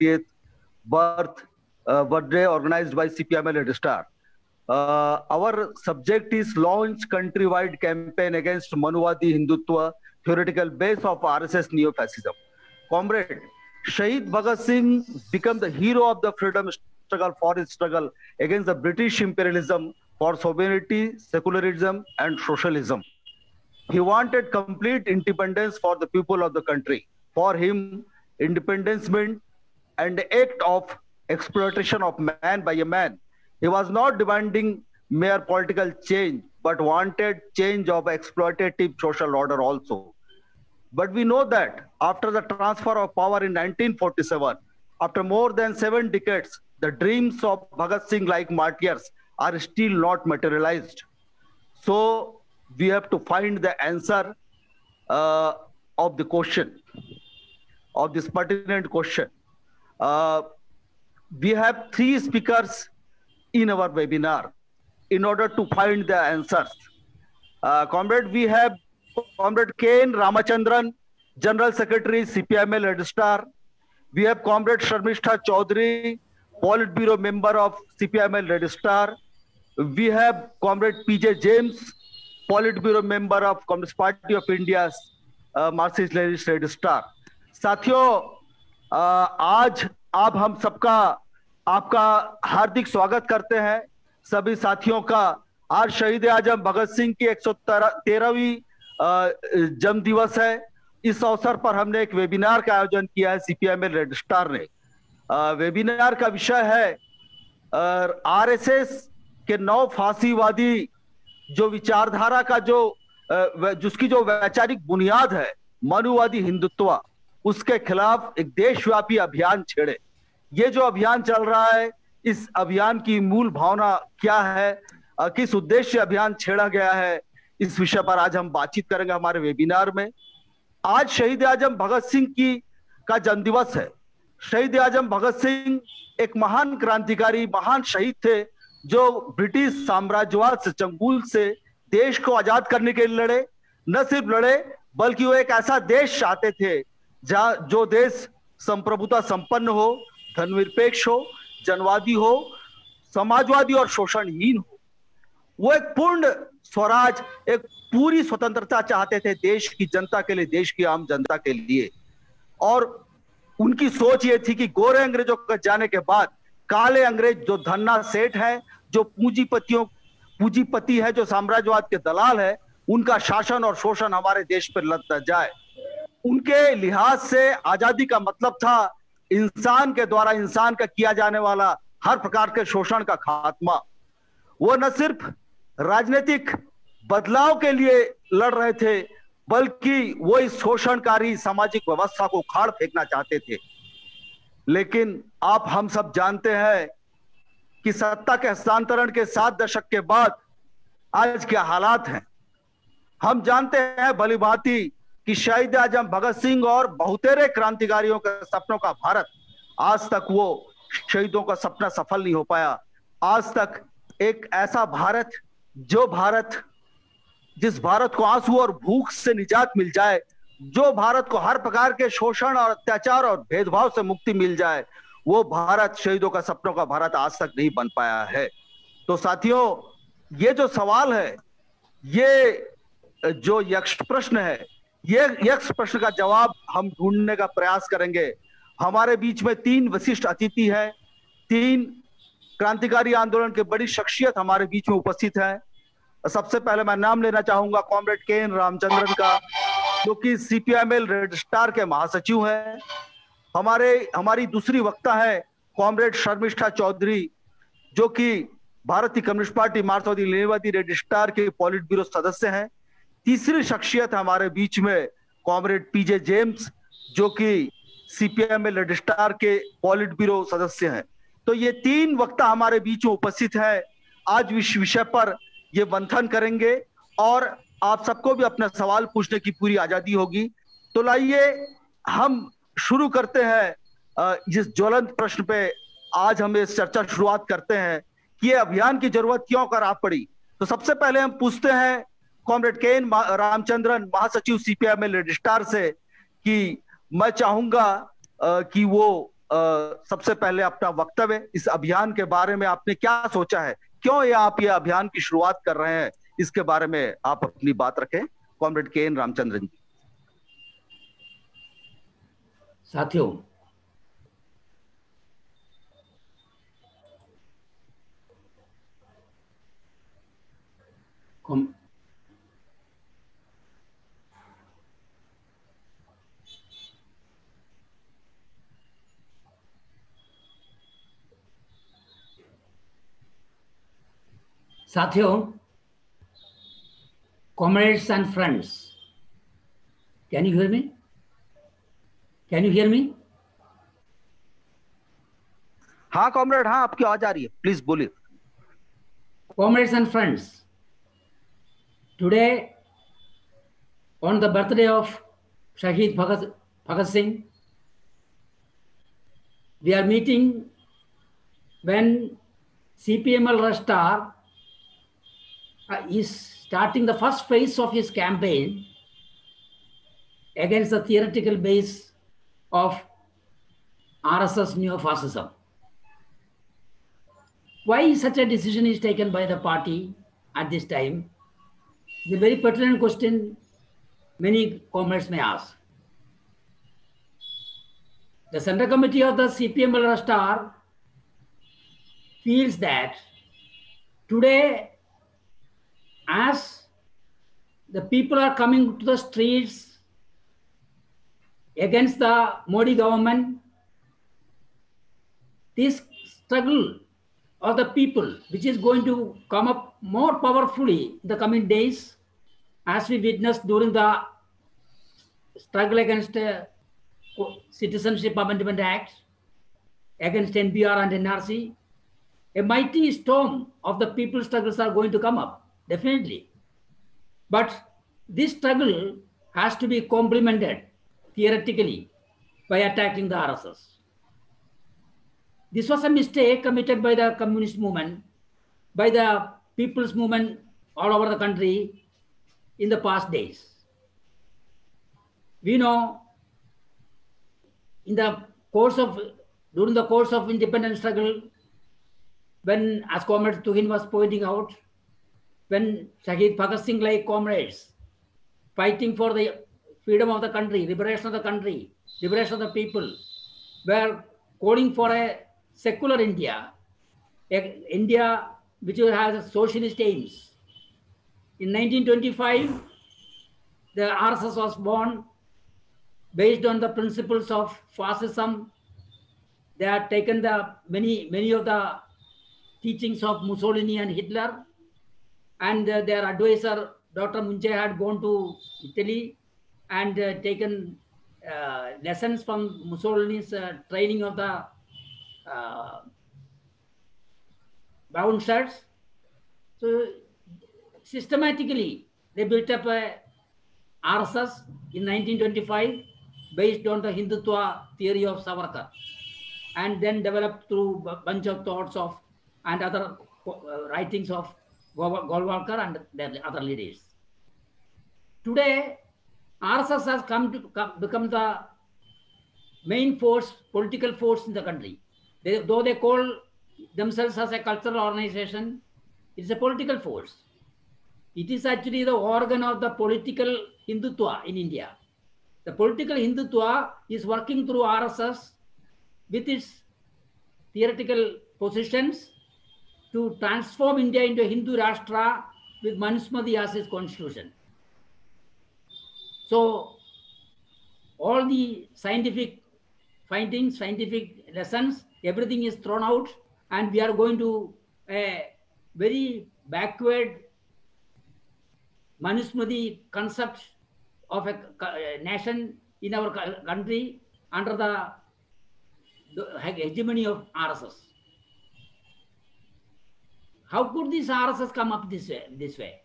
38th birth uh, birthday organized by CPML Red Star. Uh, our subject is launch countrywide campaign against Manuvadi Hindutva theoretical base of RSS neo-fascism. Comrade, Shahid Bhagat Singh became the hero of the freedom struggle for his struggle against the British imperialism for sovereignty, secularism, and socialism. He wanted complete independence for the people of the country. For him, independence meant an act of exploitation of man by a man. He was not demanding mere political change, but wanted change of exploitative social order also. But we know that after the transfer of power in 1947, after more than seven decades, the dreams of Bhagat Singh like martyrs are still not materialized. So we have to find the answer uh, of the question, of this pertinent question. Uh, we have three speakers in our webinar in order to find the answers. Uh, comrade, we have Comrade Ken Ramachandran, General Secretary, CPML Registrar. We have Comrade Sharmishta Chaudhary, Politburo member of CPML Registrar. We have Comrade PJ James, Politburo member of Communist Party of India's uh, Marxist Leninist Registrar. साथियों uh, आज आप हम सबका, आपका हार्दिक स्वागत करते हैं। सभी साथियों का आज शहीद आज़म भगत सिंह की एक सौ तेरहवीं जन्म दिवस है। इस अवसर पर हमने एक वेबिनार का आयोजन किया है सीपीएमएल रजिस्ट्रार ने। वेबिनार का विषय है आरएसएस के नौ फांसीवादी जो विचारधारा का जो जिसकी जो वैचारिक बुनियाद है, मनुवादी हिंदुत्व। उसके खिलाफ एक देशव्यापी अभियान छेड़े। ये जो अभियान चल रहा है, इस अभियान की मूल भावना क्या है? किस उद्देश्य अभियान छेड़ा गया है? इस विषय पर आज हम बातचीत करेंगे हमारे वेबिनार में। आज शहीद आज़म भगत सिंह की का जन्मदिवस है। शहीद आज़म भगत सिंह एक महान क्रांतिकारी, महान शहीद थे, जो ब्रिटिश साम्राज्यवाद से चंगुल से देश को आज़ाद करने के लिए लड़े। न सिर्फ़ लड़े, बल्कि वो एक ऐसा देश चाहते थे जहाँ जो देश संप्रभुता संपन्न हो, धर्मनिरपेक्ष हो, जनवादी हो, समाजवादी और शोषणहीन हो, वो एक पूर्ण स्वराज, एक पूरी स्वतंत्रता चाहते थे देश की जनता के लिए, देश की आम जनता के लिए। और उनकी सोच ये थी कि गोरे अंग्रेज़ों के जाने के बाद काले अंग्रेज़ जो धन्ना सेठ है, जो पूंजीपतियों, पूंजीपति है, जो साम्राज्यवाद के दलाल है, उनका शासन और शोषण हमारे देश पर लग न जाए। उनके लिहाज से आज़ादी का मतलब था इंसान के द्वारा इंसान का किया जाने वाला हर प्रकार के शोषण का खात्मा। वो न सिर्फ़ राजनीतिक बदलाव के लिए लड़ रहे थे, बल्कि वो इस शोषणकारी सामाजिक व्यवस्था को खाड़ फेंकना चाहते थे। लेकिन आप हम सब जानते हैं कि सत्ता के हस्तांतरण के सात दशक के बाद आज क्या हालात हैं। हम जानते हैं भली भांति कि शहीद आज़म भगत सिंह और बहुतेरे क्रांतिकारियों के सपनों का भारत, आज तक वो शहीदों का सपना सफल नहीं हो पाया। आज तक एक ऐसा भारत, जो भारत, जिस भारत को आँसू और भूख से निजात मिल जाए, जो भारत को हर प्रकार के शोषण और अत्याचार और भेदभाव से मुक्ति मिल जाए, वो भारत शहीदों का सपनों का भारत आज तक नहीं बन पाया है। तो साथियों, ये जो सवाल है, ये जो यक्ष प्रश्न है ये यक्ष प्रश्न का जवाब हम ढूँढने का प्रयास करेंगे। हमारे बीच में तीन वशिष्ठ अतिथि हैं, तीन क्रांतिकारी आंदोलन के बड़ी शख्सियत हमारे बीच में उपस्थित है। सबसे पहले मैं नाम लेना चाहूँगा कॉमरेड के एन रामचंद्रन का, जो कि सीपीएमएल स्टार के महासचिव हैं। हमारे, हमारी दूसरी वक्ता है कॉमरेड शर्मिष्ठा चौधरी, जो कि भारतीय कम्युनिस्ट पार्टी मार्क्सवादी रेड स्टार के पॉलिट ब्यूरो सदस्य हैं। तीसरी शख्सियत हमारे बीच में कॉमरेड पीजे जेम्स, जो कि सीपीएमएल रजिस्ट्रार के पॉलिट ब्यूरो सदस्य हैं। तो ये तीन वक्ता हमारे बीच में उपस्थित है। आज इस विषय पर ये मंथन करेंगे और आप सबको भी अपना सवाल पूछने की पूरी आज़ादी होगी। तो लाइए, हम शुरू करते हैं जिस ज्वलंत प्रश्न पे आज हम इस चर्चा शुरुआत करते हैं कि ये अभियान की ज़रूरत क्यों कर पड़ी तो सबसे पहले हम पूछते हैं कॉमरेड के एन रामचंद्रन, महासचिव सीपीएम रजिस्ट्रार से कि मैं चाहूँगा कि वो सबसे पहले अपना वक्तव्य इस अभियान के बारे में आपने क्या सोचा है? क्यों ये आप ये अभियान की शुरुआत कर रहे हैं? इसके बारे में आप अपनी बात रखें। Comrade K N Ramachandran ji. साथियों, कॉम साथियों comrades and friends can you hear me can you hear me हाँ कॉमरेड हाँ आपकी आवाज़ आ रही है। प्लीज़ बोलिए। Comrades and friends today on the birthday of शहीद Bhagat Bhagat Singh we are meeting when C P M L star Uh, is starting the first phase of his campaign against the theoretical base of RSS neo-fascism. Why such a decision is taken by the party at this time? The very pertinent question many comrades may ask. The Central Committee of the CPM Star feels that today as the people are coming to the streets against the Modi government, this struggle of the people, which is going to come up more powerfully in the coming days, as we witnessed during the struggle against uh, Citizenship Amendment Act, against NPR and NRC, a mighty storm of the people struggles are going to come up definitely. But this struggle has to be complemented theoretically by attacking the RSS. This was a mistake committed by the communist movement, by the people's movement all over the country in the past days. We know in the course of, during the course of independence struggle, when, as Comrade Tuhin was pointing out, when Shahid Bhagat Singh like comrades fighting for the freedom of the country, liberation of the country, liberation of the people, were calling for a secular India, a India which has socialist aims. In 1925, the RSS was born based on the principles of fascism. They had taken the many many of the teachings of Mussolini and Hitler and uh, their advisor, Dr. Moonje, had gone to Italy and uh, taken uh, lessons from Mussolini's training of the brown. So systematically, they built up a RSS in 1925 based on the Hindutva theory of Savarkar and then developed through a bunch of thoughts of and other writings of Golwalkar and the other leaders. Today, RSS has come to come, become the main force, political force in the country. They, though they call themselves as a cultural organization, it's a political force. It is actually the organ of the political Hindutva in India. The political Hindutva is working through RSS with its theoretical positions to transform India into a Hindu Rashtra with Manusmriti as its constitution. So all the scientific findings, scientific lessons, everything is thrown out and we are going to a very backward Manusmriti concept of a nation in our country under the, the hegemony of RSS. How could this RSS come up this way? This way?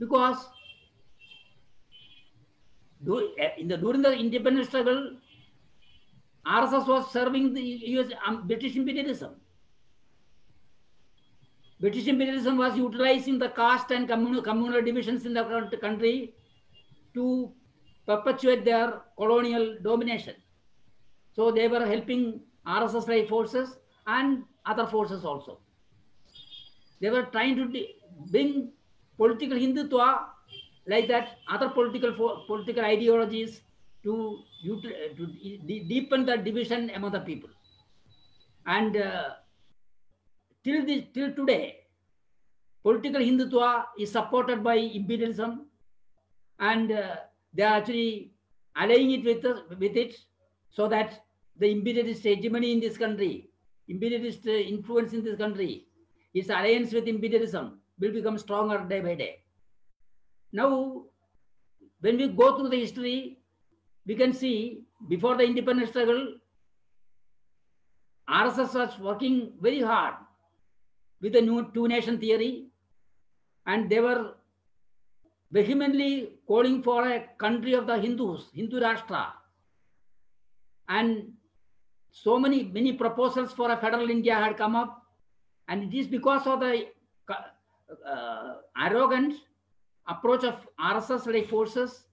Because in the during the independence struggle, RSS was serving the US um, British imperialism. British imperialism was utilizing the caste and communal, communal divisions in the country to perpetuate their colonial domination. So they were helping RSS forces and other forces also. They were trying to bring political Hindutva like that, other political political ideologies to, to deepen the division among the people. And uh, till this, till today, political Hindutva is supported by imperialism, and uh, they are actually allying it with, with it so that the imperialist hegemony in this country, imperialist uh, influence in this country, its alliance with imperialism will become stronger day by day. Now, when we go through the history, we can see before the independence struggle, RSS was working very hard with the new two nation theory, and they were vehemently calling for a country of the Hindus, Hindu Rashtra. And so many, many proposals for a federal India had come up, and it is because of the uh, arrogant approach of RSS like forces,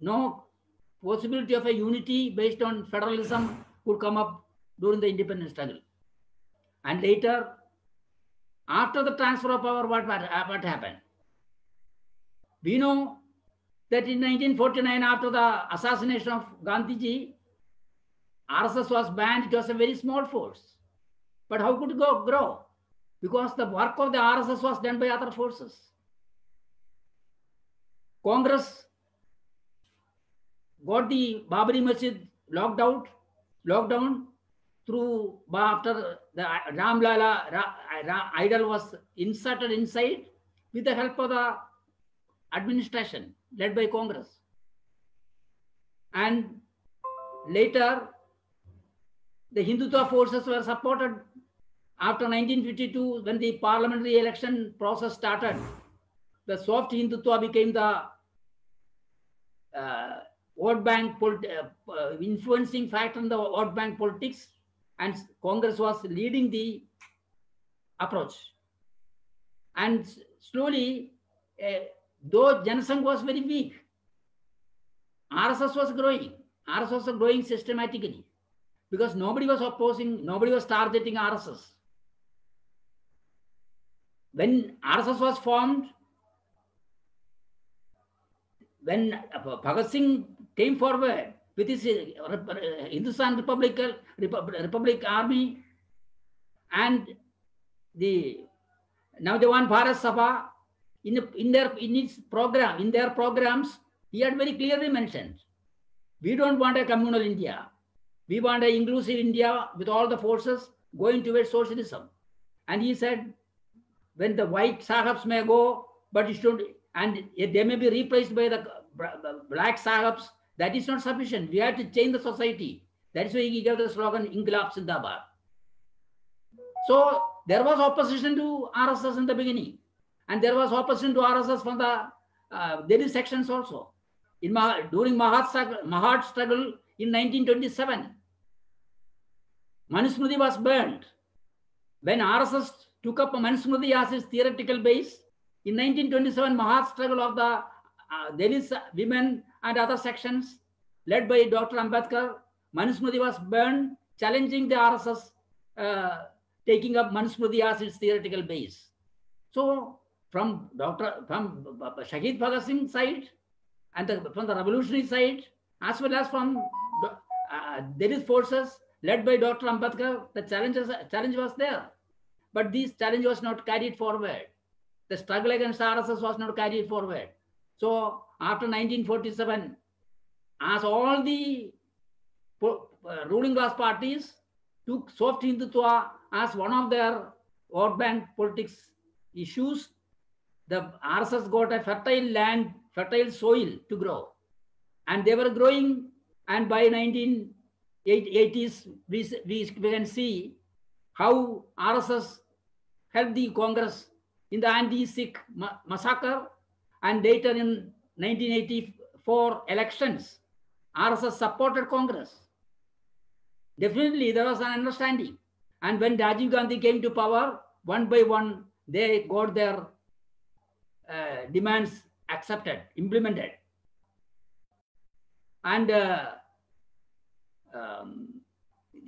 no possibility of a unity based on federalism could come up during the independence struggle. And later, after the transfer of power, what, what, what happened? We know that in 1949, after the assassination of Gandhiji, RSS was banned. It was a very small force. But how could it go grow? Because the work of the RSS was done by other forces. Congress got the Babri Masjid locked out, locked down through after the Ram Lala Ra, idol was inserted inside with the help of the administration led by Congress. And later, the Hindutva forces were supported after 1952 when the parliamentary election process started. The soft Hindutva became the uh, vote bank uh, uh, influencing factor in the vote bank politics and Congress was leading the approach. And slowly, uh, though Janasangh was very weak, RSS was growing. RSS was growing systematically because nobody was opposing, nobody was targeting RSS. When RSS was formed, when uh, Bhagat Singh came forward with his uh, uh, Hindustan Republic, Republic Army and the Naujawan Bharat Sabha, in, in their in its program, in their programs, he had very clearly mentioned, we don't want a communal India. We want an inclusive India with all the forces going towards socialism. And he said, when the white sahibs may go, but it should, and they may be replaced by the black sahibs, that is not sufficient. We have to change the society. That is why he gave the slogan Inqilab Zindabad. So there was opposition to RSS in the beginning. And there was opposition to RSS from the uh, Dalit sections also. In Mah- during Mahad Mahad struggle in 1927, Manusmriti was burned. When RSS took up Manusmriti as theoretical base, in 1927, Mahad struggle of the uh, Dalit women and other sections led by Dr. Ambedkar, Manusmriti was burned, challenging the RSS, uh, taking up Manusmriti as its theoretical base. So from Dr. from Shahid Bhagat Singh side and the, from the revolutionary side, as well as from uh, Dalit forces led by Dr. Ambedkar, the challenges, challenge was there. But this challenge was not carried forward. The struggle against RSS was not carried forward. So after 1947, as all the uh, ruling class parties took soft Hindutva as one of their vote bank politics issues, the RSS got a fertile land, fertile soil to grow. And they were growing. And by 1980s, we, we, we can see how RSS helped the Congress in the anti-Sikh ma massacre and later in 1984 elections, RSS supported Congress. Definitely there was an understanding. And when Rajiv Gandhi came to power, one by one, they got their uh, demands accepted, implemented. And uh, um,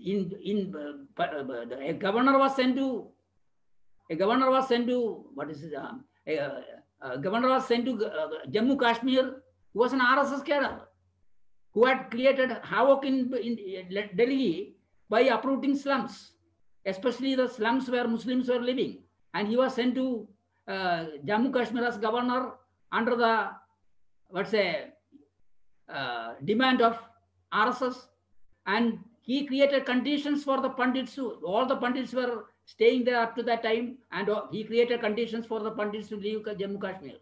in in uh, uh, a governor was sent to a governor was sent to what is it? Um, a, a governor was sent to uh, Jammu Kashmir who was an RSS cadre who had created havoc in, in Delhi by uprooting slums, especially the slums where Muslims were living. And he was sent to uh, Jammu Kashmir as governor under the what's a uh, demand of RSS, and he created conditions for the pandits. All the pandits were staying there up to that time, and he created conditions for the pandits to leave Jammu Kashmir,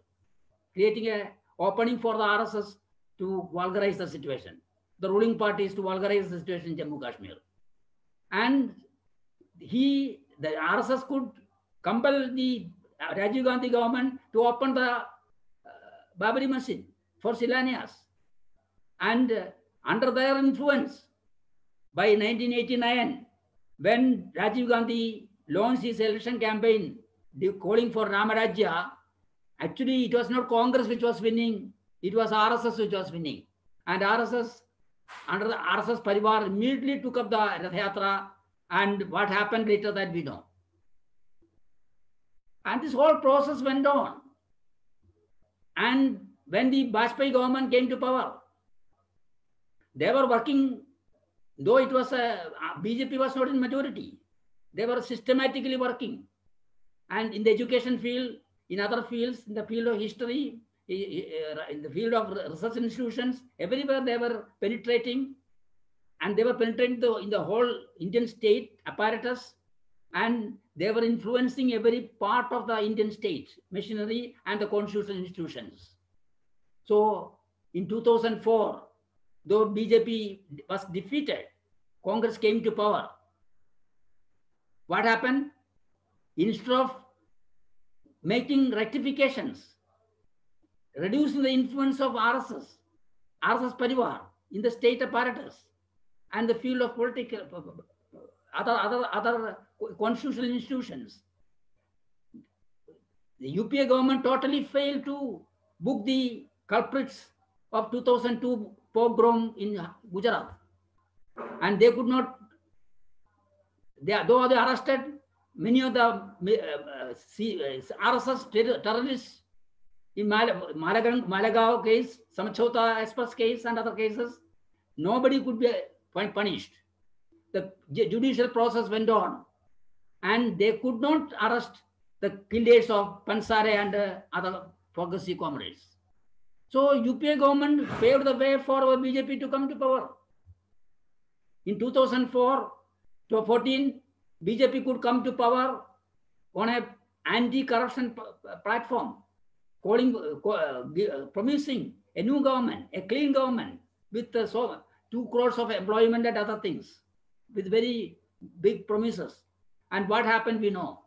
creating a opening for the RSS to vulgarize the situation. The ruling parties to vulgarize the situation in Jammu Kashmir, and he, the RSS could compel the Rajiv Gandhi government to open the uh, Babri Masjid for Shilanyas. And uh, under their influence, by 1989, when Rajiv Gandhi launched his election campaign calling for Ramarajya, actually it was not Congress which was winning, it was RSS which was winning. And RSS, under the RSS Parivar immediately took up the Rath and what happened later that we know. And this whole process went on. And when the Bajpayee government came to power, they were working, though it was a uh, BJP was not in majority, they were systematically working. And in the education field, in other fields, in the field of history, uh, in the field of research institutions, everywhere they were penetrating and they were penetrating the, in the whole Indian state apparatus and they were influencing every part of the Indian state machinery and the constitutional institutions. So in 2004, though BJP was defeated, Congress came to power. What happened? Instead of making rectifications, reducing the influence of RSS, RSS Parivar in the state apparatus and the field of political, uh, uh, uh, other, other, other constitutional institutions. The UPA government totally failed to book the culprits of 2002 pogrom in Gujarat. And they could not, they, are, though they arrested many of the uh, RSS ter terrorists in Mal Malegaon, Malegaon case, Samjhauta Express case and other cases, nobody could be punished. The judicial process went on and they could not arrest the killers of Pansare and uh, other progressive comrades. So UPA government paved the way for BJP to come to power. In 2004 to 14, BJP could come to power on a anti-corruption platform, calling, uh, uh, promising a new government, a clean government with uh, so two crores of employment and other things, with very big promises. And what happened, we know.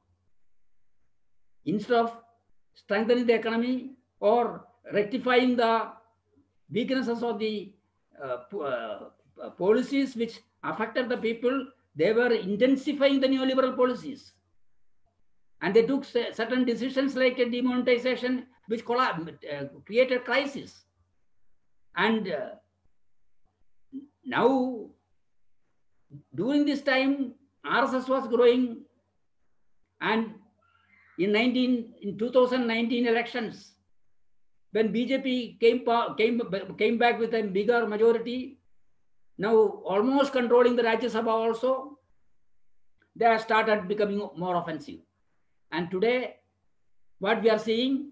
Instead of strengthening the economy or rectifying the weaknesses of the uh, uh, policies which affected the people, they were intensifying the neoliberal policies. And they took certain decisions like a demonetization, which uh, created crisis. And now, during this time, RSS was growing, and in 19 in 2019 elections, when BJP came came came back with a bigger majority, now almost controlling the Rajya Sabha also, they have started becoming more offensive. And today, what we are seeing,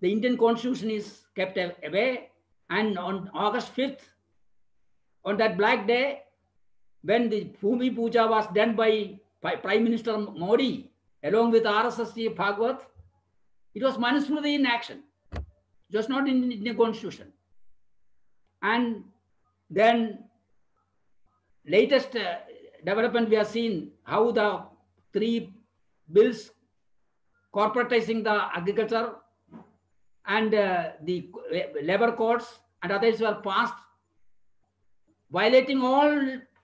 the Indian constitution is kept away, and on August 5th, on that black day, when the Bhumi Puja was done by, Prime Minister Modi, along with RSS Bhagwat, it was Manusmriti in action, just not in, the constitution. And then latest uh, development we have seen how the three bills corporatizing the agriculture and uh, the labor codes and others were passed violating all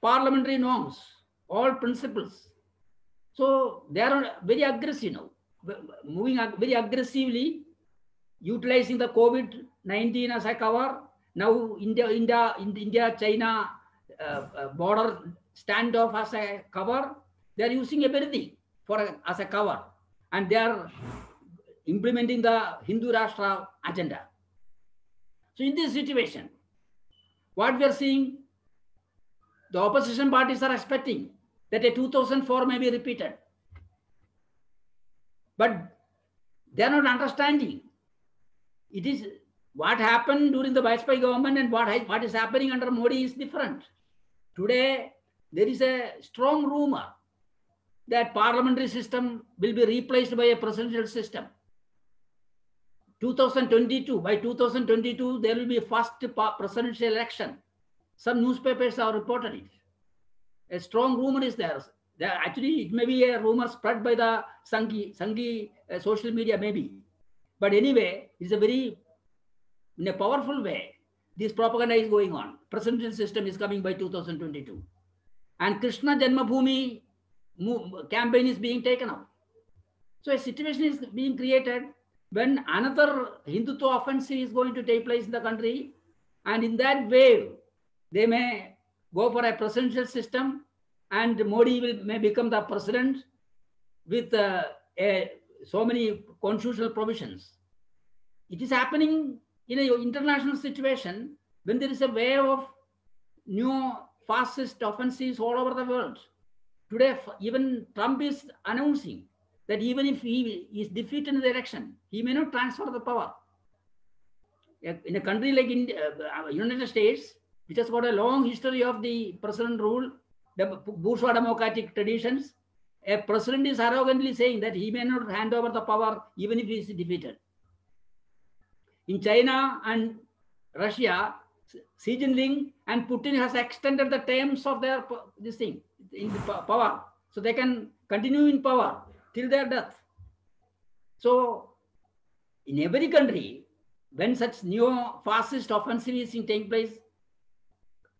parliamentary norms, all principles. So they are very aggressive now, moving very aggressively, utilizing the COVID-19 as a cover. Now India, India, India, China uh, uh, border standoff as a cover. They are using a everything for a, as a cover, and they are implementing the Hindu Rashtra agenda. So in this situation, what we are seeing, the opposition parties are expecting that a 2004 may be repeated. But they are not understanding. It is what happened during the Vajpayee government and what, what is happening under Modi is different. Today, there is a strong rumor that parliamentary system will be replaced by a presidential system. 2022, by 2022, there will be first presidential election. Some newspapers have reported it. A strong rumor is there. there actually, it may be a rumor spread by the Sanghi, Sanghi uh, social media, maybe. But anyway, it's a very, in a powerful way, this propaganda is going on. Presidential system is coming by 2022. And Krishna Janmabhoomi campaign is being taken up. So a situation is being created when another Hindutva offensive is going to take place in the country. And in that wave, they may go for a presidential system and Modi will, may become the president with uh, a, so many constitutional provisions. It is happening in an international situation when there is a wave of new fascist offensives all over the world. Today, even Trump is announcing that even if he is defeated in the election, he may not transfer the power. In a country like India, uh, United States, which has got a long history of the president rule, the bourgeois democratic traditions, a president is arrogantly saying that he may not hand over the power even if he is defeated. In China and Russia, Xi Jinping and Putin has extended the terms of their this thing in the power, so they can continue in power till their death. So, in every country, when such neo-fascist offensive is taking place,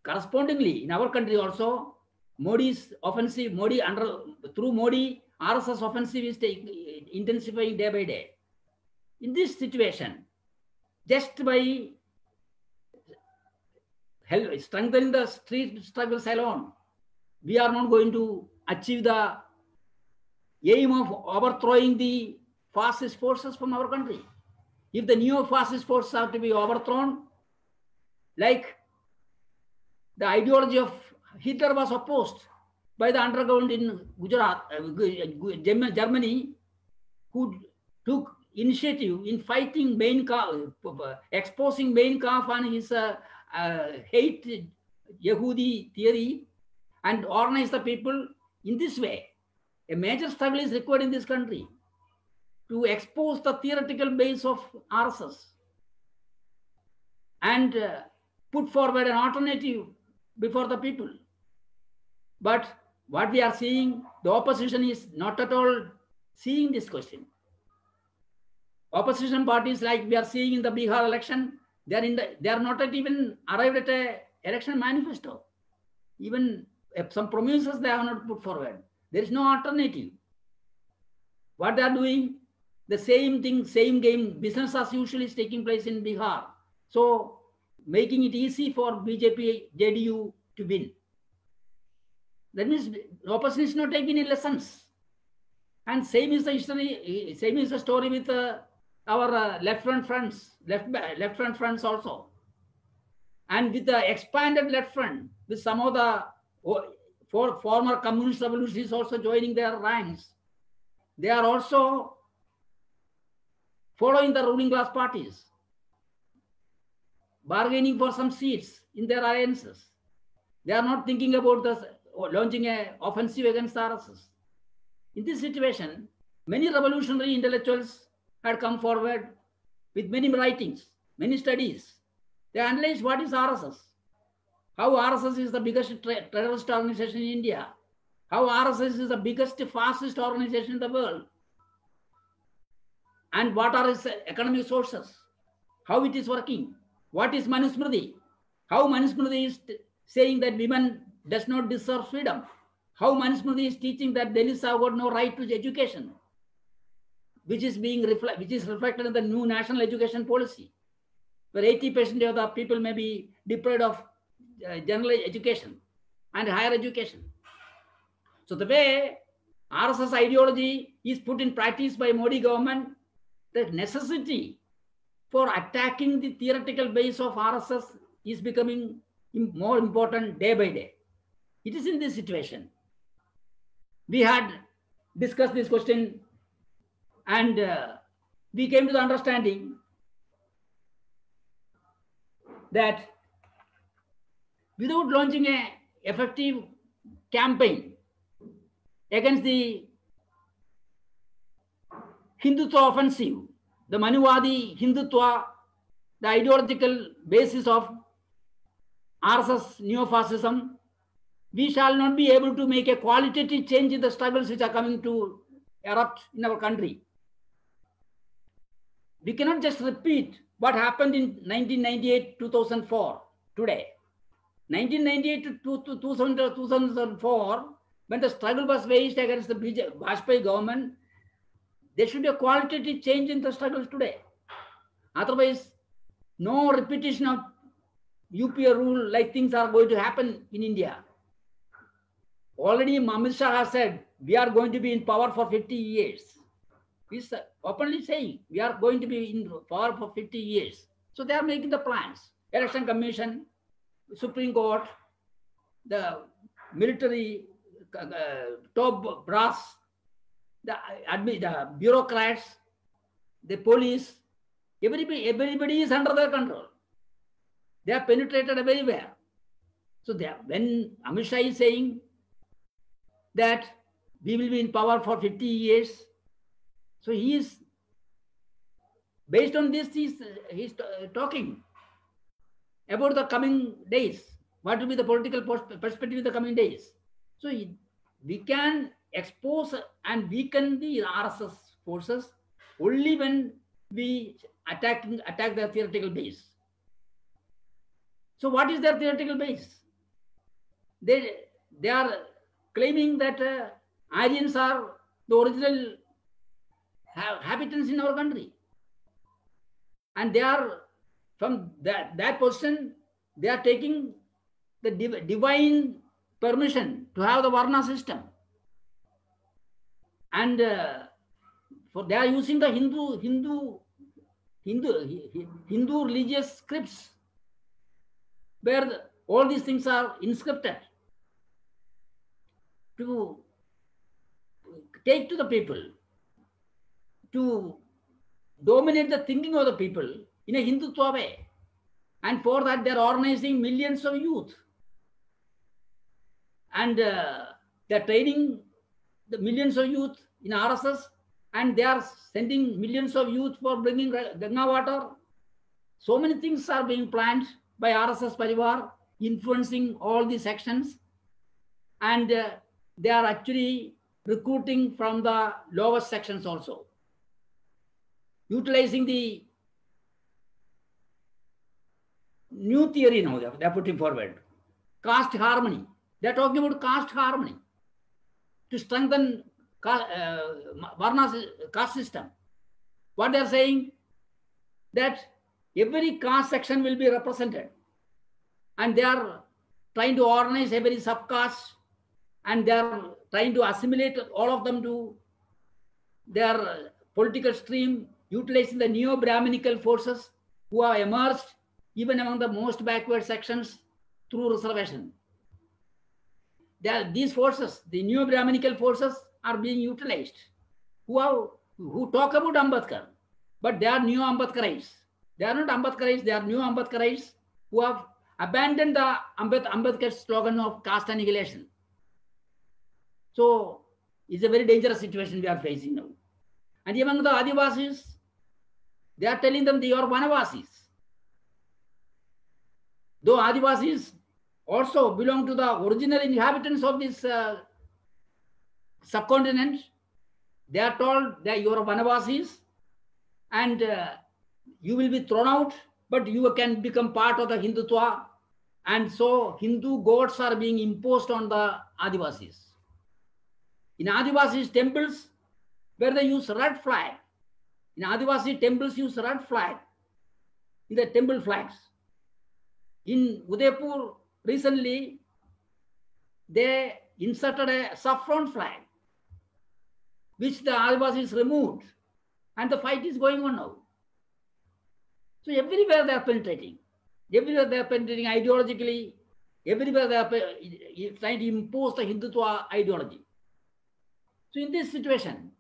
correspondingly in our country also, Modi's offensive, Modi under through Modi, RSS offensive is take, intensifying day by day. In this situation, just by help, strengthening the street struggles alone, we are not going to achieve the aim of overthrowing the fascist forces from our country. If the neo-fascist forces are to be overthrown, like the ideology of Hitler was opposed by the underground in Gujarat, uh, Germany, who took initiative in fighting Mein Kampf, exposing Mein Kampf and his uh, uh, hate Yehudi theory and organize the people in this way. A major struggle is required in this country to expose the theoretical base of RSS and uh, put forward an alternative before the people. But what we are seeing, the opposition is not at all seeing this question. Opposition parties, like we are seeing in the Bihar election, they are in the, they are not even arrived at a election manifesto. Even some promises they have not put forward. There is no alternative. What they are doing, the same thing, same game, business as usual is taking place in Bihar. So making it easy for BJP, JDU to win. That means opposition is not taking any lessons. And same is the history, same is the story with uh, our uh, left front fronts, left, left front fronts also. And with the expanded left front, with some of the for former communist revolutionaries also joining their ranks, they are also following the ruling class parties, bargaining for some seats in their alliances. They are not thinking about the, launching an offensive against RSS. In this situation, many revolutionary intellectuals had come forward with many writings, many studies. They analyzed what is RSS, how RSS is the biggest terrorist organization in India, how RSS is the biggest fascist organization in the world, and what are its economic sources, how it is working, what is Manusmriti, how Manusmriti is saying that women does not deserve freedom, how Manusmriti is teaching that Dalits have got no right to education, which is being which is reflected in the new national education policy, where 80% of the people may be deprived of uh, general education. and higher education. So the way RSS ideology is put in practice by Modi government, the necessity for attacking the theoretical base of RSS is becoming more important day by day. It is in this situation. We had discussed this question and uh, we came to the understanding that without launching a effective campaign against the Hindutva offensive, the Manuvadi Hindutva, the ideological basis of RSS neo-fascism, we shall not be able to make a qualitative change in the struggles which are coming to erupt in our country. We cannot just repeat what happened in 1998 2004 today. 1998 to 2004, when the struggle was waged against the Bajpayee government, there should be a qualitative change in the struggles today. Otherwise, no repetition of UPA rule like things are going to happen in India. Already Shah has said, we are going to be in power for 50 years. He's openly saying, we are going to be in power for 50 years. So they are making the plans. Election Commission, Supreme Court, the military uh, top brass, the, the bureaucrats, the police, everybody, everybody is under their control. They are penetrated everywhere. So they are, when Amit Shah is saying that we will be in power for 50 years, so he is, based on this, he's, he's talking about the coming days. What will be the political perspective in the coming days? So we can expose and weaken the RSS forces only when we attack, attack their theoretical base. So what is their theoretical base? They, they are claiming that uh, Aryans are the original inhabitants in our country. And they are, from that, that position, they are taking the div divine permission to have the Varna system. And uh, for they are using the Hindu, Hindu, Hindu, Hindu religious scripts where the, all these things are inscripted to take to the people, to dominate the thinking of the people in a Hindutva way. And for that, they're organizing millions of youth. And uh, they're training the millions of youth in RSS, and they are sending millions of youth for bringing Ganga water. So many things are being planned by RSS Parivar, influencing all these sections. And uh, they are actually recruiting from the lowest sections also. Utilizing the new theory now they are putting forward. Caste harmony. They are talking about caste harmony to strengthen uh, Varna caste system. What they are saying that every caste section will be represented and they are trying to organize every subcaste and they are trying to assimilate all of them to their political stream utilizing the neo-brahminical forces who have emerged even among the most backward sections through reservation. Are, these forces, the neo-brahminical forces are being utilized who, have, who talk about Ambedkar, but they are new Ambedkarites. They are not Ambedkarites, they are new Ambedkarites who have abandoned the Ambed Ambedkar slogan of caste annihilation. So it's a very dangerous situation we are facing now. And among the Adivasis, they are telling them they are Vanavasis. Though Adivasis also belong to the original inhabitants of this uh, subcontinent, they are told that you are Vanavasis and uh, you will be thrown out, but you can become part of the Hindutva. And so Hindu gods are being imposed on the Adivasis. In Adivasi temples, where they use red flag, in Adivasi temples use red flag in the temple flags. In Udaipur, recently, they inserted a saffron flag, which the Adivasis removed, and the fight is going on now. So everywhere they are penetrating. Everywhere they are penetrating ideologically. Everywhere they are trying to impose the Hindutva ideology. So in this situation,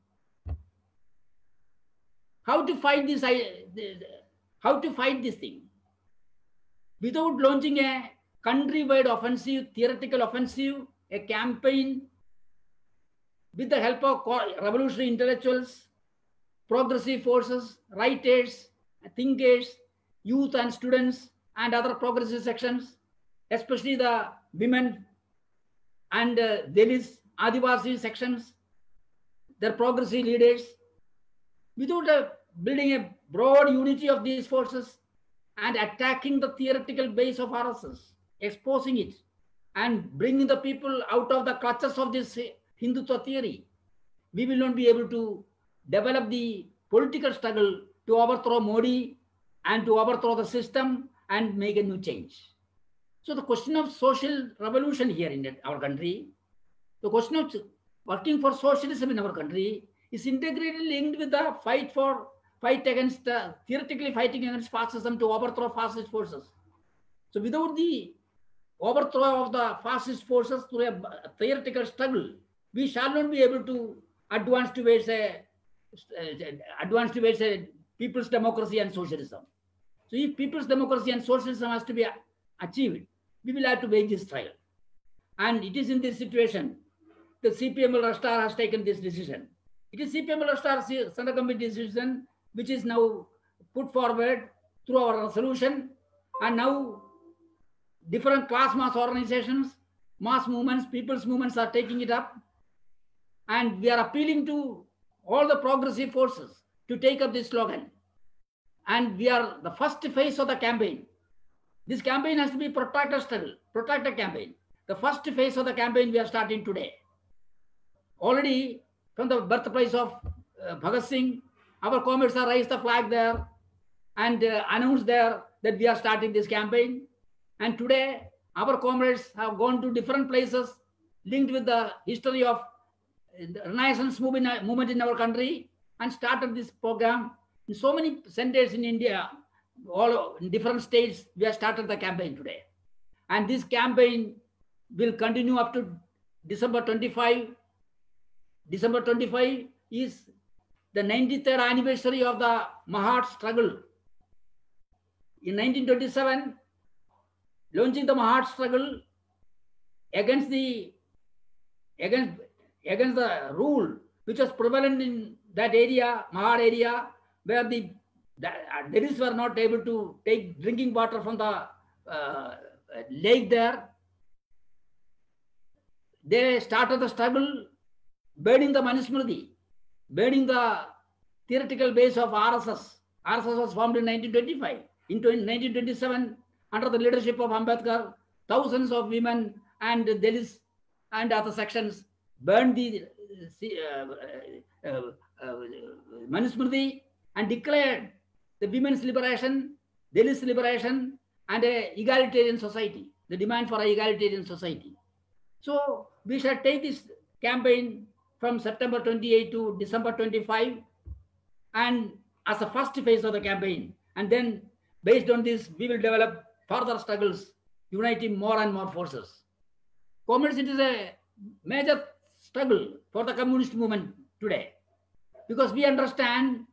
how to fight this? How to fight this thing? Without launching a country-wide offensive, theoretical offensive, a campaign with the help of revolutionary intellectuals, progressive forces, writers, thinkers, youth and students, and other progressive sections, especially the women and uh, Adivasi sections, their progressive leaders, without uh, building a broad unity of these forces and attacking the theoretical base of RSS, exposing it, and bringing the people out of the clutches of this Hindutva theory, we will not be able to develop the political struggle to overthrow Modi and to overthrow the system and make a new change. So the question of social revolution here in our country, the question of working for socialism in our country is integrally linked with the fight for fight against theoretically fighting against fascism to overthrow fascist forces. So without the overthrow of the fascist forces through a theoretical struggle, we shall not be able to advance towards a advance towards a people's democracy and socialism. So if people's democracy and socialism has to be achieved, we will have to wage this trial. And it is in this situation the CPM Red Star has taken this decision. It is CPM Red Star Center Committee decision which is now put forward through our resolution and now different class mass organizations, mass movements, people's movements are taking it up and we are appealing to all the progressive forces to take up this slogan. And we are the first phase of the campaign. This campaign has to be protracted struggle, protracted campaign. The first phase of the campaign we are starting today. Already from the birthplace of uh, Bhagat Singh, our comrades have raised the flag there and uh, announced there that we are starting this campaign. And today, our comrades have gone to different places linked with the history of the Renaissance movement, movement in our country and started this program. In so many centers in India, all in different states, we have started the campaign today. And this campaign will continue up to December 25. December 25 is the 93rd anniversary of the Mahad struggle. In 1927, launching the Mahad struggle against the against against the rule which was prevalent in that area, Mahad area, where the, the Dalits were not able to take drinking water from the uh, lake there. They started the struggle, burning the Manusmriti, burning the theoretical base of RSS. RSS was formed in 1925. In 1927, under the leadership of Ambedkar, thousands of women and Dalits and other sections burned the uh, uh, uh, Manusmriti and declared the women's liberation, Dalits liberation, and a egalitarian society, the demand for a egalitarian society. So we shall take this campaign from September 28 to December 25 and as a first phase of the campaign. And then based on this, we will develop further struggles, uniting more and more forces. Comrades, it is a major struggle for the communist movement today because we understand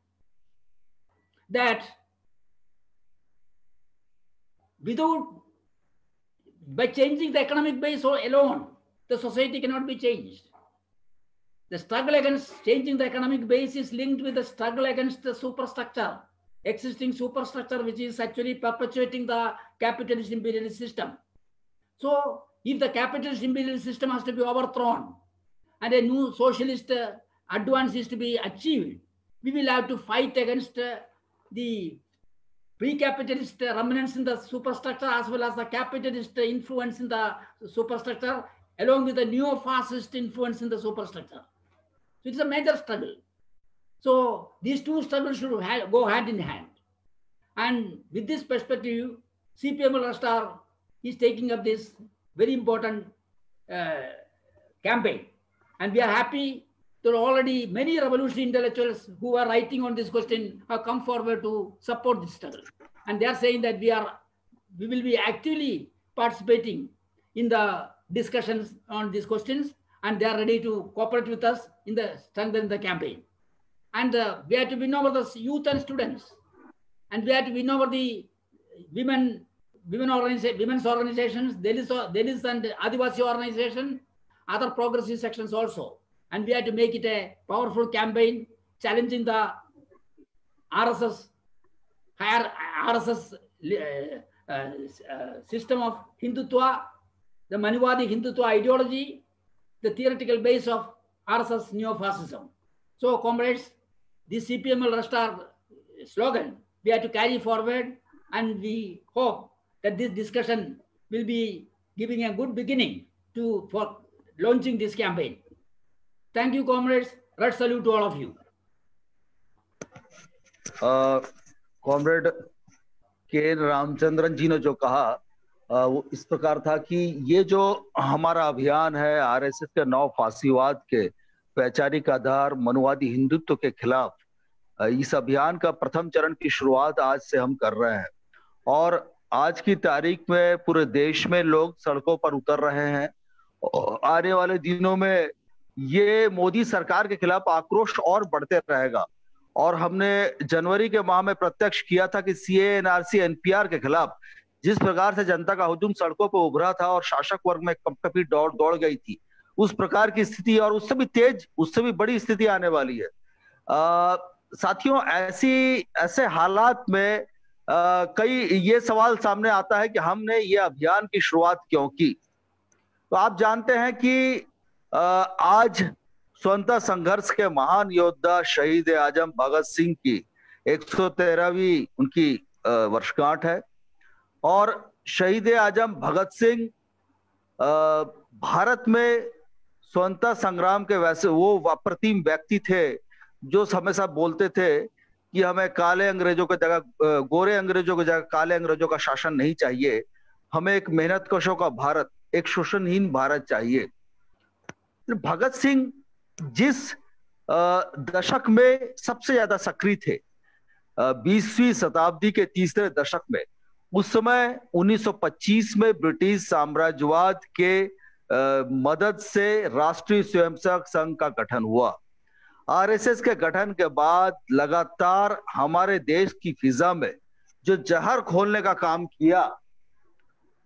that without by changing the economic base alone the society cannot be changed the struggle against changing the economic base is linked with the struggle against the superstructure existing superstructure which is actually perpetuating the capitalist imperialist system so if the capitalist imperialist system has to be overthrown and a new socialist uh, advance is to be achieved, we will have to fight against uh, the pre-capitalist remnants in the superstructure as well as the capitalist influence in the superstructure along with the neo-fascist influence in the superstructure. So it's a major struggle. So these two struggles should ha go hand in hand. And with this perspective, CPM Red Star is taking up this very important uh, campaign. And we are happy that already many revolutionary intellectuals who are writing on this question have come forward to support this struggle. And they are saying that we are we will be actively participating in the discussions on these questions and they are ready to cooperate with us in the strengthen the campaign. And uh, we have to win over the youth and students. And we have to win over the women, women organiza- women's organizations, Dalits, Dalits and Adivasi organization, other progressive sections also. And we have to make it a powerful campaign challenging the RSS, higher RSS uh, uh, uh, system of Hindutva, the Manuvadi Hindutva ideology, the theoretical base of RSS neo-fascism. So comrades, this CPML Red Star slogan, we have to carry forward and we hope that this discussion will be giving a good beginning to for launching this campaign. Thank you, comrades. Red salute to all of you. Uh, comrade K. Ramachandran Jino ने जो वो इस प्रकार था कि ये जो हमारा अभियान है, आरएसएस के नौ फांसीवाद के, वैचारिक आधार, मनुवादी हिंदुत्व के खिलाफ इस अभियान का प्रथम चरण की शुरुआत आज से हम कर रहे हैं। और आज की तारीख में पूरे देश में लोग सड़कों पर उतर रहे हैं। आने वाले दिनों में ये मोदी सरकार के खिलाफ आक्रोश और बढ़ते रहेगा। और हमने जनवरी के माह में प्रत्यक्ष किया था कि सी एनआरसी एनपीआर के खिलाफ जिस प्रकार से जनता का हुजूम सड़कों पर उभरा था और शासक वर्ग में कपकपी दौड़ दौड़ गई थी उस प्रकार की स्थिति और उससे भी तेज उससे भी बड़ी स्थिति आने वाली है। साथियों ऐसी ऐसे हालात में आ, कई ये सवाल सामने आता है कि हमने ये अभियान की शुरुआत क्यों की? तो आप जानते हैं कि आ, आज स्वतंत्रता संघर्ष के महान योद्धा शहीद आज़म भगत सिंह की 113वीं उनकी वर्षगांठ है। और शहीद आज़म भगत सिंह भारत में स्वतंत्रता संग्राम के वैसे वो अप्रतिम व्यक्ति थे जो हमेशा बोलते थे कि हमें काले अंग्रेज़ों की जगह गोरे अंग्रेज़ों की जगह, काले अंग्रेज़ों का शासन नहीं चाहिए। हमें एक मेहनत कशों का भारत, एक शोषणहीन भारत चाहिए। भगत सिंह जिस दशक में सबसे ज़्यादा सक्रिय थे बीसवीं शताब्दी के तीसरे दशक में उस समय 1925 में ब्रिटिश साम्राज्यवाद के आ, मदद से राष्ट्रीय स्वयंसेवक संघ का गठन हुआ। आरएसएस के गठन के बाद लगातार हमारे देश की फिजा में जो जहर खोलने का काम किया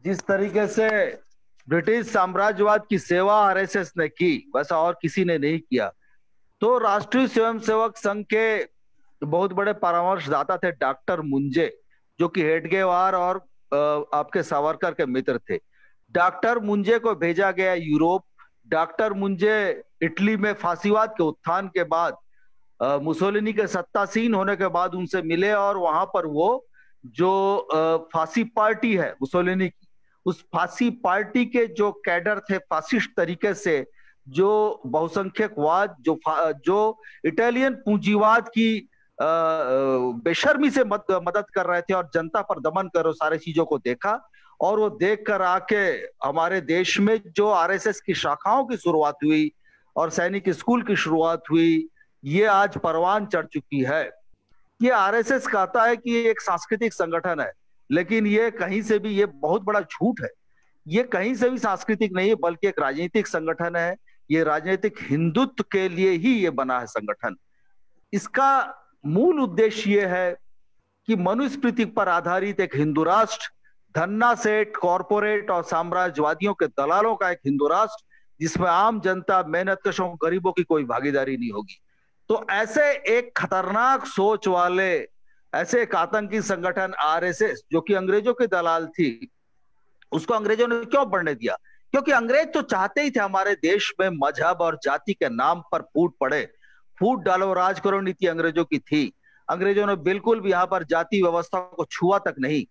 जिस तरीके से ब्रिटिश साम्राज्यवाद की सेवा आरएसएस ने की वैसा और किसी ने नहीं किया। तो राष्ट्रीय स्वयंसेवक संघ के बहुत बड़े परामर्शदाता थे डॉक्टर मुंजे। जो कि हेडगेवार और आपके सावरकर के मित्र थे। डॉक्टर मुंजे को भेजा गया यूरोप। डॉक्टर मुंजे इटली में फांसीवाद के उत्थान के बाद मुसोलिनी के सत्तासीन होने के बाद उनसे मिले और वहाँ पर वो जो फांसी पार्टी है मुसोलिनी की, उस फांसी पार्टी के जो कैडर थे फासिस्ट तरीके से, जो बहुसंख्यकवाद, जो जो इटालियन पूंजीवाद की बेशर्मी से मद, मदद कर रहे थे और जनता पर दमन कर सारे चीज़ों को देखा और वो देख कर आके हमारे देश में जो आरएसएस की शाखाओं की शुरुआत हुई और सैनिक स्कूल की शुरुआत हुई ये आज परवान चढ़ चुकी है। ये आरएसएस कहता है कि ये एक सांस्कृतिक संगठन है लेकिन ये कहीं से भी ये बहुत बड़ा झूठ है। ये कहीं से भी सांस्कृतिक नहीं है बल्कि एक राजनीतिक संगठन है। ये राजनीतिक हिंदुत्व के लिए ही ये बना है संगठन। इसका मूल उद्देश्य यह है कि मनुस्मृति पर आधारित एक हिंदू राष्ट्र, धन्ना सेठ, कॉरपोरेट और साम्राज्यवादियों के दलालों का एक हिंदू राष्ट्र, जिसमें आम जनता मेहनत कशों गरीबों की कोई भागीदारी नहीं होगी। तो ऐसे एक खतरनाक सोच वाले, ऐसे एक आतंकी संगठन आरएसएस, जो कि अंग्रेज़ों की दलाल थी, उसको अंग्रेज़ों ने क्यों बढ़ने दिया? क्योंकि अंग्रेज़ तो चाहते ही थे हमारे देश में मज़हब और जाति के नाम पर फूट पड़े। फूट डालो राज करो नीति अंग्रेज़ों की थी। अंग्रेज़ों ने बिल्कुल भी यहाँ पर जाति व्यवस्था को छुआ तक नहीं।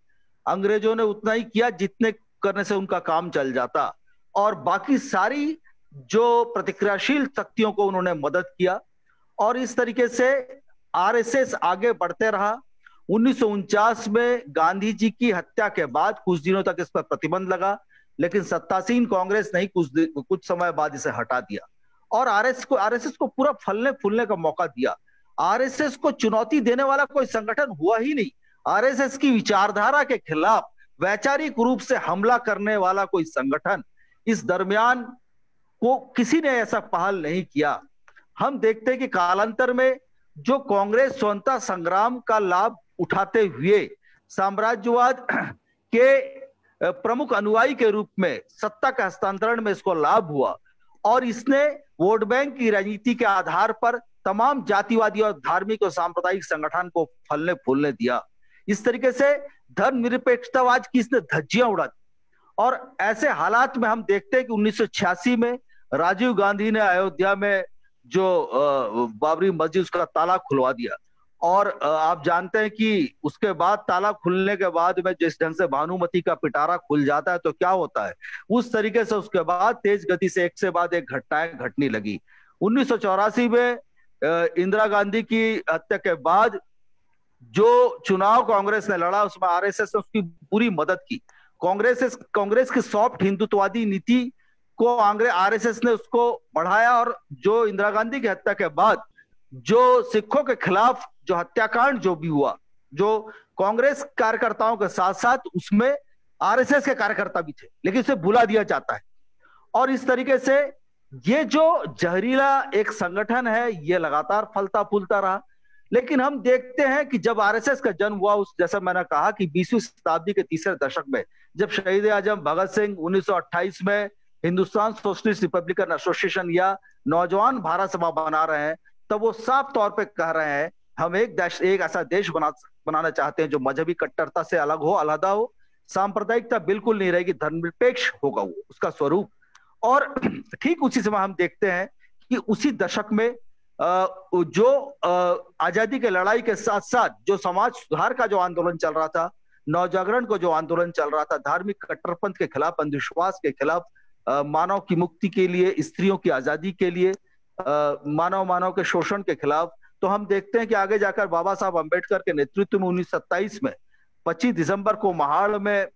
अंग्रेज़ों ने उतना ही किया जितने करने से उनका काम चल जाता। और बाकी सारी जो प्रतिक्रियाशील शक्तियों को उन्होंने मदद किया। और इस तरीके से आरएसएस आगे बढ़ते रहा। उन्नीस सौ उनचास में गांधी जी की हत्या के बाद कुछ दिनों तक इस पर प्रतिबंध लगा, लेकिन सत्तासीन कांग्रेस नहीं कुछ कुछ समय बाद इसे हटा दिया। और आरएस को, आरएसएस को पूरा फलने फूलने का मौका दिया। आरएसएस को चुनौती देने वाला कोई संगठन हुआ ही नहीं। आरएसएस की विचारधारा के खिलाफ वैचारिक रूप से हमला करने वाला कोई संगठन इस दरमियान को किसी ने ऐसा पहल नहीं किया। हम देखते हैं कि कालांतर में जो कांग्रेस स्वतंत्रता संग्राम का लाभ उठाते हुए साम्राज्यवाद के प्रमुख अनुयायी के रूप में सत्ता के हस्तांतरण में इसको लाभ हुआ और इसने वोट बैंक की राजनीति के आधार पर तमाम जातिवादी और धार्मिक और सांप्रदायिक संगठन को फलने फूलने दिया। इस तरीके से धर्म निरपेक्षतावाद की इसने धज्जियाँ उड़ा दी। और ऐसे हालात में हम देखते हैं कि 1986 में राजीव गांधी ने अयोध्या में जो बाबरी मस्जिद, उसका ताला खुलवा दिया। और आप जानते हैं कि उसके बाद ताला खुलने के बाद में जिस ढंग से भानुमति का पिटारा खुल जाता है तो क्या होता है? उस तरीके से उसके बाद तेज गति से एक से बाद एक घटनाएँ घटने लगी। उन्नीस में इंदिरा गांधी की हत्या के बाद जो चुनाव कांग्रेस ने लड़ा, उसमें आरएसएस ने उसकी पूरी मदद की। कांग्रेस कांग्रेस की सॉफ्ट हिंदुत्ववादी नीति को आरएसएस ने उसको बढ़ाया और जो इंदिरा गांधी की हत्या के बाद जो सिखों के खिलाफ जो हत्याकांड जो भी हुआ, जो कांग्रेस कार्यकर्ताओं के साथ साथ उसमें आरएसएस के कार्यकर्ता भी थे, लेकिन उसे बुला दिया जाता है। और इस तरीके से ये जो जहरीला एक संगठन है, ये लगातार फलता फूलता रहा। लेकिन हम देखते हैं कि जब आरएसएस का जन्म हुआ, उस जैसा मैंने कहा कि बीसवीं शताब्दी के तीसरे दशक में, जब शहीद आज़म भगत सिंह 1928 में हिंदुस्तान सोशलिस्ट रिपब्लिकन एसोसिएशन या नौजवान भारत सभा बना रहे हैं, तब वो साफ़ तौर पर कह रहे हैं हम एक देश, एक ऐसा देश बना, बनाना चाहते हैं जो मजहबी कट्टरता से अलग हो अलहदा हो, सांप्रदायिकता बिल्कुल नहीं रहेगी, धर्मनिरपेक्ष होगा वो, उसका स्वरूप। और ठीक उसी समय हम देखते हैं कि उसी दशक में जो आज़ादी के लड़ाई के साथ साथ जो समाज सुधार का जो आंदोलन चल रहा था, नवजागरण को जो आंदोलन चल रहा था, धार्मिक कट्टरपंथ के खिलाफ, अंधविश्वास के खिलाफ मानव की मुक्ति के लिए, स्त्रियों की आज़ादी के लिए मानव मानव के शोषण के खिलाफ तो हम देखते हैं कि आगे जाकर बाबा साहब अंबेडकर के नेतृत्व में उन्नीस सौ सत्ताईस में 25 दिसंबर को महाड़ में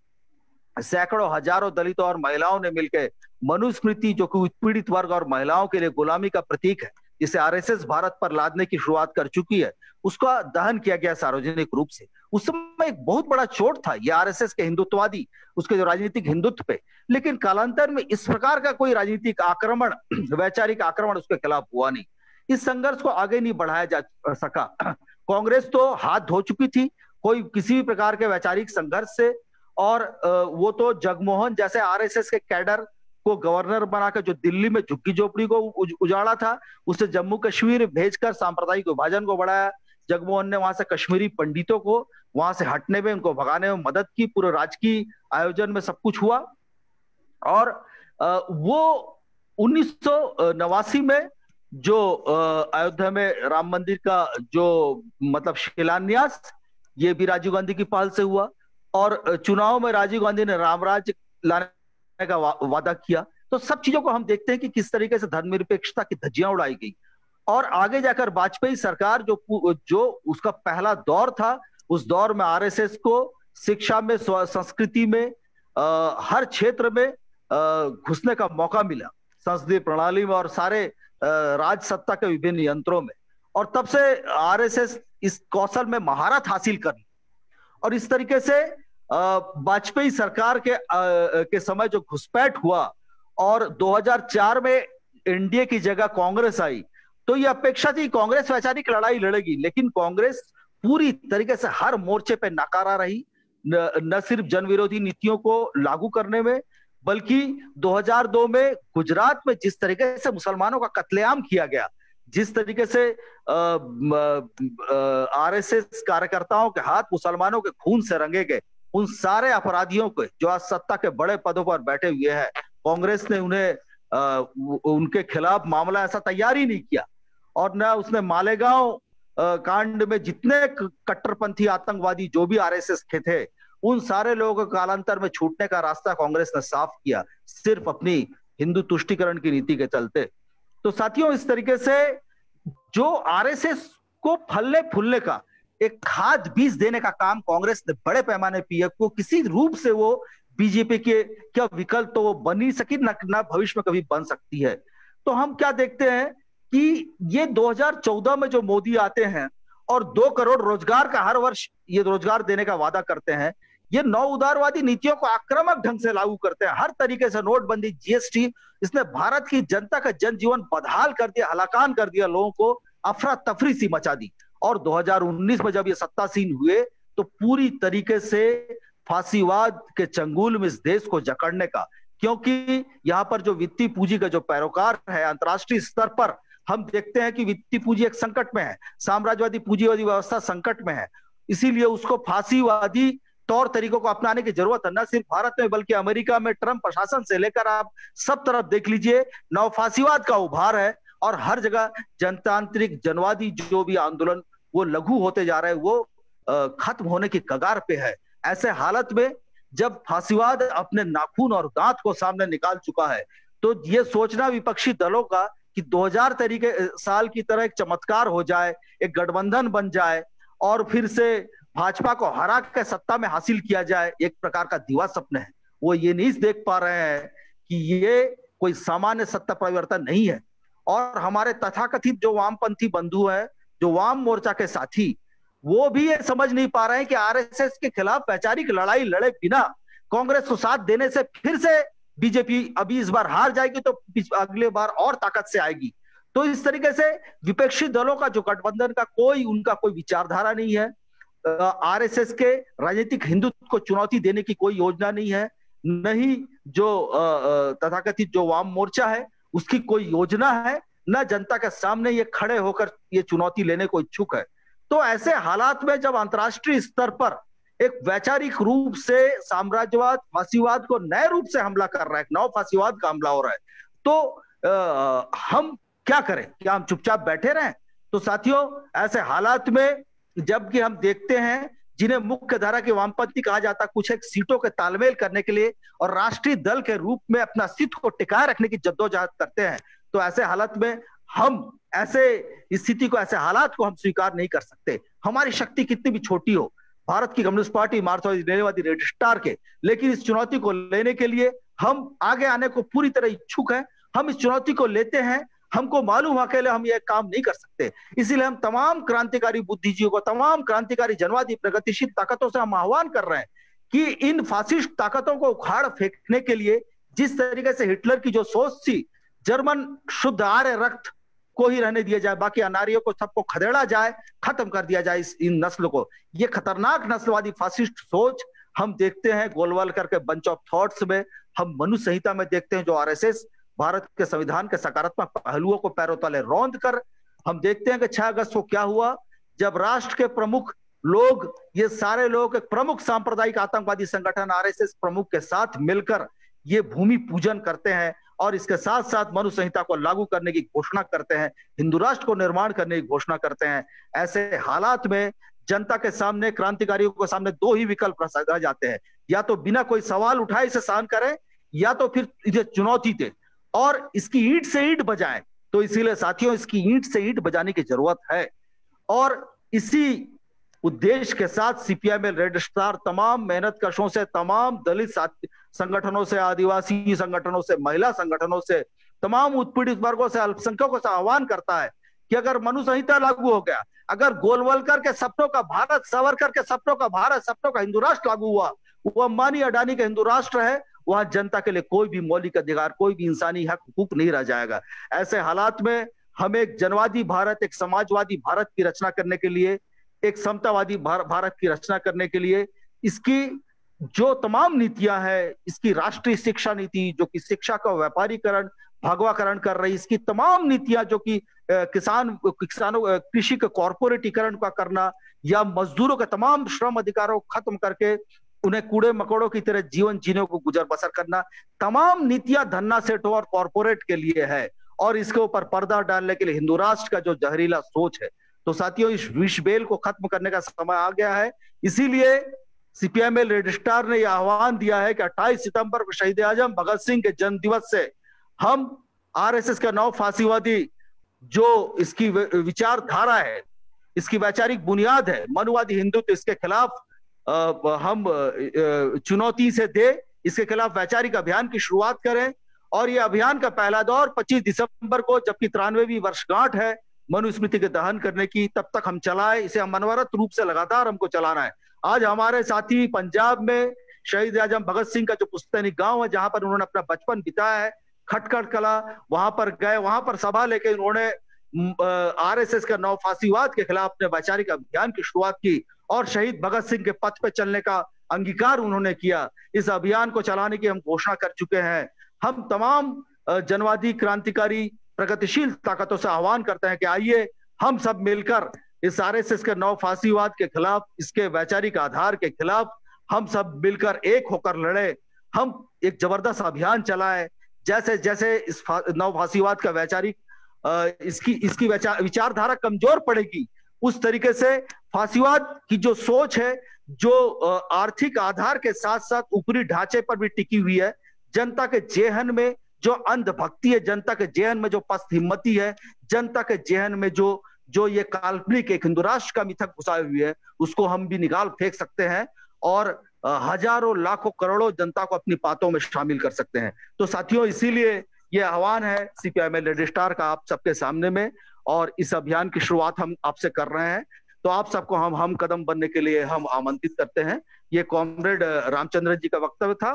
सैकड़ों हज़ारों दलितों और महिलाओं ने मिलकर मनुस्मृति, जो कि उत्पीड़ित वर्ग और महिलाओं के लिए गुलामी का प्रतीक है, जिसे आरएसएस भारत पर लादने की शुरुआत कर चुकी है, उसका दहन किया गया सार्वजनिक रूप से। उस समय एक बहुत बड़ा चोट था, ये आरएसएस के हिंदुत्ववादी, उसके जो राजनीतिक हिंदुत्व पे। लेकिन कालांतर में इस प्रकार का कोई राजनीतिक आक्रमण, वैचारिक आक्रमण उसके खिलाफ हुआ नहीं। इस संघर्ष को आगे नहीं बढ़ाया जा सका। कांग्रेस तो हाथ धो चुकी थी, कोई किसी भी प्रकार के वैचारिक संघर्ष से, और वो तो जगमोहन जैसे आरएसएस के कैडर को गवर्नर बनाकर जो दिल्ली में झुग्गी झोपड़ी को उजाड़ा था, उसे जम्मू कश्मीर भेजकर सांप्रदायिक विभाजन को बढ़ाया। जगमोहन ने वहाँ से कश्मीरी पंडितों को वहाँ से हटने में, उनको भगाने में मदद की, पूरे राजकीय आयोजन में सब कुछ हुआ। और वो उन्नीस सौ नवासी में जो अयोध्या में राम मंदिर का जो मतलब शिलान्यास ये भी राजीव गांधी की पहल से हुआ। और चुनाव में राजीव गांधी ने रामराज लाने का वा, वादा किया। तो सब चीज़ों को हम देखते हैं कि किस तरीके से धर्मनिरपेक्षता की धज्जियाँ उड़ाई गई। और आगे जाकर वाजपेयी सरकार जो जो उसका पहला दौर था उस दौर में आरएसएस को शिक्षा में संस्कृति में आ, हर क्षेत्र में घुसने का मौका मिला। संसदीय प्रणाली में और सारे राज सत्ता के विभिन्न यंत्रों में। और तब से आरएसएस इस कौशल में महारत हासिल कर ली और इस तरीके से वाजपेयी सरकार के के समय जो घुसपैठ हुआ और 2004 में एनडीए की जगह कांग्रेस आई तो ये अपेक्षा थी कांग्रेस वैचारिक लड़ाई लड़ेगी लेकिन कांग्रेस पूरी तरीके से हर मोर्चे पे नाकारा रही न, न सिर्फ़ जन विरोधी नीतियों को लागू करने में बल्कि 2002 में गुजरात में जिस तरीके से मुसलमानों का कत्लेआम किया गया जिस तरीके से आरएसएस कार्यकर्ताओं के हाथ मुसलमानों के खून से रंगे गए उन सारे अपराधियों को जो आज सत्ता के बड़े पदों पर बैठे हुए हैं कांग्रेस ने उन्हें आ, उनके खिलाफ मामला ऐसा तैयार ही नहीं किया। और न उसने मालेगांव कांड में जितने कट्टरपंथी आतंकवादी जो भी आरएसएस के थे उन सारे लोगों को कालांतर में छूटने का रास्ता कांग्रेस ने साफ़ किया सिर्फ़ अपनी हिंदू तुष्टिकरण की नीति के चलते। तो साथियों इस तरीके से जो आरएसएस को फलने फूलने का एक खाद बीज देने का काम कांग्रेस ने बड़े पैमाने पीएफ को किसी रूप से वो बीजेपी के क्या विकल्प तो वो बन ही सकी ना, ना भविष्य में कभी बन सकती है। तो हम क्या देखते हैं कि ये 2014 में जो मोदी आते हैं और दो करोड़ रोज़गार का हर वर्ष ये रोज़गार देने का वादा करते हैं ये नौ उदारवादी नीतियों को आक्रामक ढंग से लागू करते हैं। हर तरीके से नोटबंदी जीएसटी इसने भारत की जनता का जनजीवन बदहाल कर दिया, हलाकान कर दिया, लोगों को अफरा तफरी सी मचा दी। और 2019 में जब ये सत्तासीन हुए तो पूरी तरीके से फांसीवाद के चंगुल में इस देश को जकड़ने का, क्योंकि यहाँ पर जो वित्तीय पूंजी का जो पैरोकार है, अंतर्राष्ट्रीय स्तर पर, हम देखते हैं कि वित्तीय पूंजी एक संकट में है, साम्राज्यवादी पूंजीवादी व्यवस्था संकट में है। इसीलिए उसको फांसीवादी तौर तरीकों को अपनाने की ज़रूरत है, न सिर्फ़ भारत में, बल्कि अमेरिका में, ट्रंप प्रशासन से लेकर आप सब तरफ़ देख लीजिए, नवफासीवाद का उभार है और हर जगह जनतांत्रिक जनवादी जो भी आंदोलन, वो लघु होते जा रहे हैं, वो खत्म होने की कगार पे है। ऐसे हालत में जब फांसीवाद अपने नाखून और दांत को सामने निकाल चुका है तो ये सोचना विपक्षी दलों का कि 2000 तरीके साल की तरह एक चमत्कार हो जाए, एक गठबंधन बन जाए और फिर से भाजपा को हरा के सत्ता में हासिल किया जाए, एक प्रकार का दिवा सपन है। वो ये नहीं देख पा रहे हैं कि ये कोई सामान्य सत्ता परिवर्तन नहीं है। और हमारे तथाकथित जो वामपंथी बंधु हैं, जो वाम मोर्चा के साथी, वो भी ये समझ नहीं पा रहे हैं कि आरएसएस के खिलाफ वैचारिक लड़ाई लड़े बिना कांग्रेस को साथ देने से फिर से बीजेपी अभी इस बार हार जाएगी तो अगले बार और ताकत से आएगी। तो इस तरीके से विपक्षी दलों का जो गठबंधन का कोई, उनका कोई विचारधारा नहीं है। आरएसएस के राजनीतिक हिंदुत्व को चुनौती देने की कोई योजना नहीं है नहीं जो तथाकथित जो वाम मोर्चा है उसकी कोई योजना है न जनता के सामने ये खड़े होकर ये चुनौती लेने को इच्छुक है। तो ऐसे हालात में जब अंतर्राष्ट्रीय स्तर पर एक वैचारिक रूप से साम्राज्यवाद फांसीवाद को नए रूप से हमला कर रहा है नव फांसीवाद का हमला हो रहा है तो आ, हम क्या करें? क्या हम चुपचाप बैठे रहें? तो साथियों ऐसे हालात में जबकि हम देखते हैं जिन्हें मुख्य धारा के वामपंथी कहा जाता कुछ एक सीटों के तालमेल करने के लिए और राष्ट्रीय दल के रूप में अपना अस्तित्व को टिकाए रखने की जद्दोजहद करते हैं। तो ऐसे हालत में हम ऐसे स्थिति को ऐसे हालात को हम स्वीकार नहीं कर सकते। हमारी शक्ति कितनी भी छोटी हो, भारत की कम्युनिस्ट पार्टी मार्क्सवादी लेनेवादी रेड स्टार के, लेकिन इस चुनौती को लेने के लिए हम आगे आने को पूरी तरह इच्छुक हैं। हम इस चुनौती को लेते हैं हमको मालूम अकेले हम यह काम नहीं कर सकते। इसीलिए हम तमाम क्रांतिकारी बुद्धिजीवियों को, तमाम क्रांतिकारी जनवादी प्रगतिशील ताकतों से हम आह्वान कर रहे हैं कि इन फासिस्ट ताकतों को उखाड़ फेंकने के लिए जिस तरीके से हिटलर की जो सोच थी, जर्मन शुद्ध आर्य रक्त को ही रहने दिया जाए, बाकी अनारियों को सबको खदेड़ा जाए, खत्म कर दिया जाए इस, इन नस्ल को। ये खतरनाक नस्लवादी फासिस्ट सोच हम देखते हैं, गोलवाल करके बंच ऑफ़ थॉट्स में हम मनु संहिता में देखते हैं, जो आरएसएस भारत के संविधान के सकारात्मक पहलुओं को पैरों तले रौंद कर हम देखते हैं कि छह अगस्त को क्या हुआ। जब राष्ट्र के प्रमुख लोग, ये सारे लोग, एक प्रमुख सांप्रदायिक आतंकवादी संगठन आरएसएस प्रमुख के साथ मिलकर ये भूमि पूजन करते हैं और इसके साथ साथ मनु संहिता को लागू करने की घोषणा करते हैं, हिंदू राष्ट्र को निर्माण करने की घोषणा करते हैं। ऐसे हालात में जनता के सामने, क्रांतिकारियों के सामने दो ही विकल्प रह जाते हैं। या तो बिना कोई सवाल उठाए इसे सहन करें, या तो फिर इसे चुनौती दे। और इसकी ईट से ईट बजाएँ। तो इसीलिए साथियों, इसकी ईट से ईट बजाने की ज़रूरत है। और इसी उद्देश्य के साथ सीपीआई रेड स्टार तमाम मेहनत कशों से, तमाम दलित संगठनों से, आदिवासी संगठनों से, महिला संगठनों से, तमाम उत्पीड़ित वर्गों से, अल्पसंख्यकों से आह्वान करता है कि अगर मनु संहिता लागू हो गया, अगर गोलवलकर के सपनों का भारत, सवरकर के सपनों का भारत, सपनों का हिंदू राष्ट्र लागू हुआ वो अंबानी अडानी का हिंदू राष्ट्र है वहाँ जनता के लिए कोई भी मौलिक अधिकार, कोई भी इंसानी हक हुकूक नहीं रह जाएगा। ऐसे हालात में हमें एक जनवादी भारत, एक समाजवादी भारत की रचना करने के लिए, एक समतावादी भारत की रचना करने के लिए इसकी जो तमाम नीतियाँ हैं, इसकी राष्ट्रीय शिक्षा नीति, जो कि शिक्षा का व्यापारीकरण, भगवाकरण कर रही, इसकी तमाम नीतियाँ जो कि किसान, किसानों कृषि के कॉरपोरेटीकरण का करना या मजदूरों के तमाम श्रम अधिकारों को खत्म करके उन्हें कूड़े मकोड़ों की तरह जीवन जीने को गुजर बसर करना तमाम नीतियाँ धन्ना सेठों और कॉरपोरेट के लिए है और इसके ऊपर पर्दा डालने के लिए हिंदू राष्ट्र का जो जहरीला सोच है। तो साथियों, इस विष बेल को खत्म करने का समय आ गया है। इसीलिए सीपीएमएल रजिस्ट्रार ने यह आह्वान दिया है कि 28 सितंबर को शहीद आज़म भगत सिंह के जन्म दिवस से हम आरएसएस का नौ फांसीवादी जो इसकी विचारधारा है, इसकी वैचारिक बुनियाद है, मनुवादी हिंदुत्व इसके खिलाफ हम चुनौती से दे, इसके खिलाफ वैचारिक अभियान की शुरुआत करें। और ये अभियान का पहला दौर 25 दिसंबर को, जबकि तिरानवेवी वर्षगांठ है, मनुस्मृति के दहन करने की, तब तक हम चलाए, इसे हम मनवरत रूप से लगातार हमको चलाना है। आज हमारे साथी पंजाब में, शहीद आज़म भगत सिंह का जो पुस्तैनी गाँव है, जहाँ पर उन्होंने अपना बचपन बिताया है, खटखट कला, वहाँ पर गए, वहाँ पर सभा लेके उन्होंने आरएसएस का नौ फांसीवाद के खिलाफ अपने वैचारिक अभियान की शुरुआत की। और शहीद भगत सिंह के पथ पे चलने का अंगीकार उन्होंने किया। इस अभियान को चलाने की हम घोषणा कर चुके हैं। हम तमाम जनवादी क्रांतिकारी प्रगतिशील ताकतों से आह्वान करते हैं कि आइए हम सब मिलकर इस आरएसएस के नव फांसीवाद के खिलाफ, इसके वैचारिक आधार के खिलाफ हम सब मिलकर एक होकर लड़े। हम एक ज़बरदस्त अभियान चलाए। जैसे जैसे इस नव फांसीवाद का वैचारिक इसकी इसकी विचारधारा कमज़ोर पड़ेगी उस तरीके से फांसीवाद की जो सोच है, जो आर्थिक आधार के साथ साथ ऊपरी ढांचे पर भी टिकी हुई है, जनता के जेहन में जो अंधभक्ति है, जनता के जेहन में जो पस्त हिम्मती है, जनता के जेहन में जो जो ये काल्पनिक एक हिंदू राष्ट्र का मिथक घुसाई हुई है, उसको हम भी निकाल फेंक सकते हैं और हज़ारों, लाखों, करोड़ों जनता को अपनी बातों में शामिल कर सकते हैं। तो साथियों, इसीलिए ये आह्वान है सीपीआईएम रजिस्ट्रार का आप सबके सामने में। और इस अभियान की शुरुआत हम आपसे कर रहे हैं। तो आप सबको हम हम कदम बनने के लिए हम आमंत्रित करते हैं। ये कॉमरेड रामचंद्र जी का वक्तव्य था।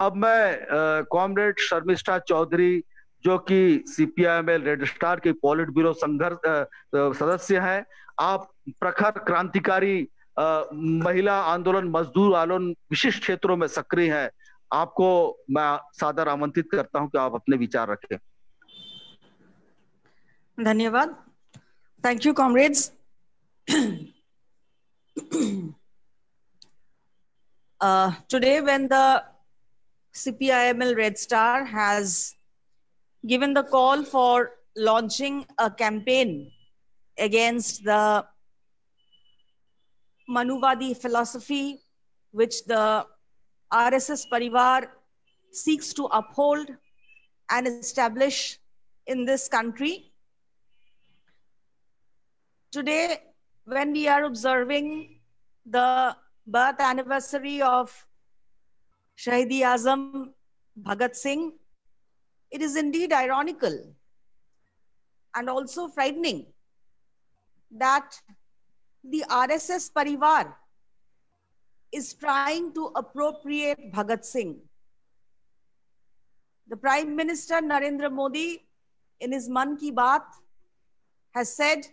अब मैं कॉमरेड शर्मिष्ठा चौधरी, जो कि सीपीआईएमएल रेड स्टार के पॉलिट ब्यूरो संघर्ष सदस्य हैं, आप प्रखर क्रांतिकारी महिला आंदोलन, मजदूर आंदोलन विशिष्ट क्षेत्रों में सक्रिय हैं। आपको मैं सादर आमंत्रित करता हूँ कि आप अपने विचार रखें। धन्यवाद thank you comrades uh, today when the CPIML Red Star has given the call for launching a campaign against the Manuvadi philosophy, which the RSS Parivar seeks to uphold and establish in this country. Today, when we are observing the birth anniversary of Shahidi Azam Bhagat Singh, it is indeed ironical and also frightening that the RSS Parivar is trying to appropriate Bhagat Singh. The Prime Minister Narendra Modi in his Mann Ki Baat has said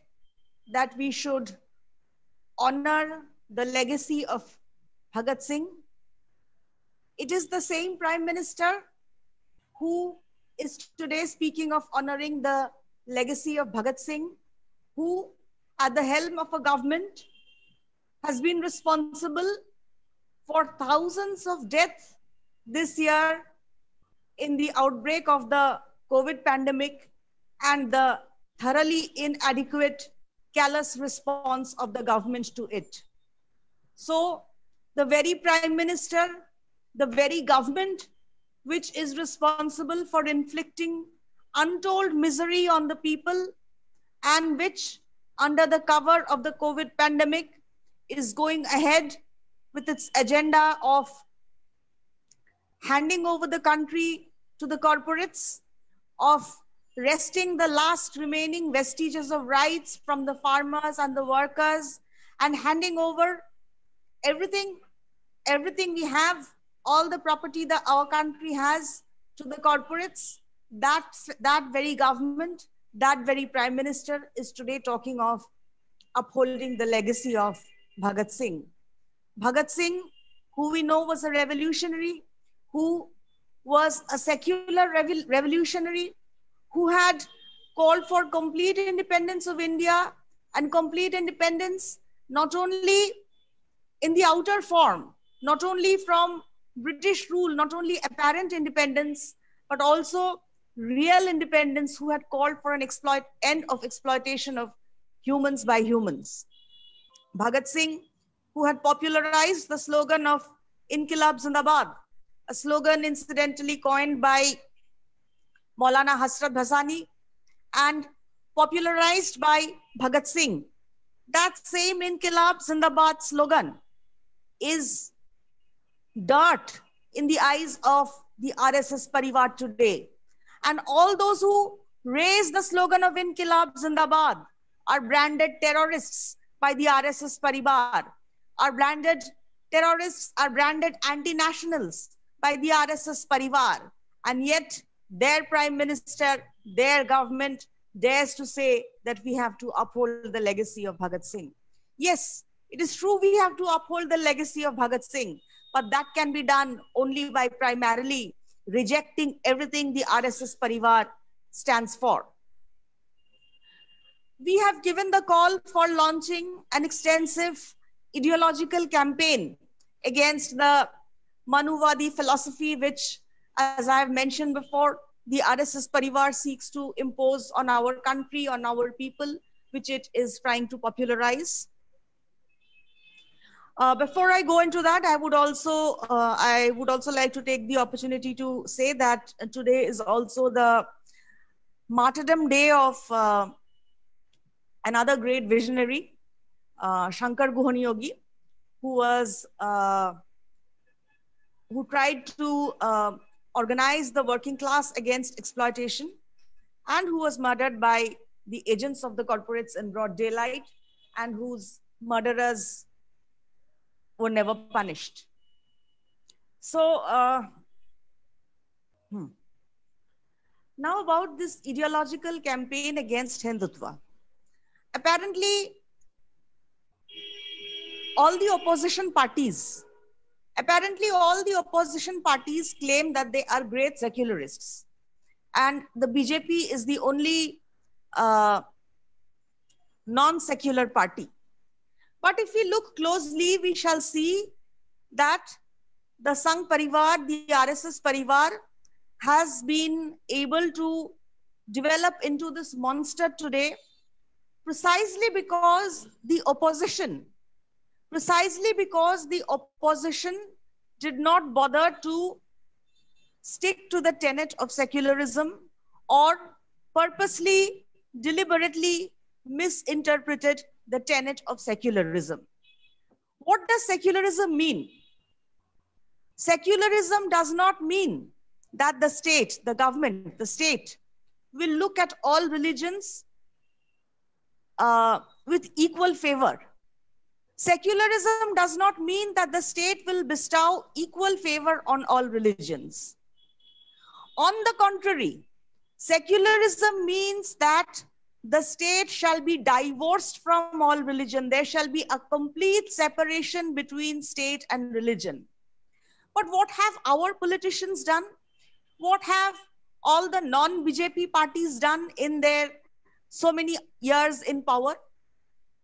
that we should honor the legacy of Bhagat Singh. It is the same Prime Minister who is today speaking of honoring the legacy of Bhagat Singh, who, at the helm of a government, has been responsible for thousands of deaths this year in the outbreak of the COVID pandemic and the thoroughly inadequate, callous response of the government to it. So the very prime minister, the very government, which is responsible for inflicting untold misery on the people and which under the cover of the COVID pandemic is going ahead with its agenda of handing over the country to the corporates, of wresting the last remaining vestiges of rights from the farmers and the workers, and handing over everything everything we have all the property that our country has to the corporates that that very government that very prime minister is today talking of upholding the legacy of bhagat singh. Bhagat singh who we know was a revolutionary who was a secular rev- revolutionary who had called for complete independence of india and complete independence not only in the outer form, not only from British rule, not only apparent independence, but also real independence who had called for an exploit end of exploitation of humans by humans. Bhagat Singh, who had popularized the slogan of Inquilab Zindabad, a slogan incidentally coined by Maulana Hasrat Bhasani and popularized by Bhagat Singh. That same Inquilab Zindabad slogan is dirt in the eyes of the RSS Parivar today. And all those who raise the slogan of Inquilab Zindabad are branded terrorists by the RSS Parivar, are branded terrorists, are branded anti-nationals by the RSS Parivar. And yet their prime minister, their government dares to say that we have to uphold the legacy of Bhagat Singh. Yes, it is true we have to uphold the legacy of Bhagat Singh, but that can be done only by primarily rejecting everything the RSS Parivar stands for. We have given the call for launching an extensive ideological campaign against the Manuvadi philosophy, which, as I have mentioned before, the RSS Parivar seeks to impose on our country, on our people, which it is trying to popularize. Uh, before I go into that, I would also uh, I would also like to take the opportunity to say that today is also the martyrdom day of uh, another great visionary, uh, Shankar Guha Niyogi, who was uh, who tried to uh, organize the working class against exploitation, and who was murdered by the agents of the corporates in broad daylight, and whose murderers were never punished. So, uh, hmm. now about this ideological campaign against Hindutva. Apparently, all the opposition parties apparently all the opposition parties claim that they are great secularists. And the bjp is the only uh, non-secular party. But if we look closely we shall see that the Sangh Parivar, the RSS Parivar has been able to develop into this monster today precisely because the opposition precisely because the opposition did not bother to stick to the tenet of secularism or purposely, deliberately misinterpreted the tenet of secularism. What does secularism mean? Secularism does not mean that the state, the government, the state will look at all religions uh, with equal favor Secularism does not mean that the state will bestow equal favor on all religions. On the contrary, secularism means that the state shall be divorced from all religion. There shall be a complete separation between state and religion. But what have our politicians done? What have all the non BJP parties done in their so many years in power?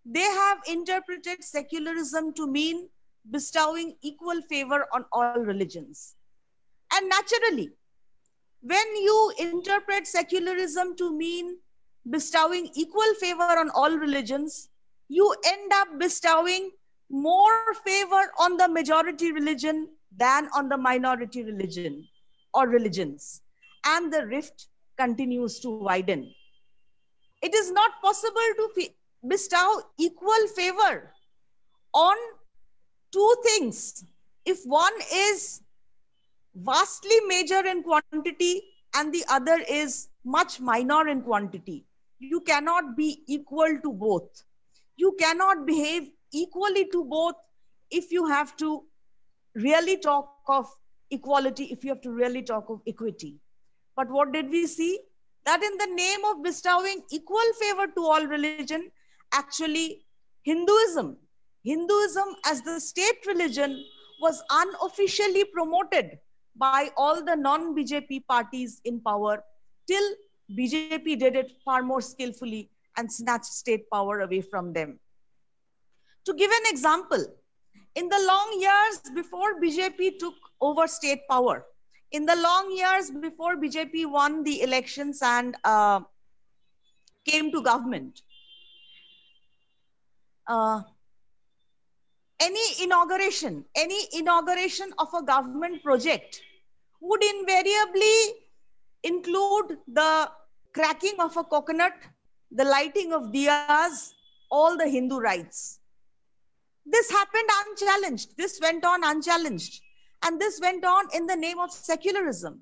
They have interpreted secularism to mean bestowing equal favor on all religions. And naturally, when you interpret secularism to mean bestowing equal favor on all religions, you end up bestowing more favor on the majority religion than on the minority religion or religions. And the rift continues to widen. It is not possible to bestow equal favor on two things. If one is vastly major in quantity and the other is much minor in quantity, you cannot be equal to both. You cannot behave equally to both if you have to really talk of equality, if you have to really talk of equity. But what did we see? That in the name of bestowing equal favor to all religion, actually Hinduism. Hinduism as the state religion was unofficially promoted by all the non-BJP parties in power till BJP did it far more skillfully and snatched state power away from them. To give an example, in the long years before BJP took over state power, in the long years before BJP won the elections and uh, came to government, uh, any inauguration, any inauguration of a government project would invariably include the cracking of a coconut, the lighting of diyas, all the Hindu rites. This happened unchallenged. This went on unchallenged. And this went on in the name of secularism.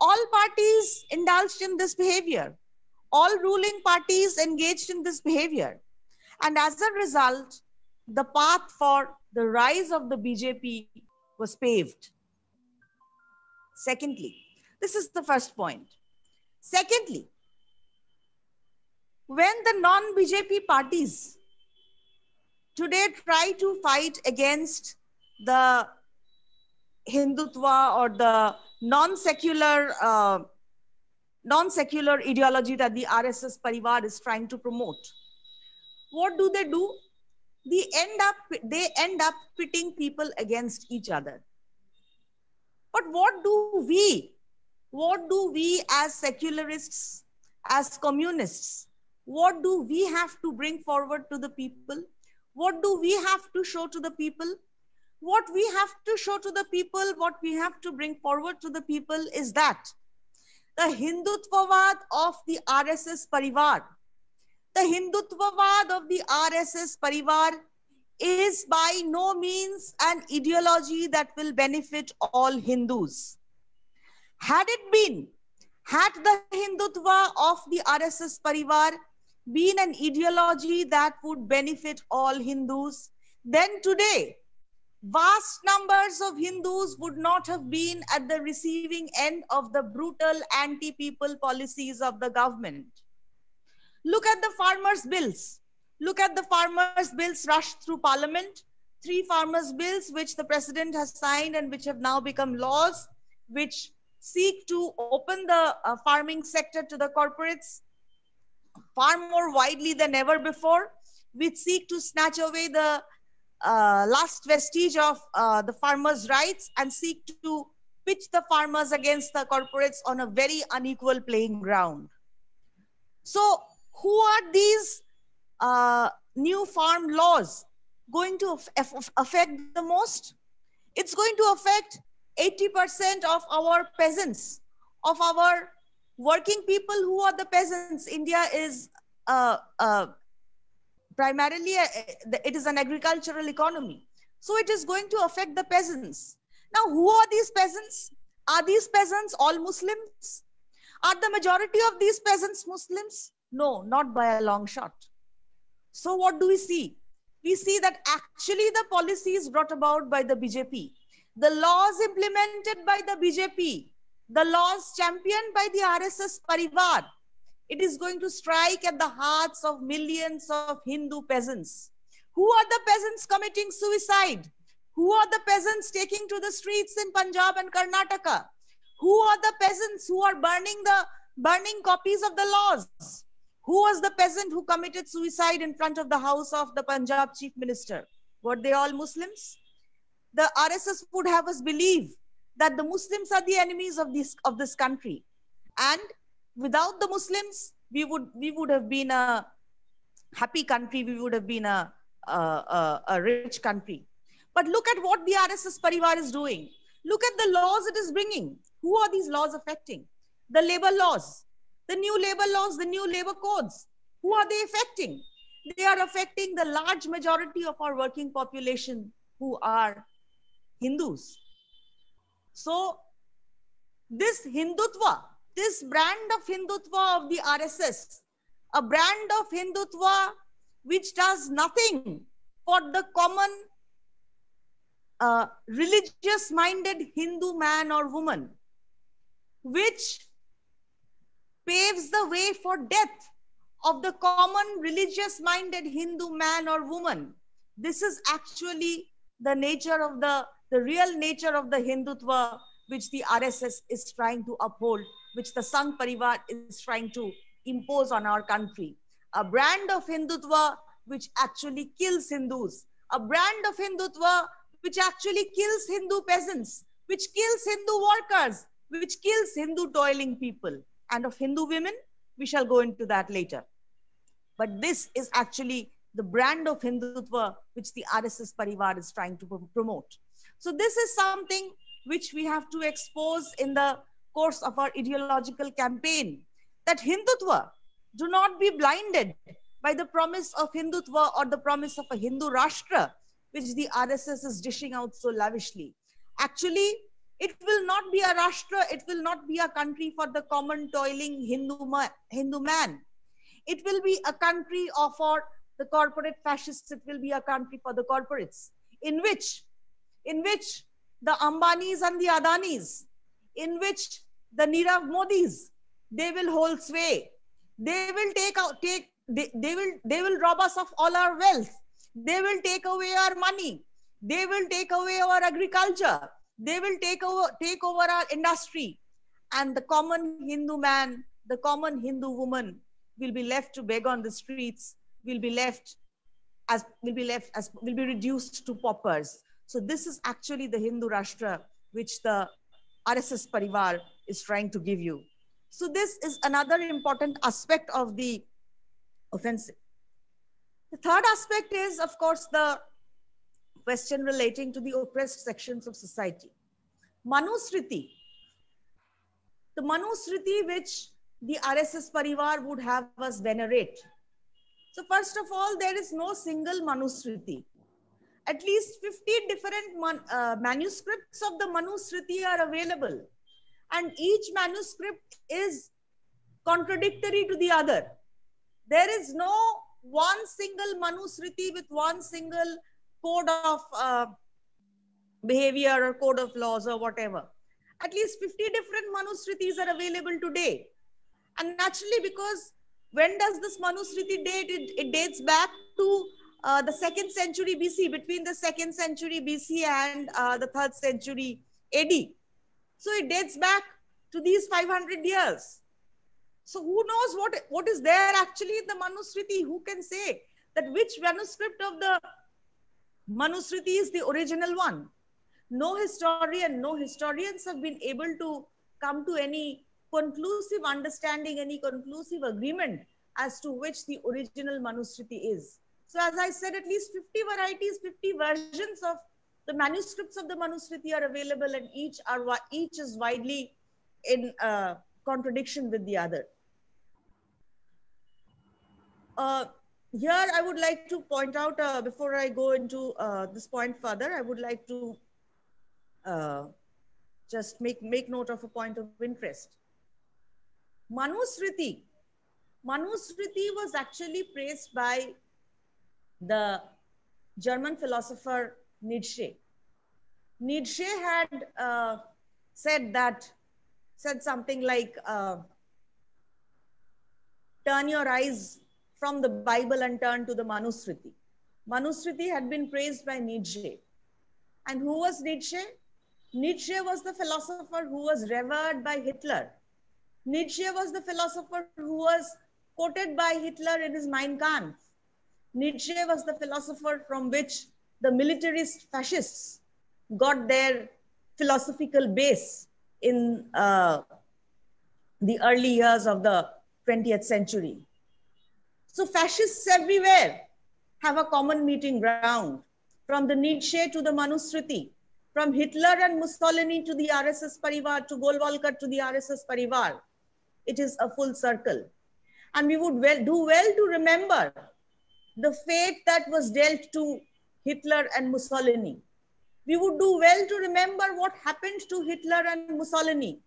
All parties indulged in this behavior. All ruling parties engaged in this behavior. And as a result, the path for the rise of the BJP was paved. Secondly, this is the first point. Secondly, when the non BJP parties today try to fight against the Hindutva or the non-secular uh, non-secular ideology that the RSS Parivar is trying to promote. What do they do? They end up they end up pitting people against each other. But what do we, what do we as secularists, as communists, what do we have to bring forward to the people? What do we have to show to the people? what we have to show to the people, what we have to bring forward to the people is that the Hindutvavad of the RSS Parivar, the Hindutvavad of the RSS Parivar is by no means an ideology that will benefit all Hindus. Had it been, had the Hindutva of the RSS Parivar been an ideology that would benefit all Hindus, then today vast numbers of Hindus would not have been at the receiving end of the brutal anti people policies of the government. Look at the farmers' bills. Look at the farmers' bills rushed through parliament. Three farmers' bills, which the president has signed and which have now become laws, which seek to open the uh, farming sector to the corporates far more widely than ever before, which seek to snatch away the uh, last vestige of uh, the farmers' rights and seek to pitch the farmers against the corporates on a very unequal playing ground. So, who are these uh, new farm laws going to affect the most? It's going to affect 80% of our peasants, of our working people who are the peasants. India is uh, uh, primarily uh, uh, it is an agricultural economy. So it is going to affect the peasants. Now who are these peasants? Are these peasants all muslims? Are the majority of these peasants muslims no not by a long shot so what do we see we see that actually the policies brought about by the bjp the laws implemented by the bjp the laws championed by the rss parivar it is going to strike at the hearts of millions of Hindu peasants. Who are the peasants committing suicide? Who are the peasants taking to the streets in Punjab and Karnataka? Who are the peasants who are burning the burning copies of the laws? Who was the peasant who committed suicide in front of the house of the Punjab chief minister? Were they all Muslims? The RSS would have us believe that the Muslims are the enemies of this of this country. And without the Muslims, we would we would have been a happy country. We would have been a a, a, a rich country. But look at what the RSS Parivar is doing. Look at the laws it is bringing. Who are these laws affecting? The labor laws, the new labor laws, the new labor codes. Who are they affecting? They are affecting the large majority of our working population who are Hindus. So, this Hindutva this brand of Hindutva of the RSS, a brand of Hindutva which does nothing for the common uh, religious minded Hindu man or woman, which paves the way for death of the common religious minded Hindu man or woman. This is actually the nature of the, the real nature of the Hindutva which the RSS is trying to uphold which the Sangh Parivar is trying to impose on our country. A brand of Hindutva which actually kills Hindus. A brand of Hindutva which actually kills Hindu peasants, which kills Hindu workers, which kills Hindu toiling people. And of Hindu women, we shall go into that later. But this is actually the brand of Hindutva which the RSS Parivar is trying to promote. So this is something which we have to expose in the course of our ideological campaign that Hindutva do not be blinded by the promise of Hindutva or the promise of a Hindu Rashtra, which the RSS is dishing out so lavishly. Actually, it will not be a Rashtra, it will not be a country for the common toiling Hindu, ma Hindu man. It will be a country of for the corporate fascists, it will be a country for the corporates, in which, in which the Ambanis and the Adanis, in which the Nirav Modis, they will hold sway. They will take out, take, they, they will, they will rob us of all our wealth. They will take away our money. They will take away our agriculture. They will take over, take over our industry. And the common Hindu man, the common Hindu woman will be left to beg on the streets, will be left as, will be left as, will be reduced to paupers. So this is actually the Hindu Rashtra, which the RSS Parivar is trying to give you. So this is another important aspect of the offensive. The third aspect is, of course, the question relating to the oppressed sections of society. Manusmriti, the Manusmriti which the RSS Parivar would have us venerate. So first of all, there is no single Manusmriti. At least 50 different man, uh, manuscripts of the Manusmriti are available. And each manuscript is contradictory to the other. There is no one single Manusmriti with one single code of uh, behavior or code of laws or whatever. At least 50 different Manusmritis are available today. And naturally, because when does this Manusmriti date? It, it dates back to uh, the second century BC, between the second century BC and uh, the third century AD. So it dates back to these 500 years. So who knows what, what is there actually in the Manusmriti? Who can say that which manuscript of the Manusmriti is the original one? No historian, no historians have been able to come to any conclusive understanding, any conclusive agreement as to which the original Manusmriti is. So as I said, at least 50 varieties, 50 versions of the manuscripts of the Manusmriti are available and each are each is widely in uh, contradiction with the other. Uh, here I would like to point out, uh, before I go into uh, this point further, I would like to uh, just make, make note of a point of interest. Manusmriti. Manusmriti was actually praised by the German philosopher Nietzsche. Nietzsche had uh, said that, said something like, uh, turn your eyes from the Bible and turn to the Manusmriti. Manusmriti had been praised by Nietzsche. And who was Nietzsche? Nietzsche was the philosopher who was revered by Hitler. Nietzsche was the philosopher who was quoted by Hitler in his Mein Kampf. Nietzsche was the philosopher from which the militarist fascists got their philosophical base in uh, the early years of the 20th century. So fascists everywhere have a common meeting ground, from the Nietzsche to the Manusmriti, from Hitler and Mussolini to the RSS Parivar, to Golwalkar to the RSS Parivar. It is a full circle. And we would well, do well to remember the fate that was dealt to Hitler and Mussolini. We would do well to remember what happened to Hitler and Mussolini.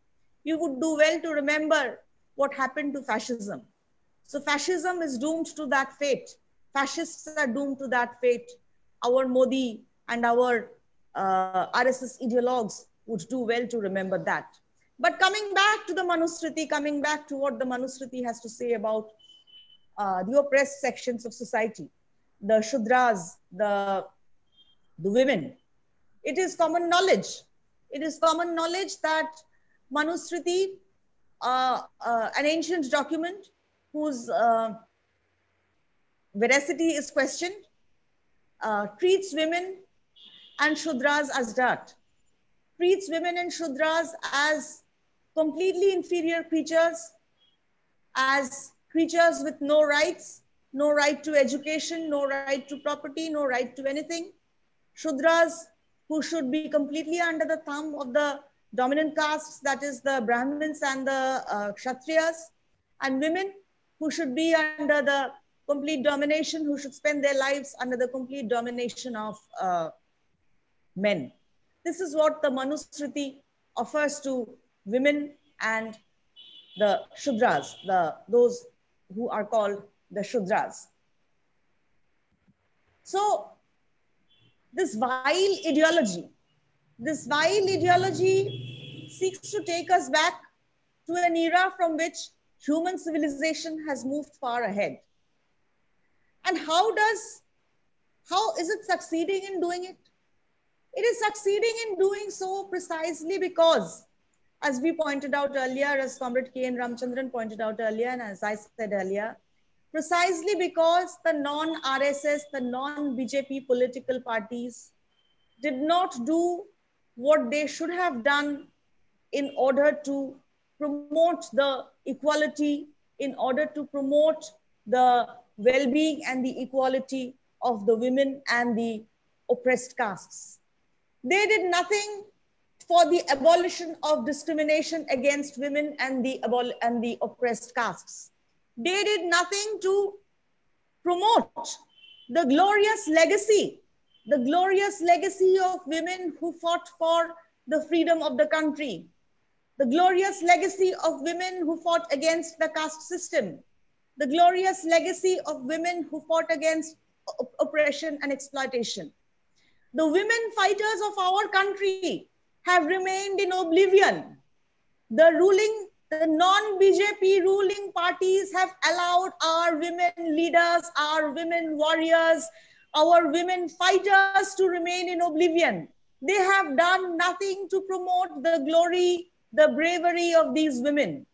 We would do well to remember what happened to fascism. So fascism is doomed to that fate. Fascists are doomed to that fate. Our Modi and our uh, RSS ideologues would do well to remember that. But coming back to the Manusmriti, coming back to what the Manusmriti has to say about uh, the oppressed sections of society, the Shudras, the, the women, it is common knowledge. It is common knowledge that Manusmriti, uh, uh, an ancient document whose uh, veracity is questioned, uh, treats women and Shudras as dirt, treats women and Shudras as completely inferior creatures, as creatures with no rights, no right to education, no right to property, no right to anything. Shudras who should be completely under the thumb of the dominant castes, that is the Brahmins and the uh, Kshatriyas, and women who should be under the complete domination, who should spend their lives under the complete domination of uh, men. This is what the Manusmriti offers to women and the Shudras, the, those who are called the Shudras. So this vile ideology, this vile ideology seeks to take us back to an era from which human civilization has moved far ahead. And how does, how is it succeeding in doing it? It is succeeding in doing so precisely because, as we pointed out earlier, as Comrade K. N. Ramchandran pointed out earlier, and as I said earlier, precisely because the non-RSS, the non-BJP political parties did not do what they should have done in order to promote the equality, in order to promote the well-being and the equality of the women and the oppressed castes. They did nothing for the abolition of discrimination against women and the, and the oppressed castes. They did nothing to promote the glorious legacy, the glorious legacy of women who fought for the freedom of the country, the glorious legacy of women who fought against the caste system, the glorious legacy of women who fought against oppression and exploitation. The women fighters of our country have remained in oblivion. The ruling, the non-BJP ruling parties have allowed our women leaders, our women warriors, our women fighters to remain in oblivion. They have done nothing to promote the glory, the bravery of these women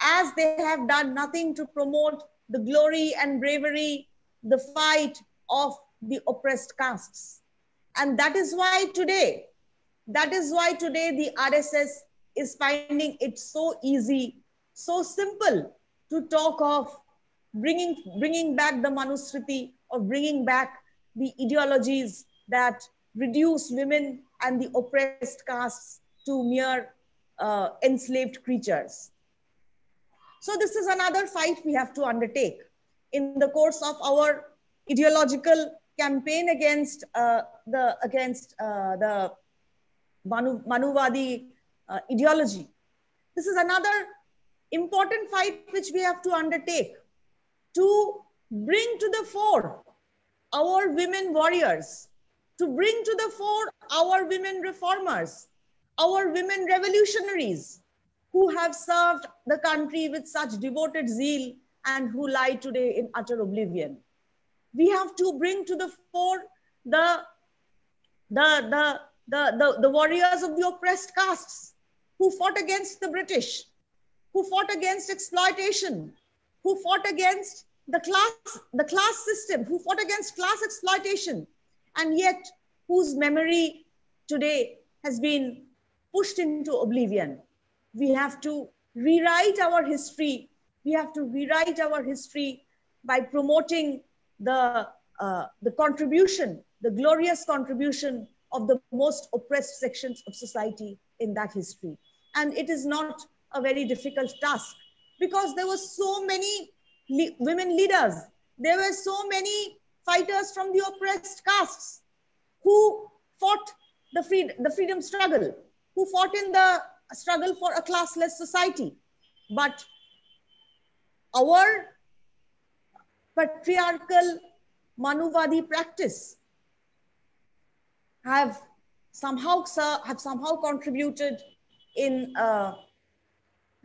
as they have done nothing to promote the glory and bravery, the fight of the oppressed castes. And that is why today, that is why today the RSS is finding it so easy, so simple to talk of bringing, bringing back the Manusmriti or bringing back the ideologies that reduce women and the oppressed castes to mere uh, enslaved creatures. So this is another fight we have to undertake in the course of our ideological campaign against uh, the against uh, the Manu, Manuvadi uh, ideology. This is another important fight which we have to undertake to bring to the fore our women warriors, to bring to the fore our women reformers, our women revolutionaries, who have served the country with such devoted zeal and who lie today in utter oblivion. We have to bring to the fore the, the, the, the, the, the warriors of the oppressed castes who fought against the British, who fought against exploitation, who fought against the class, the class system, who fought against class exploitation, and yet whose memory today has been pushed into oblivion we have to rewrite our history. We have to rewrite our history by promoting the, uh, the contribution, the glorious contribution of the most oppressed sections of society in that history. And it is not a very difficult task because there were so many le women leaders. There were so many fighters from the oppressed castes who fought the, free the freedom struggle, who fought in the struggle for a classless society. But our patriarchal Manuvadi practice have somehow have somehow contributed in uh,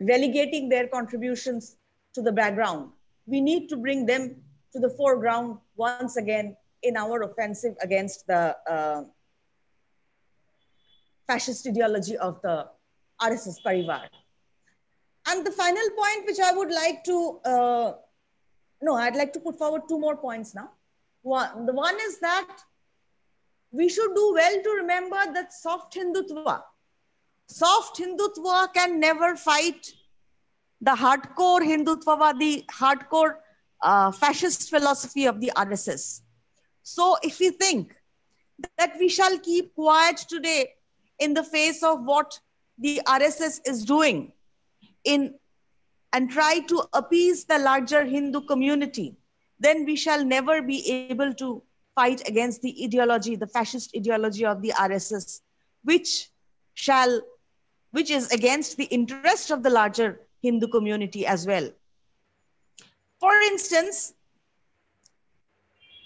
relegating their contributions to the background. We need to bring them to the foreground once again in our offensive against the uh, fascist ideology of the RSS Parivar. And the final point which I would like to, uh, no, I'd like to put forward two more points now. One, the one is that we should do well to remember that soft Hindutva, soft Hindutva can never fight the hardcore Hindutva, the hardcore uh, fascist philosophy of the RSS. So if we think that we shall keep quiet today in the face of what the RSS is doing in and try to appease the larger Hindu community, then we shall never be able to fight against the ideology, the fascist ideology of the RSS, which shall, which is against the interest of the larger Hindu community as well. For instance,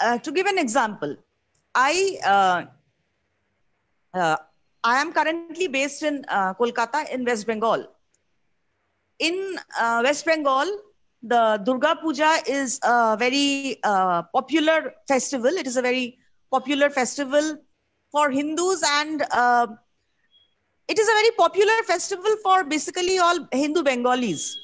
uh, to give an example, I uh, uh, I am currently based in uh, Kolkata in West Bengal. In uh, West Bengal, the Durga Puja is a very uh, popular festival. It is a very popular festival for Hindus and uh, it is a very popular festival for basically all Hindu Bengalis.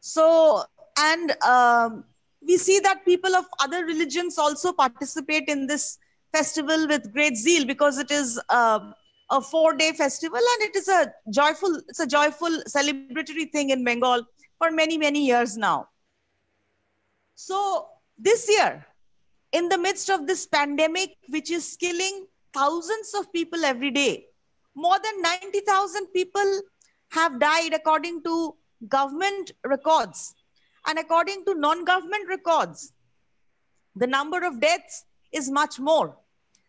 So, and um, we see that people of other religions also participate in this festival with great zeal because it is uh, a four day festival and it is a joyful it's a joyful celebratory thing in bengal for many many years now. So this year in the midst of this pandemic which is killing thousands of people every day more than 90000 people have died according to government records. And according to non government records the number of deaths is much more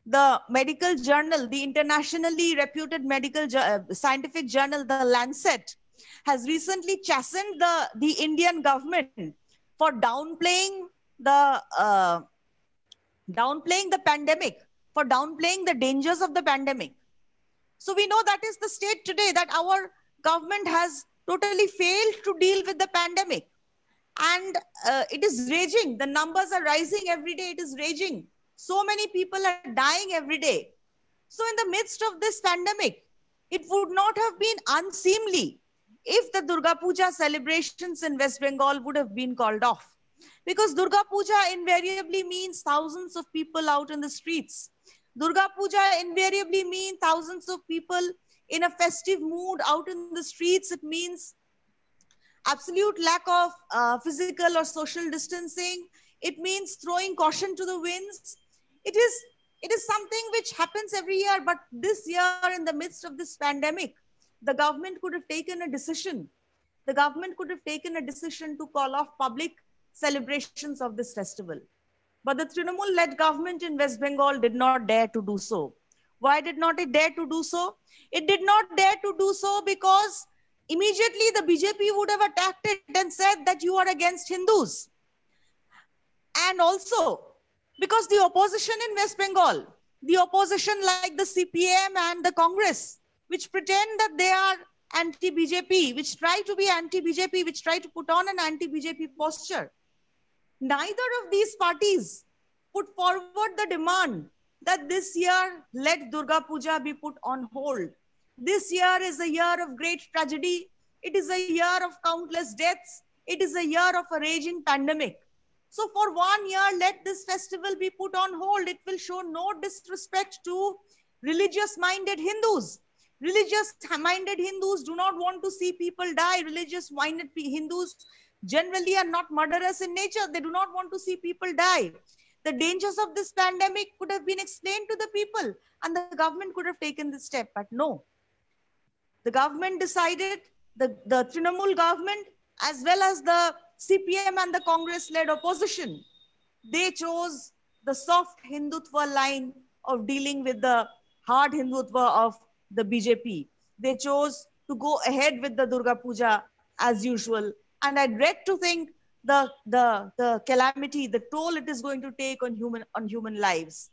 the medical journal, the internationally reputed medical uh, scientific journal, the Lancet, has recently chastened the, the Indian government for downplaying the uh, downplaying the pandemic, for downplaying the dangers of the pandemic. So we know that is the state today that our government has totally failed to deal with the pandemic, and uh, it is raging. The numbers are rising every day. It is raging so many people are dying every day. So, in the midst of this pandemic, it would not have been unseemly if the Durga Puja celebrations in West Bengal would have been called off. Because Durga Puja invariably means thousands of people out in the streets. Durga Puja invariably means thousands of people in a festive mood out in the streets. It means absolute lack of uh, physical or social distancing. It means throwing caution to the winds it is it is something which happens every year but this year in the midst of this pandemic the government could have taken a decision the government could have taken a decision to call off public celebrations of this festival but the Trinamool led government in West Bengal did not dare to do so. Why did not it dare to do so? It did not dare to do so because immediately the BJP would have attacked it and said that you are against Hindus. And also, because the opposition in West Bengal, the opposition like the CPM and the Congress, which pretend that they are anti BJP, which try to be anti BJP, which try to put on an anti BJP posture, neither of these parties put forward the demand that this year let Durga Puja be put on hold. This year is a year of great tragedy. It is a year of countless deaths. It is a year of a raging pandemic. So for one year, let this festival be put on hold. It will show no disrespect to religious minded Hindus. Religious minded Hindus do not want to see people die. Religious minded Hindus generally are not murderous in nature. They do not want to see people die. The dangers of this pandemic could have been explained to the people and the government could have taken this step, but no. The government decided, the, the Trinamool government, as well as the CPM and the Congress led opposition, they chose the soft Hindutva line of dealing with the hard Hindutva of the BJP. They chose to go ahead with the Durga Puja as usual. And I dread to think the, the, the calamity, the toll it is going to take on human, on human lives.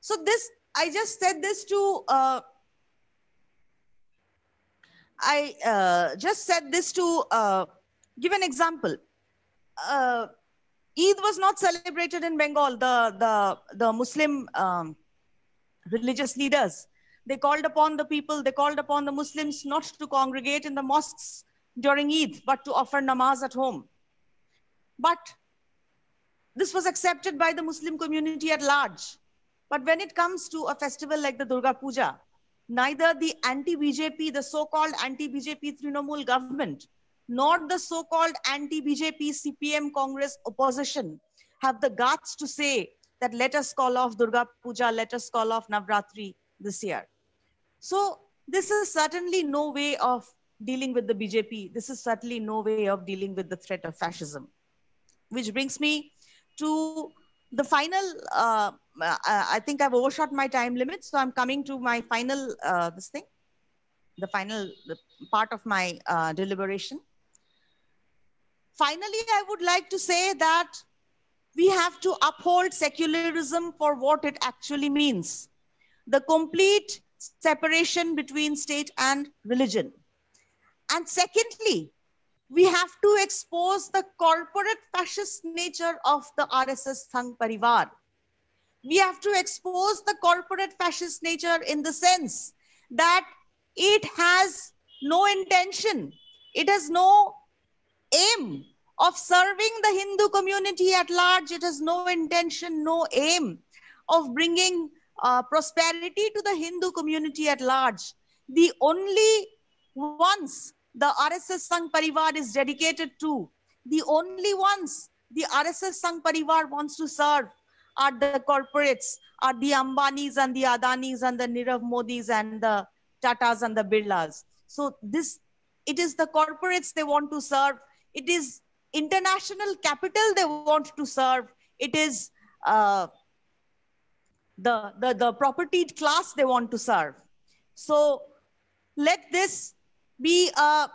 So this, I just said this to, uh, I uh, just said this to uh, give an example. Uh, Eid was not celebrated in Bengal. The the the Muslim um, religious leaders they called upon the people. They called upon the Muslims not to congregate in the mosques during Eid, but to offer namaz at home. But this was accepted by the Muslim community at large. But when it comes to a festival like the Durga Puja, neither the anti-BJP, the so-called anti-BJP Trinamool government, nor the so-called anti-BJP CPM Congress opposition have the guts to say that let us call off Durga Puja, let us call off Navratri this year. So this is certainly no way of dealing with the BJP. This is certainly no way of dealing with the threat of fascism. Which brings me to the final, uh, uh, I think I've overshot my time limit, so I'm coming to my final, uh, this thing, the final part of my uh, deliberation. Finally, I would like to say that we have to uphold secularism for what it actually means. The complete separation between state and religion. And secondly, we have to expose the corporate fascist nature of the RSS Sangh Parivar. We have to expose the corporate fascist nature in the sense that it has no intention, it has no aim of serving the Hindu community at large. It has no intention, no aim of bringing uh, prosperity to the Hindu community at large. The only ones the RSS Sangh Parivar is dedicated to, the only ones the RSS Sangh Parivar wants to serve are the corporates, are the Ambanis and the Adanis and the Nirav Modis and the Tatas and the Birlas. So this, it is the corporates they want to serve. It is international capital they want to serve. It is uh, the, the, the propertied class they want to serve. So let this be a,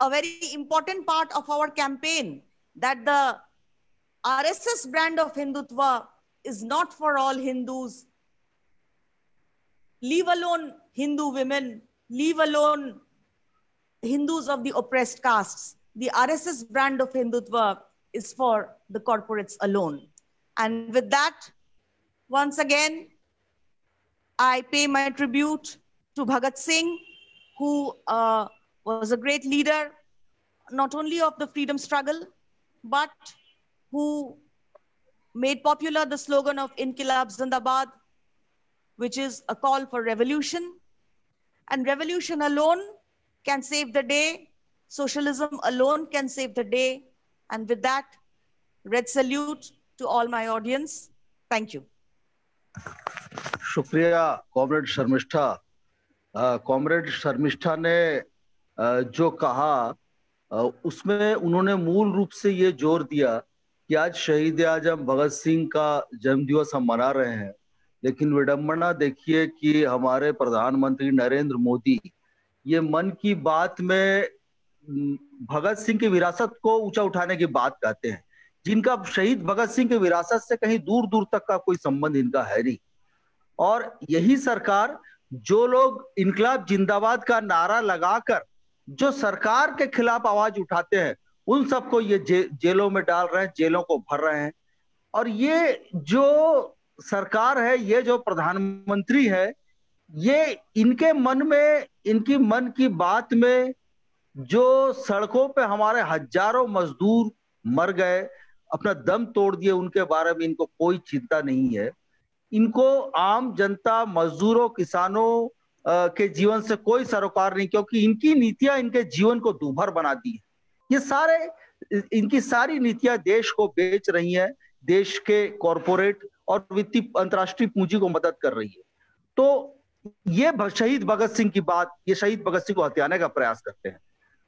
a very important part of our campaign that the RSS brand of Hindutva is not for all Hindus. Leave alone Hindu women, leave alone Hindus of the oppressed castes. The RSS brand of Hindutva is for the corporates alone. And with that, once again, I pay my tribute to Bhagat Singh, who uh, was a great leader, not only of the freedom struggle, but who made popular the slogan of Inquilab Zindabad, which is a call for revolution. And revolution alone can save the day. Socialism alone can save the day. And with that, red salute to all my audience. Thank you. शुक्रिया comrade Sharmishtha comrade Sharmishtha ने जो कहा उसमें उन्होंने मूल रूप से ये ज़ोर दिया कि आज शहीद आज़म भगत सिंह का जन्म दिवस हम मना रहे हैं लेकिन विडंबना देखिए कि हमारे प्रधानमंत्री नरेंद्र मोदी ये मन की बात में भगत सिंह की विरासत को ऊँचा उठाने की बात कहते हैं। जिनका शहीद भगत सिंह की विरासत से कहीं दूर दूर तक का कोई संबंध इनका है नहीं। और यही सरकार जो लोग इनकलाब जिंदाबाद का नारा लगाकर जो सरकार के खिलाफ आवाज़ उठाते हैं उन सबको ये जे, जेलों में डाल रहे हैं जेलों को भर रहे हैं। और ये जो सरकार है ये जो प्रधानमंत्री है ये इनके मन में इनकी मन की बात में जो सड़कों पे हमारे हज़ारों मजदूर मर गए, अपना दम तोड़ दिए, उनके बारे में इनको कोई चिंता नहीं है। इनको आम जनता, मजदूरों, किसानों के जीवन से कोई सरोकार नहीं, क्योंकि इनकी नीतियाँ इनके जीवन को दुभर बना दी है। ये सारे, इनकी सारी नीतियाँ देश को बेच रही हैं, देश के कॉरपोरेट और वित्तीय, अंतर्राष्ट्रीय पूंजी को मदद कर रही है। तो ये शहीद भगत सिंह की बात, ये शहीद भगत सिंह को हत्याने का प्रयास करते हैं।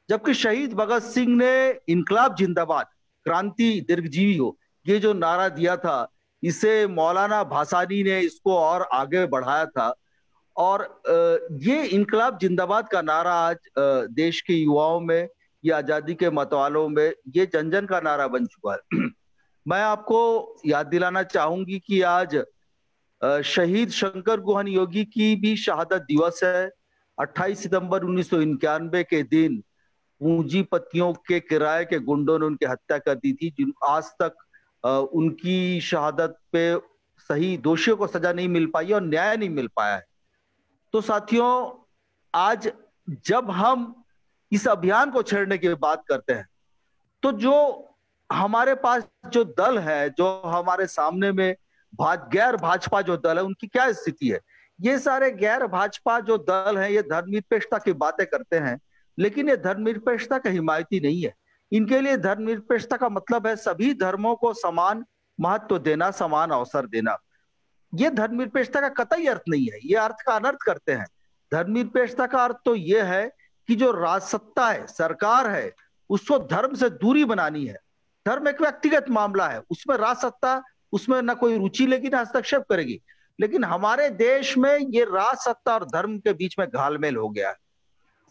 जबकि शहीद भगत सिंह ने इनकलाब जिंदाबाद, क्रांति दीर्घजीवी हो, ये जो नारा दिया था, इसे मौलाना भासानी ने इसको और आगे बढ़ाया था। और ये इनकलाब जिंदाबाद का नारा आज देश के युवाओं में, या आज़ादी के मतवालों में, ये जन जन का नारा बन चुका है। मैं आपको याद दिलाना चाहूँगी कि आज शहीद शंकर गुहन योगी की भी शहादत दिवस है। 28 सितंबर उन्नीस सौ इक्यानवे के दिन पूंजीपतियों के किराए के गुंडों ने उनकी हत्या कर दी थी, जिन, आज तक उनकी शहादत पे सही दोषियों को सजा नहीं मिल पाई और न्याय नहीं मिल पाया है। तो साथियों, आज जब हम इस अभियान को छेड़ने की बात करते हैं तो जो हमारे पास जो दल है, जो हमारे सामने में भाज, गैर भाजपा जो दल है, उनकी क्या स्थिति है? ये सारे गैर भाजपा जो दल है, ये धर्मनिरपेक्षता की बातें करते हैं, लेकिन ये धर्मनिरपेक्षता का हिमायती नहीं है। इनके लिए धर्मनिरपेक्षता का मतलब है सभी धर्मों को समान महत्व देना, समान अवसर देना। ये धर्मनिरपेक्षता का कतई अर्थ नहीं है, ये अर्थ का अनर्थ करते हैं। धर्मनिरपेक्षता का अर्थ तो ये है कि जो राजसत्ता है, सरकार है, उसको धर्म से दूरी बनानी है। धर्म एक व्यक्तिगत मामला है, उसमें राज सत्ता उसमें ना कोई रुचि लेगी, ना हस्तक्षेप करेगी। लेकिन हमारे देश में ये राज सत्ता और धर्म के बीच में घालमेल हो गया है।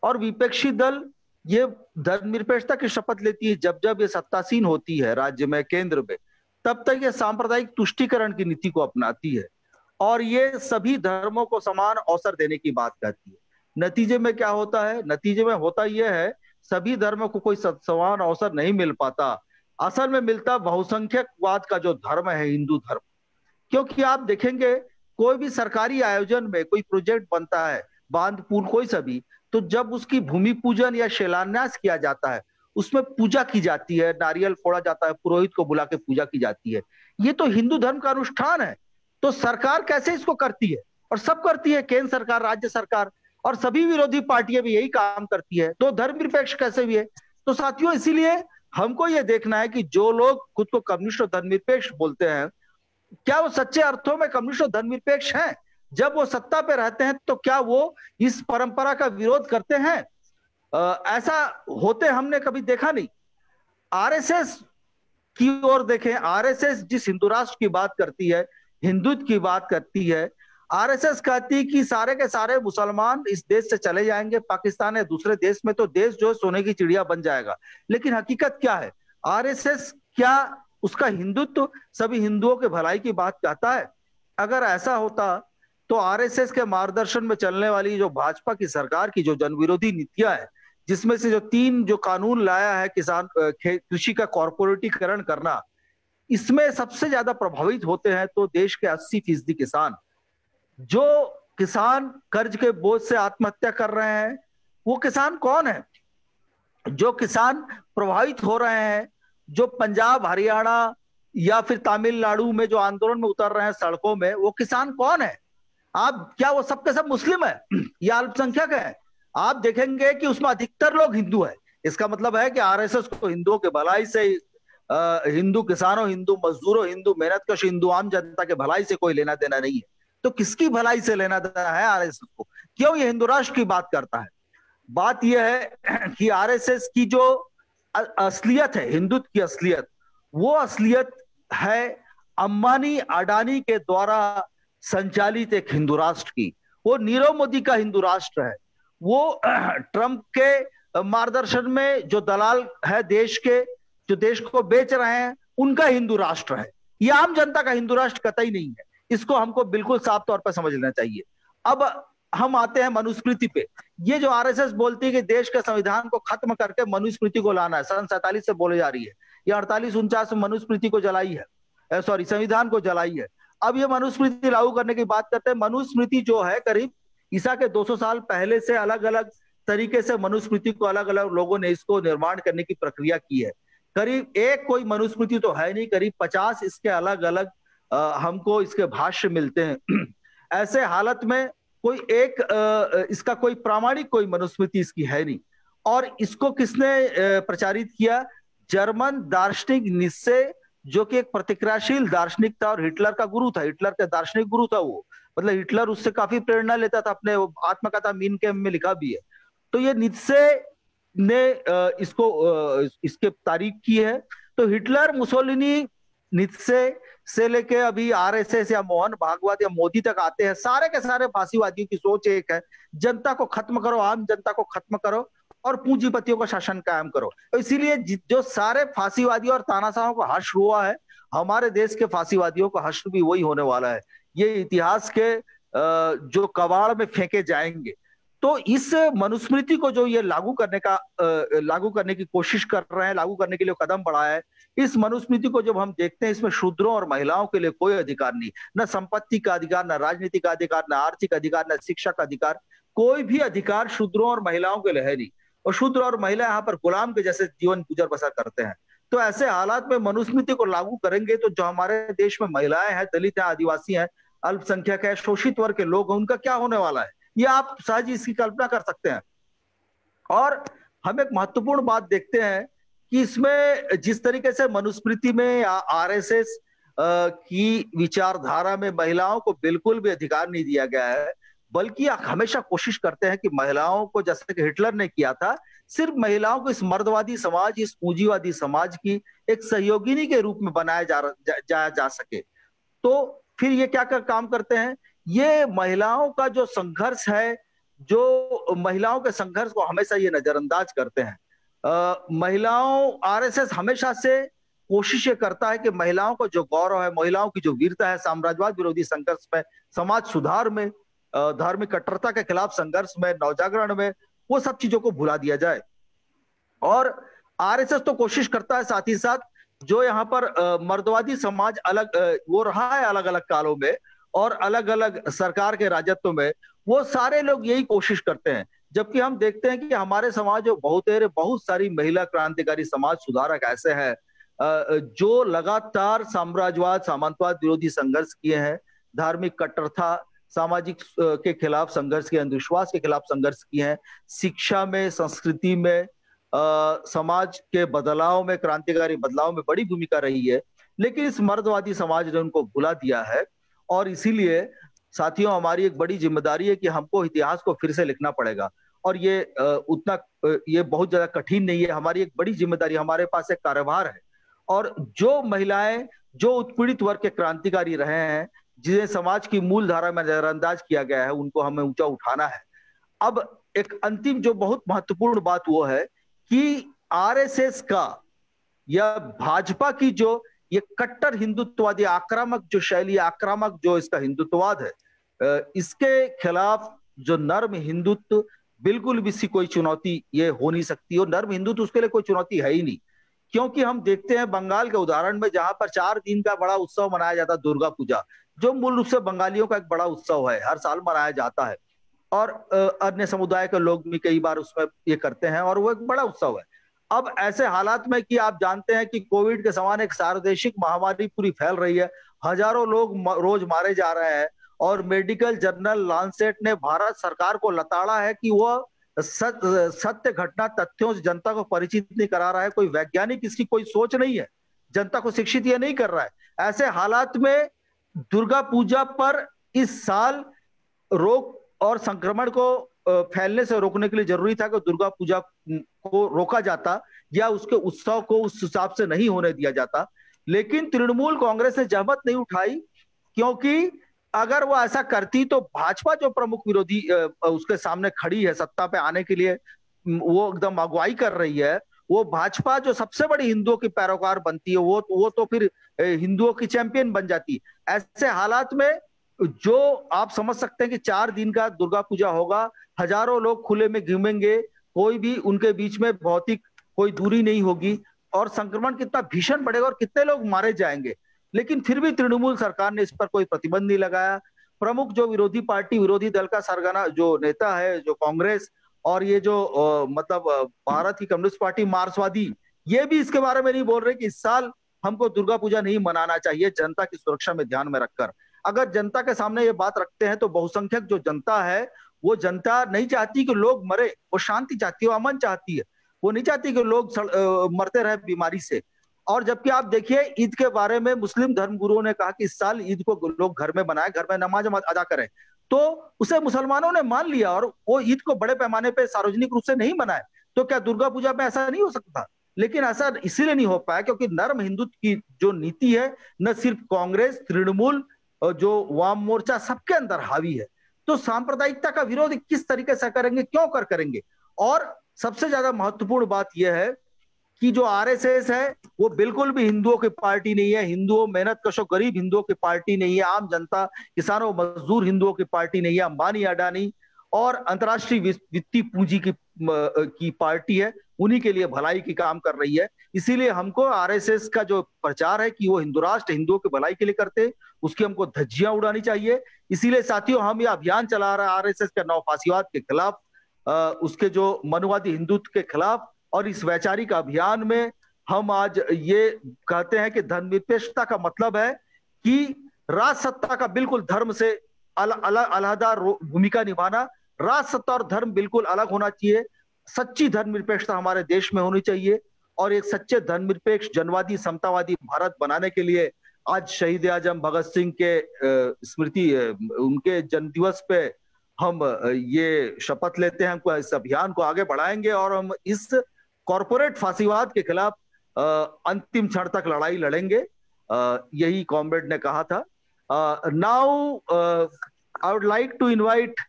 और विपक्षी दल ये धर्मनिरपेक्षता की शपथ लेती है, जब जब ये सत्तासीन होती है राज्य में, केंद्र में, तब तक ये सांप्रदायिक तुष्टिकरण की नीति को अपनाती है। और ये सभी धर्मों को समान अवसर देने की बात कहती है। नतीजे में क्या होता है? नतीजे में होता यह है, सभी धर्मों को कोई समान अवसर नहीं मिल पाता। असल में मिलता बहुसंख्यकवाद का जो धर्म है, हिंदू धर्म। क्योंकि आप देखेंगे, कोई भी सरकारी आयोजन में कोई प्रोजेक्ट बनता है बाँध पुल कोई सभी तो जब उसकी भूमि पूजन या शिलान्यास किया जाता है, उसमें पूजा की जाती है, नारियल फोड़ा जाता है, पुरोहित को बुला के पूजा की जाती है। ये तो हिंदू धर्म का अनुष्ठान है। तो सरकार कैसे इसको करती है? और सब करती है, केंद्र सरकार, राज्य सरकार, और सभी विरोधी पार्टियाँ भी यही काम करती है। तो धर्म निरपेक्ष कैसे भी है? तो साथियों, इसीलिए हमको ये देखना है कि जो लोग खुद को कम्युनिस्ट और धर्मनिरपेक्ष बोलते हैं क्या वो सच्चे अर्थों में कम्युनिस्ट और धर्मनिरपेक्ष हैं? जब वो सत्ता पे रहते हैं तो क्या वो इस परंपरा का विरोध करते हैं? आ, ऐसा होते हमने कभी देखा नहीं। आरएसएस की ओर देखें आरएसएस जिस हिंदू राष्ट्र की बात करती है हिंदुत्व की बात करती है आरएसएस कहती है कि सारे के सारे मुसलमान इस देश से चले जाएँगे, पाकिस्तान या दूसरे देश में तो देश जो है सोने की चिड़िया बन जाएगा। लेकिन हकीकत क्या है? आरएसएस क्या उसका हिंदुत्व तो सभी हिंदुओं के भलाई की बात कहता है? अगर ऐसा होता तो आरएसएस के मार्गदर्शन में चलने वाली जो भाजपा की सरकार की जो जन विरोधी नीतियाँ है, जिसमें से जो तीन जो कानून लाया है किसान कृषि का कॉरपोरेटीकरण करना, इसमें सबसे ज़्यादा प्रभावित होते हैं तो देश के 80 फ़ीसदी किसान। जो किसान कर्ज के बोझ से आत्महत्या कर रहे हैं, वो किसान कौन है? जो किसान प्रभावित हो रहे हैं, जो पंजाब, हरियाणा या फिर तमिलनाडु में जो आंदोलन में उतर रहे हैं सड़कों में, वो किसान कौन है? आप, क्या वो सबके सब मुस्लिम है? या अल्पसंख्यक है? आप देखेंगे कि उसमें अधिकतर लोग हिंदू है। इसका मतलब है कि आरएसएस को हिंदुओं के भलाई से हिंदू किसानों हिंदू मजदूरों हिंदू मेहनत कश हिंदू आम जनता के भलाई से कोई लेना देना नहीं है। तो किसकी भलाई से लेना देना है आरएसएस को? क्यों ये हिंदू राष्ट्र की बात करता है? बात यह है कि आरएसएस की जो असलियत है, हिंदुत्व की असलियत, वो असलियत है अंबानी अडानी के द्वारा संचालित एक हिंदू राष्ट्र की। वो नीरव मोदी का हिंदू राष्ट्र है। वो ट्रंप के मार्गदर्शन में जो दलाल है देश के, जो देश को बेच रहे हैं, उनका हिंदू राष्ट्र है। ये आम जनता का हिंदू राष्ट्र कतई नहीं है। इसको हमको बिल्कुल साफ़ तौर पर समझ लेना चाहिए। अब हम आते हैं मनुस्मृति पे। ये जो आरएसएस बोलती है कि देश के संविधान को खत्म करके मनुस्मृति को लाना है, सन सैतालीस से बोले जा रही है। ये अड़तालीस उनचास में मनुस्मृति को जलाई है सॉरी, संविधान को जलाई है। अब ये मनुस्मृति लागू करने की बात करते हैं। मनुस्मृति जो है करीब ईसा के 200 साल पहले से अलग अलग तरीके से मनुस्मृति को अलग अलग लोगों ने इसको निर्माण करने की प्रक्रिया की है। करीब एक कोई मनुस्मृति तो है नहीं, करीब पचास इसके अलग अलग हमको इसके भाष्य मिलते हैं। ऐसे हालत में कोई एक इसका कोई प्रामाणिक कोई मनुस्मृति इसकी है नहीं। और इसको किसने प्रचारित किया? जर्मन दार्शनिक निश्चय जो कि एक प्रतिक्रियाशील दार्शनिक था और हिटलर का गुरु था। हिटलर का दार्शनिक गुरु था वो। मतलब हिटलर उससे काफ़ी प्रेरणा लेता था, अपने आत्मकथा मीन के में लिखा भी है। तो ये निश्चय ने इसको इसके तारीफ़ की है। तो हिटलर, मुसोलिनी निश्चय से लेके अभी आरएसएस या मोहन भागवत या मोदी तक आते हैं, सारे के सारे फांसीवादियों की सोच एक है, जनता को खत्म करो, आम जनता को खत्म करो और पूंजीपतियों का शासन कायम करो। तो इसीलिए जो सारे फांसीवादियों और तानाशाहों को हर्ष हुआ है, हमारे देश के फांसीवादियों का हर्ष भी वही होने वाला है। ये इतिहास के जो कबाड़ में फेंके जाएँगे तो इस मनुस्मृति को जो ये लागू करने का लागू करने की कोशिश कर रहे हैं, लागू करने के लिए कदम बढ़ाया है, इस मनुस्मृति को जब हम देखते हैं, इसमें शूद्रों और महिलाओं के लिए कोई अधिकार नहीं, न संपत्ति का अधिकार, न राजनीति का अधिकार, न आर्थिक अधिकार, न शिक्षा का अधिकार, कोई भी अधिकार शूद्रों और महिलाओं के लिए है नहीं। और शूद्र और महिला यहाँ पर गुलाम के जैसे जीवन गुजर बसर करते हैं। तो ऐसे हालात में मनुस्मृति को लागू करेंगे तो जो हमारे देश में महिलाएँ हैं, दलित हैं, आदिवासी हैं, अल्पसंख्यक है, शोषित वर्ग के लोग हैं, उनका क्या होने वाला है? ये आप सहज इसकी कल्पना कर सकते हैं। और हम एक महत्वपूर्ण बात देखते हैं कि इसमें जिस तरीके से मनुस्मृति में आरएसएस की विचारधारा में महिलाओं को बिल्कुल भी अधिकार नहीं दिया गया है बल्कि हमेशा कोशिश करते हैं कि महिलाओं को जैसे कि हिटलर ने किया था सिर्फ़ महिलाओं को इस मर्दवादी समाज इस पूंजीवादी समाज की एक सहयोगिनी के रूप में बनाया जा, जा, जा, जा सके। तो फिर ये क्या कर काम करते हैं? ये महिलाओं का जो संघर्ष है जो महिलाओं के संघर्ष को हमेशा ये नजरअंदाज करते हैं। आ, महिलाओं आरएसएस हमेशा से कोशिश ये करता है कि महिलाओं का जो गौरव है महिलाओं की जो वीरता है साम्राज्यवाद विरोधी संघर्ष में समाज सुधार में धार्मिक कट्टरता के खिलाफ संघर्ष में नवजागरण में वो सब चीज़ों को भुला दिया जाए। और आरएसएस तो कोशिश करता है साथ ही साथ जो यहाँ पर मर्दवादी समाज अलग वो रहा है अलग अलग कालों में और अलग अलग सरकार के राजत्व में वो सारे लोग यही कोशिश करते हैं। जबकि हम देखते हैं कि हमारे समाज में बहुत बहुत सारी महिला क्रांतिकारी समाज सुधारक ऐसे हैं जो लगातार साम्राज्यवाद सामंतवाद विरोधी संघर्ष किए हैं धार्मिक कट्टरता सामाजिक के खिलाफ संघर्ष किए अंधविश्वास के खिलाफ संघर्ष किए हैं शिक्षा में संस्कृति में आ, समाज के बदलाव में क्रांतिकारी बदलाव में बड़ी भूमिका रही है। लेकिन इस मर्दवादी समाज ने उनको भुला दिया है। और इसीलिए साथियों, हमारी एक बड़ी ज़िम्मेदारी है कि हमको इतिहास को फिर से लिखना पड़ेगा। और ये उतना ये बहुत ज़्यादा कठिन नहीं है। हमारी एक बड़ी ज़िम्मेदारी, हमारे पास एक कार्यभार है। और जो महिलाएँ, जो उत्पीड़ित वर्ग के क्रांतिकारी रहे हैं, जिन्हें समाज की मूल धारा में नजरअंदाज किया गया है, उनको हमें ऊँचा उठाना है। अब एक अंतिम जो बहुत महत्वपूर्ण बात वो है कि आरएसएस का या भाजपा की जो ये कट्टर हिंदुत्ववादी आक्रामक जो शैली, आक्रामक जो इसका हिंदुत्ववाद है इसके खिलाफ जो नर्म हिंदुत्व, बिल्कुल भी सी कोई चुनौती ये हो नहीं सकती और नर्म हिंदुत्व उसके लिए कोई चुनौती है ही नहीं। क्योंकि हम देखते हैं बंगाल के उदाहरण में जहाँ पर चार दिन का बड़ा उत्सव मनाया जाता है, दुर्गा पूजा, जो मूल रूप से बंगालियों का एक बड़ा उत्सव है, हर साल मनाया जाता है। और अन्य समुदाय के लोग भी कई बार उसमें ये करते हैं और वो एक बड़ा उत्सव है। अब ऐसे हालात में कि आप जानते हैं कि कोविड के समान एक सार्वदेशिक महामारी पूरी फैल रही है। हज़ारों लोग रोज मारे जा रहे हैं और मेडिकल जर्नल लॉन्सेट ने भारत सरकार को लताड़ा है कि वह सत्य घटना तथ्यों से जनता को परिचित नहीं करा रहा है। कोई वैज्ञानिक इसकी कोई सोच नहीं है। जनता को शिक्षित ये नहीं कर रहा है। ऐसे हालात में दुर्गा पूजा पर इस साल रोग और संक्रमण को फैलने से रोकने के लिए ज़रूरी था कि दुर्गा पूजा को रोका जाता या उसके उत्सव को उस हिसाब से नहीं होने दिया जाता। लेकिन तृणमूल कांग्रेस ने जहमत नहीं उठाई, क्योंकि अगर वो ऐसा करती तो भाजपा जो प्रमुख विरोधी उसके सामने खड़ी है सत्ता पे आने के लिए वो एकदम अगुवाई कर रही है, वो भाजपा जो सबसे बड़ी हिंदुओं की पैरोकार बनती है, वो वो तो फिर हिंदुओं की चैंपियन बन जाती। ऐसे हालात में जो आप समझ सकते हैं कि चार दिन का दुर्गा पूजा होगा, हज़ारों लोग खुले में घूमेंगे, कोई भी उनके बीच में भौतिक कोई दूरी नहीं होगी, और संक्रमण कितना भीषण बढ़ेगा और कितने लोग मारे जाएँगे। लेकिन फिर भी तृणमूल सरकार ने इस पर कोई प्रतिबंध नहीं लगाया। प्रमुख जो विरोधी पार्टी, विरोधी दल का सरगना, जो नेता है, जो कांग्रेस और ये जो मतलब भारत की कम्युनिस्ट पार्टी, मार्क्सवादी, ये भी इसके बारे में नहीं बोल रहे कि इस साल हमको दुर्गा पूजा नहीं मनाना चाहिए, जनता की सुरक्षा में ध्यान में रखकर। अगर जनता के सामने ये बात रखते हैं तो बहुसंख्यक जो जनता है वो जनता नहीं चाहती कि लोग मरे वो शांति चाहती है अमन चाहती है। वो नहीं चाहती कि लोग सड़, आ, मरते रहे बीमारी से। और जबकि आप देखिए ईद के बारे में मुस्लिम धर्म गुरुओं ने कहा कि इस साल ईद को लोग घर में बनाए घर में नमाज़ अदा करें। तो उसे मुसलमानों ने मान लिया और वो ईद को बड़े पैमाने पर सार्वजनिक रूप से नहीं मनाए। तो क्या दुर्गा पूजा में ऐसा नहीं हो सकता? लेकिन ऐसा इसीलिए नहीं हो पाया क्योंकि नर्म हिंदुत्व की जो नीति है न सिर्फ़ कांग्रेस तृणमूल जो वाम मोर्चा सबके अंदर हावी है तो सांप्रदायिकता का विरोध किस तरीके से करेंगे, क्यों कर करेंगे? और सबसे ज़्यादा महत्वपूर्ण बात यह है कि जो आरएसएस है, वो बिल्कुल भी हिंदुओं की पार्टी नहीं है। हिंदुओं मेहनत कशो गरीब हिंदुओं की पार्टी नहीं है, आम जनता, किसानों, मजदूर हिंदुओं की पार्टी नहीं है, अंबानी अडानी और अंतर्राष्ट्रीय वित्तीय पूंजी की की पार्टी है। उन्हीं के लिए भलाई की काम कर रही है। इसीलिए हमको आरएसएस का जो प्रचार है कि वो हिंदू राष्ट्र, हिंदुओं की भलाई के लिए करते, उसकी हमको धज्जियाँ उड़ानी चाहिए। इसीलिए साथियों, हम ये अभियान चला रहे आरएसएस के नवफासीवाद के खिलाफ उसके जो मनुवादी हिंदुत्व के खिलाफ, और इस वैचारिक अभियान में हम आज ये कहते हैं कि धर्मनिरपेक्षता का मतलब है कि राज सत्ता का बिल्कुल धर्म से अलहदा भूमिका निभाना। राज सत्ता और धर्म बिल्कुल अलग होना चाहिए। सच्ची धर्मनिरपेक्षता हमारे देश में होनी चाहिए और एक सच्चे धर्मनिरपेक्ष, जनवादी, समतावादी भारत बनाने के लिए आज शहीद आज़म भगत सिंह के स्मृति उनके जन्म दिवस पे हम ये शपथ लेते हैं हम इस अभियान को आगे बढ़ाएँगे और हम इस कॉरपोरेट फांसीवाद के खिलाफ अंतिम क्षण तक लड़ाई लड़ेंगे। यही कॉम्रेड ने कहा था। Now I would like to invite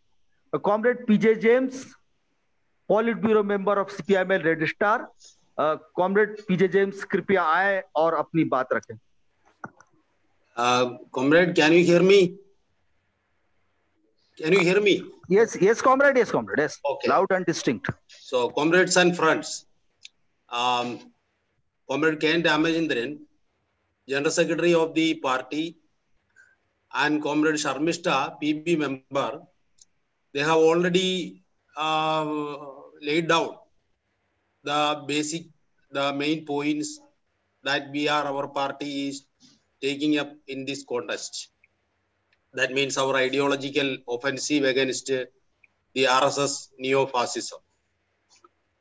comrade P J James polit bureau member of CPML red star comrade P J James कृपया आए और अपनी बात रखें comrade can you hear me Can you hear me? Yes, yes, comrade. Yes, comrade. Yes. Okay. Loud and distinct. So, comrades and friends, um, Comrade Ken Damajendran, General Secretary of the party, and Comrade Sharmista, PB member, they have already uh, laid down the basic, the main points that we are, our party is taking up in this contest. That means our ideological offensive against the RSS neo-fascism.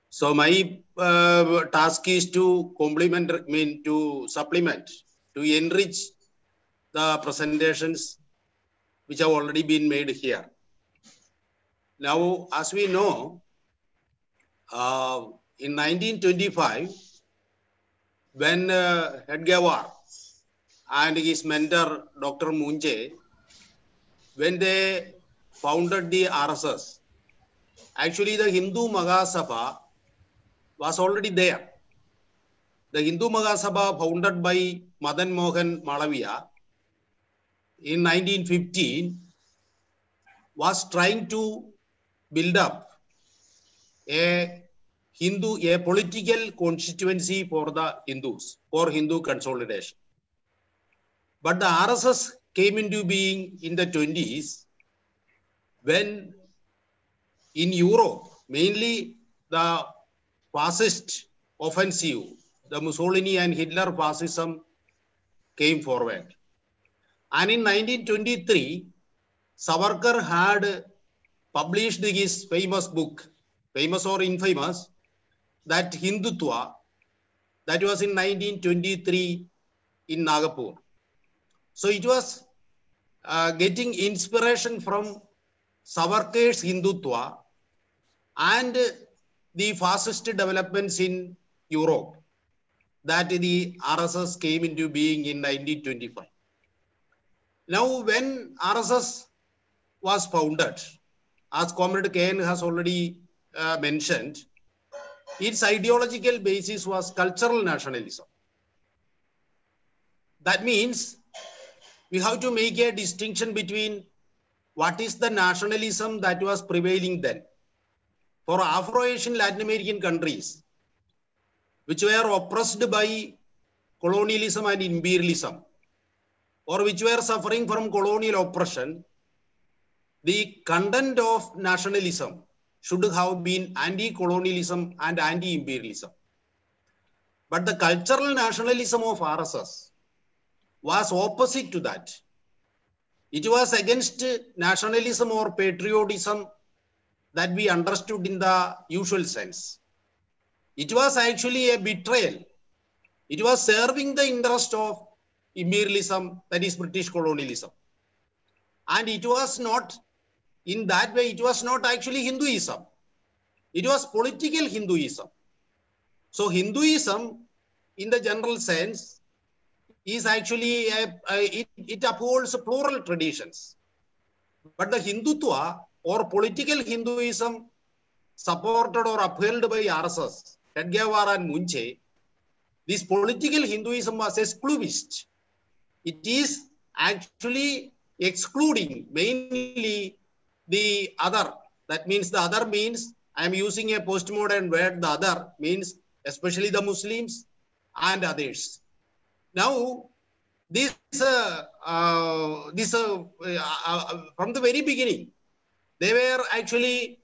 So my uh, task is to complement, mean to supplement, to enrich the presentations which have already been made here. Now, as we know, uh, in 1925, when uh, Hedgewar and his mentor, Dr. Moonje, when they founded the RSS, actually the Hindu Mahasabha was already there. The Hindu Mahasabha founded by Madan Mohan Malaviya in 1915 was trying to build up a Hindu, a political constituency for the Hindus, for Hindu consolidation. But the RSS came into being in the 20s when in Europe, mainly the fascist offensive, the Mussolini and Hitler fascism came forward. And in 1923, Savarkar had published his famous book, famous or infamous, that Hindutva, that was in 1923 in Nagapur. So it was uh, getting inspiration from Savarkar's Hindutva and the fascist developments in Europe that the RSS came into being in 1925. Now, when RSS was founded, as Comrade K.N. has already uh, mentioned, its ideological basis was cultural nationalism. That means we have to make a distinction between what is the nationalism that was prevailing then. For Afro-Asian Latin American countries, which were oppressed by colonialism and imperialism, or which were suffering from colonial oppression, the content of nationalism should have been anti-colonialism and anti-imperialism. But the cultural nationalism of RSS was opposite to that. It was against nationalism or patriotism that we understood in the usual sense. It was actually a betrayal. It was serving the interest of imperialism, that is British colonialism. And it was not, in that way, it was not actually Hinduism. It was political Hinduism. So Hinduism, in the general sense, is actually, a, a, it, it upholds plural traditions. But the Hindutva or political Hinduism supported or upheld by RSS, Hedgewar and Moonje, this political Hinduism was exclusivist. It is actually excluding mainly the other. That means the other means, I am using a postmodern word, the other means especially the Muslims and others. Now, this, uh, uh, this uh, from the very beginning, they were actually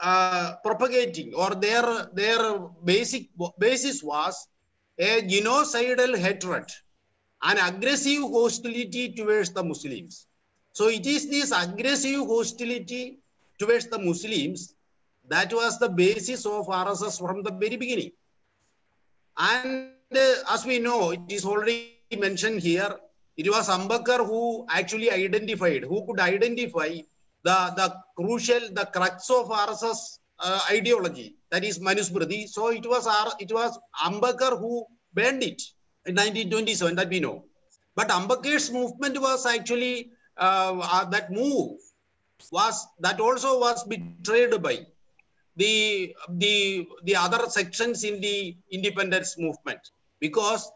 uh, propagating or their their basic basis was a genocidal hatred an aggressive hostility towards the muslims so it is this aggressive hostility towards the muslims that was the basis of rss from the very beginning and uh, as we know it is already mentioned here it was Ambedkar who actually identified who could identify the, the crucial, the crux of RSS uh, ideology, that is Manusmriti. So it was, R- it was Ambedkar who banned it in 1927, that we know. But Ambedkar's movement was actually, uh, uh, that move was, that also was betrayed by the, the, the other sections in the independence movement because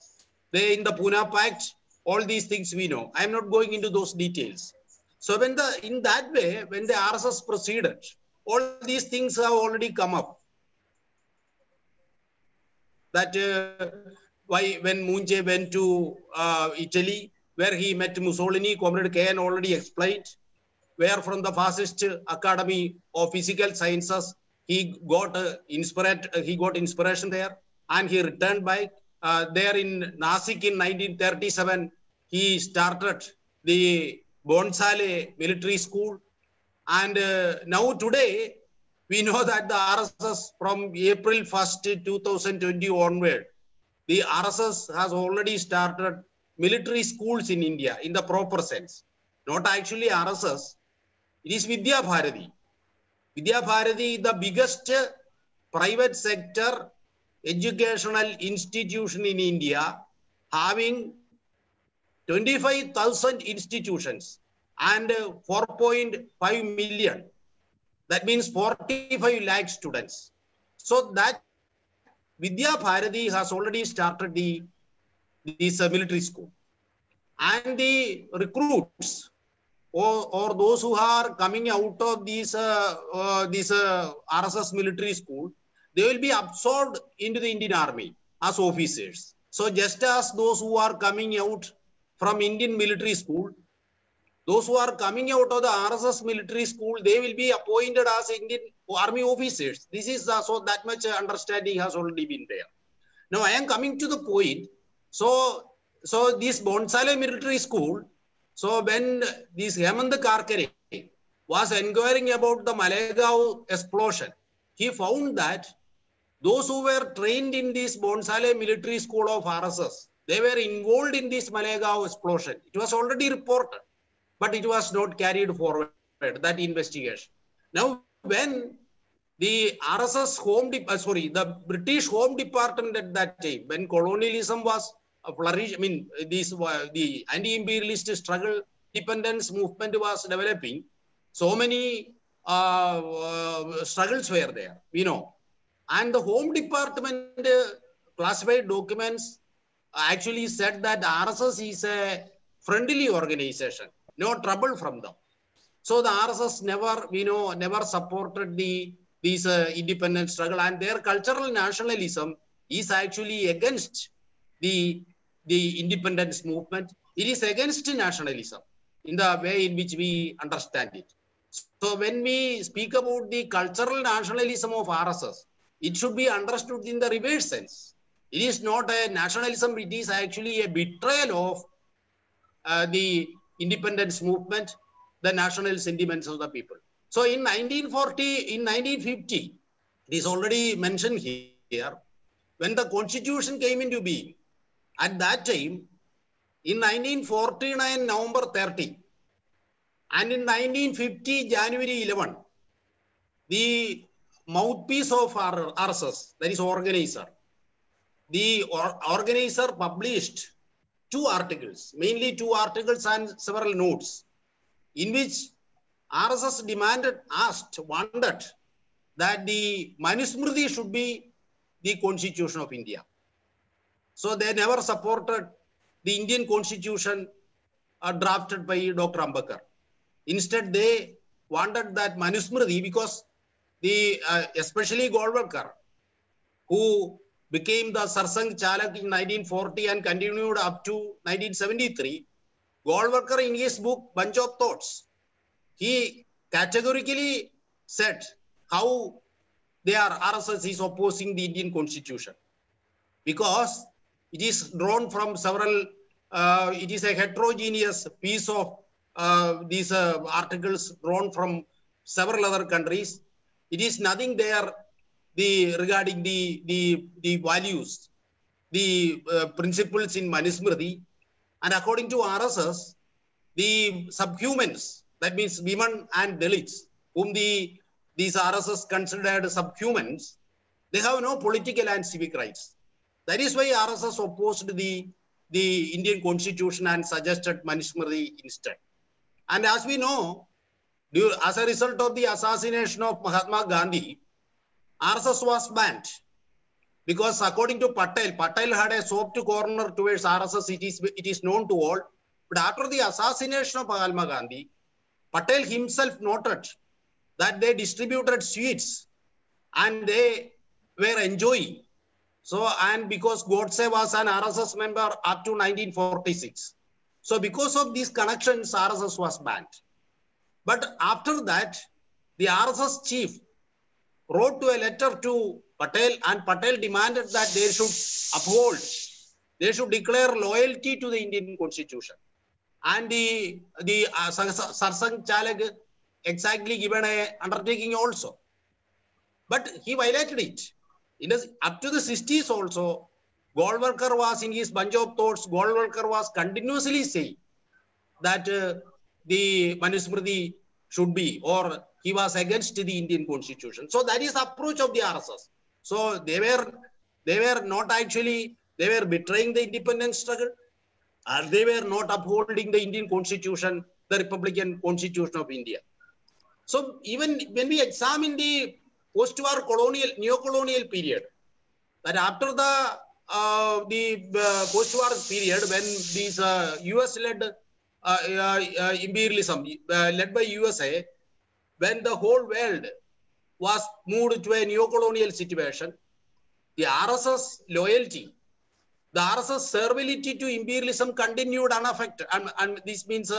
they in the Pune Pact, all these things we know. I'm not going into those details. So when the in that way, when the RSS proceeded, all these things have already come up. That uh, why when Moonje went to uh, Italy, where he met Mussolini, Comrade K.N. already explained, where from the fascist Academy of Physical Sciences, he got uh, inspired, he got inspiration there, and he returned back. Uh, there in Nasik in 1937, he started the Bhonsala Military School. And uh, now today, we know that the RSS from April 1st, 2020 onward, the RSS has already started military schools in India in the proper sense. Not actually RSS, it is Vidya Bharati. Vidya Bharati, the biggest private sector educational institution in India, having 25,000 institutions and uh, 4.5 million. That means 45 lakh students. So that Vidya Bharati has already started the this uh, military school. And the recruits or, or those who are coming out of these uh, uh, this uh, RSS military school, they will be absorbed into the Indian army as officers. So just as those who are coming out from Indian military school, those who are coming out of the RSS military school, they will be appointed as Indian army officers. This is uh, so that much understanding has already been there. Now I am coming to the point. So, so this Bhonsala military school. So when this Hemant Karkare was inquiring about the Malegaon explosion, he found that those who were trained in this Bhonsala military school of RSS, they were involved in this Malegaon explosion. It was already reported, but it was not carried forward, that investigation. Now, when the RSS home, de- uh, sorry, the British Home Department at that time, when colonialism was flourish, I mean, this uh, the anti-imperialist struggle, dependence movement was developing. So many uh, uh, struggles were there, we know. And the Home Department uh, classified documents actually said that RSS is a friendly organization, no trouble from them. So the RSS never, we know, never supported the these uh, independent struggle, and their cultural nationalism is actually against the the independence movement. It is against nationalism in the way in which we understand it. So when we speak about the cultural nationalism of RSS, it should be understood in the reverse sense. It is not a nationalism, it is actually a betrayal of uh, the independence movement, the national sentiments of the people. So in 1940, in 1950, it is already mentioned here, when the constitution came into being, at that time, in 1949, November 30, and in 1950, January 11, the mouthpiece of our RSS, that is organizer, the or organizer published two articles, mainly two articles and several notes, in which RSS demanded, asked, wanted that the Manusmriti should be the constitution of India. So they never supported the Indian constitution uh, drafted by Dr. Ambedkar. Instead, they wanted that Manusmriti because the uh, especially Golwalkar, who became the Sarsanghchalak in 1940 and continued up to 1973, Golwalkar in his book Bunch of Thoughts, he categorically said how their RSS is opposing the Indian constitution because it is drawn from several, uh, it is a heterogeneous piece of uh, these uh, articles drawn from several other countries. It is nothing there the regarding the the the values, the uh, principles in Manusmriti, and according to RSS, the subhumans that means women and Dalits, whom the these RSS considered subhumans, they have no political and civic rights. That is why RSS opposed the, the Indian constitution and suggested Manusmriti instead. And as we know, as a result of the assassination of Mahatma Gandhi, RSS was banned because according to Patel, Patel had a soft corner towards RSS. It is, it is known to all. But after the assassination of Mahatma Gandhi, Patel himself noted that they distributed sweets and they were enjoying. So, and because Godse was an RSS member up to 1946. So, because of these connections, RSS was banned. But after that, the RSS chief wrote to a letter to Patel, and Patel demanded that they should uphold, they should declare loyalty to the Indian constitution. And the the uh, Sarsanghchalak exactly given a undertaking also. But he violated it. In the, up to the 60s also, Golwalkar was in his bunch of thoughts, Golwalkar was continuously saying that uh, the Manusmriti should be, or he was against the Indian constitution. So that is approach of the RSS. So they were, they were not actually, they were betraying the independence struggle, and they were not upholding the Indian constitution, the Republican constitution of India. So even when we examine the post-war colonial, neo-colonial period, that after the uh, the uh, post-war period, when these uh, US-led uh, uh, uh, imperialism, led by USA, when the whole world was moved to a neo-colonial situation, the RSS loyalty, the RSS servility to imperialism continued unaffected, and, and this means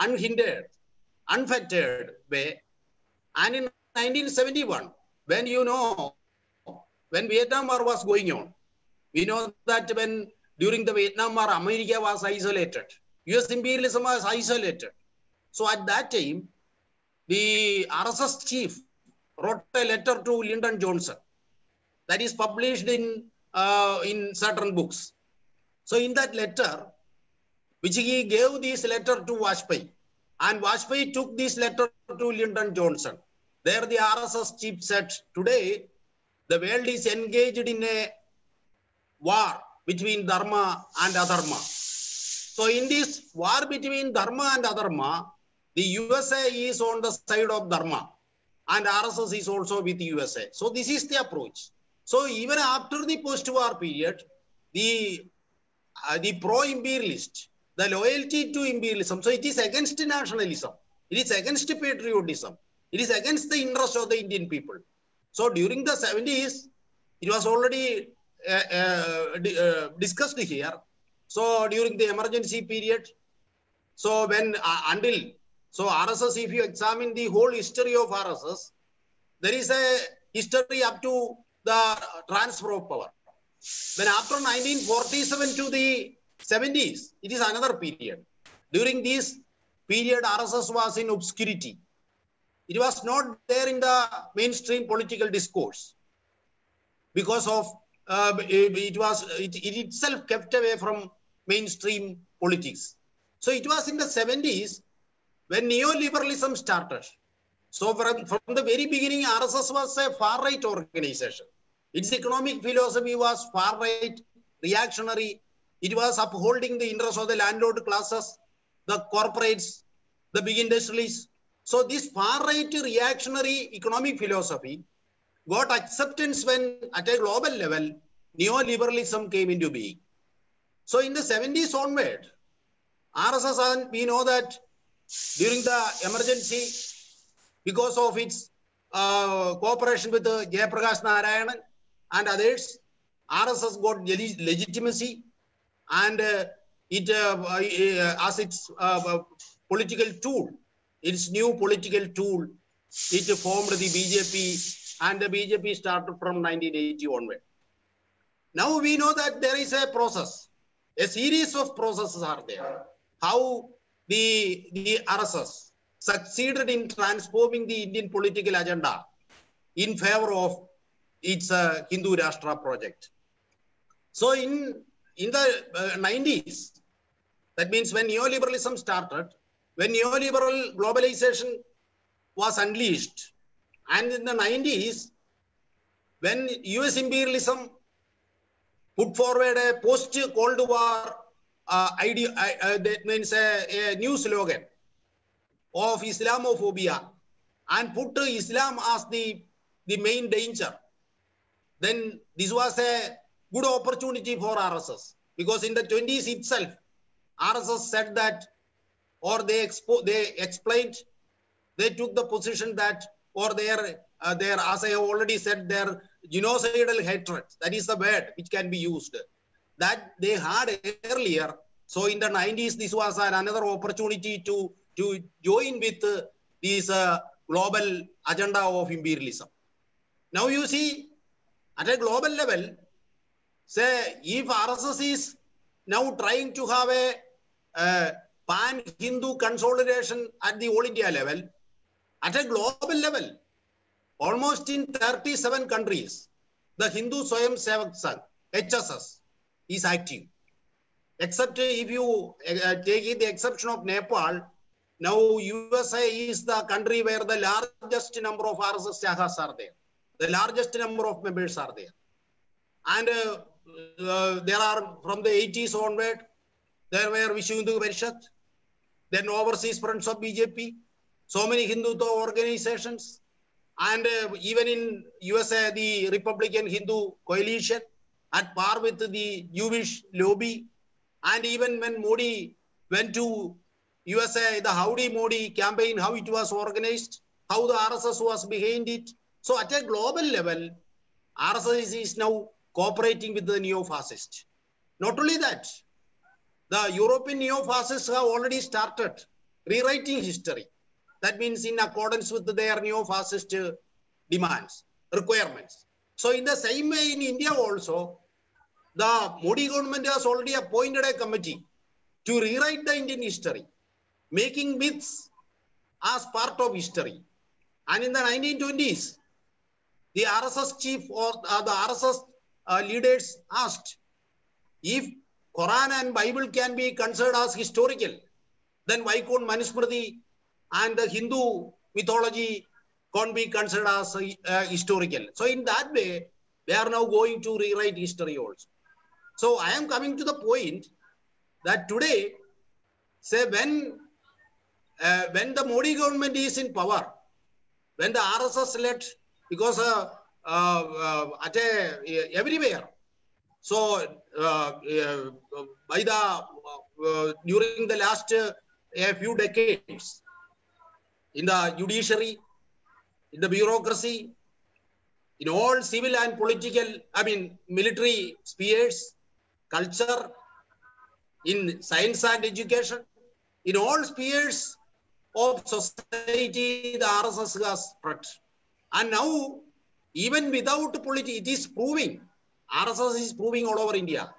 unhindered, unfettered way. And in 1971, when you know, when Vietnam War was going on, we know that when during the Vietnam War, America was isolated, US imperialism was isolated. So at that time, the RSS chief wrote a letter to Lyndon Johnson that is published in uh, in certain books. So in that letter, which he gave this letter to Vajpayee, and Vajpayee took this letter to Lyndon Johnson. There the RSS chief said, today the world is engaged in a war between Dharma and Adharma. So in this war between Dharma and Adharma, the USA is on the side of Dharma and RSS is also with USA. So this is the approach. So even after the post-war period, the uh, the pro-imperialist, the loyalty to imperialism. So it is against nationalism. It is against patriotism. It is against the interest of the Indian people. So during the 70s, it was already uh, uh, uh, discussed here. So during the emergency period, so when uh, until so RSS, if you examine the whole history of RSS, there is a history up to the transfer of power. Then after 1947 to the 70s, it is another period. During this period, RSS was in obscurity. It was not there in the mainstream political discourse because of uh, it, it was it, it itself kept away from mainstream politics. So it was in the 70s when neoliberalism started. So from, from the very beginning, RSS was a far-right organization. Its economic philosophy was far-right, reactionary. It was upholding the interests of the landlord classes, the corporates, the big industrialists. So this far-right reactionary economic philosophy got acceptance when at a global level, neoliberalism came into being. So in the 70s onward, RSS, we know that during the emergency, because of its uh, cooperation with uh, Jayaprakash Narayanan and others, RSS got legitimacy and uh, it uh, uh, as its uh, political tool, its new political tool, it formed the BJP and the BJP started from 1980 onward. Now we know that there is a process, a series of processes are there. How the, the RSS succeeded in transforming the Indian political agenda in favor of its uh, Hindu Rashtra project. So in, in the uh, 90s, that means when neoliberalism started, when neoliberal globalization was unleashed, and in the 90s, when US imperialism put forward a post Cold War uh, idea, uh, that means a, a new slogan of Islamophobia and put Islam as the, the main danger, then this was a good opportunity for RSS because in the 20s itself, RSS said that, or they expo- they explained, they took the position that, or their uh, their as I have already said, their genocidal hatred, that is the word which can be used, that they had earlier. So in the 90s, this was an, another opportunity to to join with uh, this uh, global agenda of imperialism. Now you see, at a global level, say if RSS is now trying to have a uh, pan-Hindu consolidation at the all India level, at a global level, almost in 37 countries, the Hindu Swayam Sevak Sangh, HSS, is active. Except if you uh, take the exception of Nepal, now USA is the country where the largest number of RSS Shakhas are there. The largest number of members are there. And uh, uh, there are from the 80s onward, there were Vishwa Hindu Parishad, then Overseas Friends of BJP, so many Hindutva organizations, and uh, even in USA, the Republican Hindu coalition at par with the Jewish lobby. And even when Modi went to USA, the Howdy Modi campaign, how it was organized, how the RSS was behind it. So at a global level, RSS is now cooperating with the neo-fascist. Not only that, the European neo-fascists have already started rewriting history. That means in accordance with their neo-fascist uh, demands, requirements. So in the same way in India also, the Modi government has already appointed a committee to rewrite the Indian history, making myths as part of history. And in the 1920s, the RSS chief or uh, the RSS uh, leaders asked if Quran and Bible can be considered as historical, then why can't Manusmriti and the Hindu mythology can't be considered as uh, historical? So in that way, they are now going to rewrite history also. So I am coming to the point that today, say when uh, when the Modi government is in power, when the RSS led, because uh, uh, uh, at a, everywhere, so uh, by the uh, during the last uh, a few decades, in the judiciary, in the bureaucracy, in all civil and political, I mean military spheres, culture, in science and education, in all spheres of society, the RSS has spread. And now, even without politics, it is proving, RSS is proving all over India,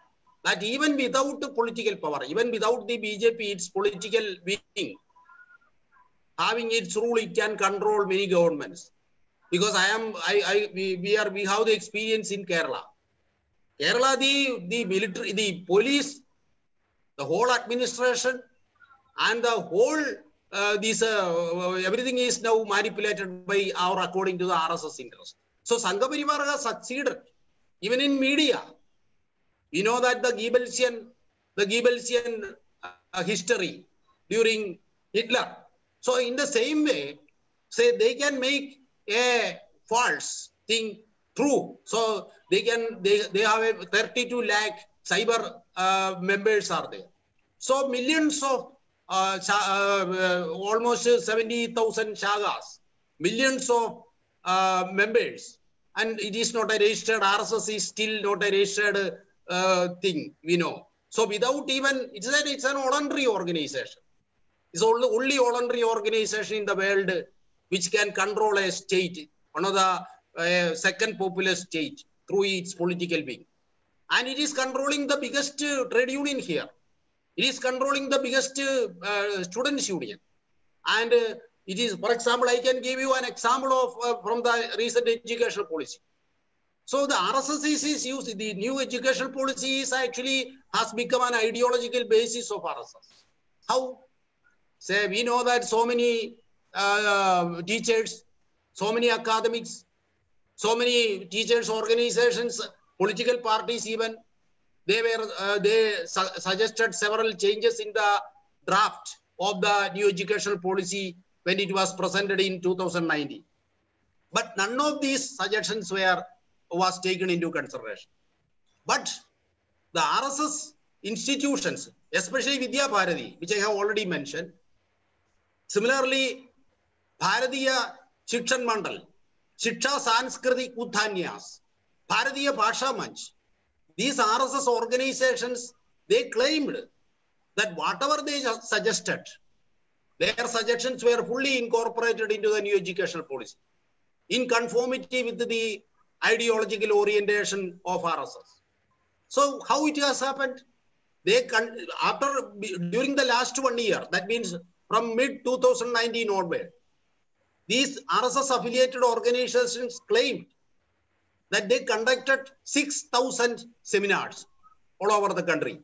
that even without political power, even without the BJP, its political wing, having its rule, it can control many governments. Because I am, I, I, we, we are, we have the experience in Kerala. Kerala, the, the military, the police, the whole administration, and the whole, uh, this, uh, everything is now manipulated by our, according to the RSS interest. So Sangha has succeeded, even in media. We know that the Goebbelsian, the Goebbelsian uh, history during Hitler. So in the same way, say they can make a false thing true. So they can they, they have a 32 lakh cyber uh, members are there. So millions of uh, uh, uh, almost 70,000 shakhas, millions of uh, members, and it is not a registered RSS is still not a registered uh, thing. We know. So without even it's an it's an voluntary organization. It's only only voluntary organization in the world which can control a state, one of the uh, second populous state through its political wing. And it is controlling the biggest uh, trade union here. It is controlling the biggest uh, students union. And uh, it is, for example, I can give you an example of uh, from the recent educational policy. So the RSS is, used, the new educational policy is actually has become an ideological basis of RSS. How? Say, we know that so many uh, teachers, so many academics, so many teachers organizations, political parties even, they were uh, they su- suggested several changes in the draft of the new educational policy when it was presented in 2019 but none of these suggestions were was taken into consideration. But the rss institutions especially vidya bharati which i have already mentioned similarly bharatiya shikshan mandal shiksha sanskritik uddhanyas bharatiya bhasha manch these rss organizations they claimed that whatever they suggested their suggestions were fully incorporated into the new educational policy in conformity with the ideological orientation of RSS. So how it has happened? They after during the last one year, that means from mid 2019 onward, these RSS affiliated organizations claimed that they conducted 6,000 seminars all over the country.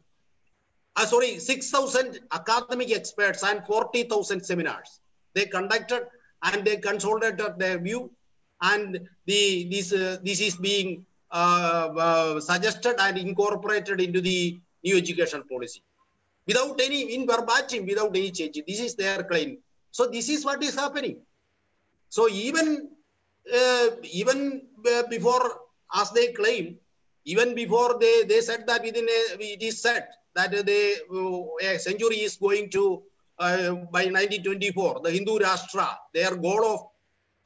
Uh, sorry, 6,000 academic experts and 40,000 seminars. They conducted and they consolidated their view and the this uh, this is being uh, uh, suggested and incorporated into the new education policy. Without any in verbatim without any change this is their claim. So this is what is happening. So even uh, even uh, before as they claim even before they they said that within a, it is that they uh, a century is going to uh, by 1924 the hindu rashtra their goal of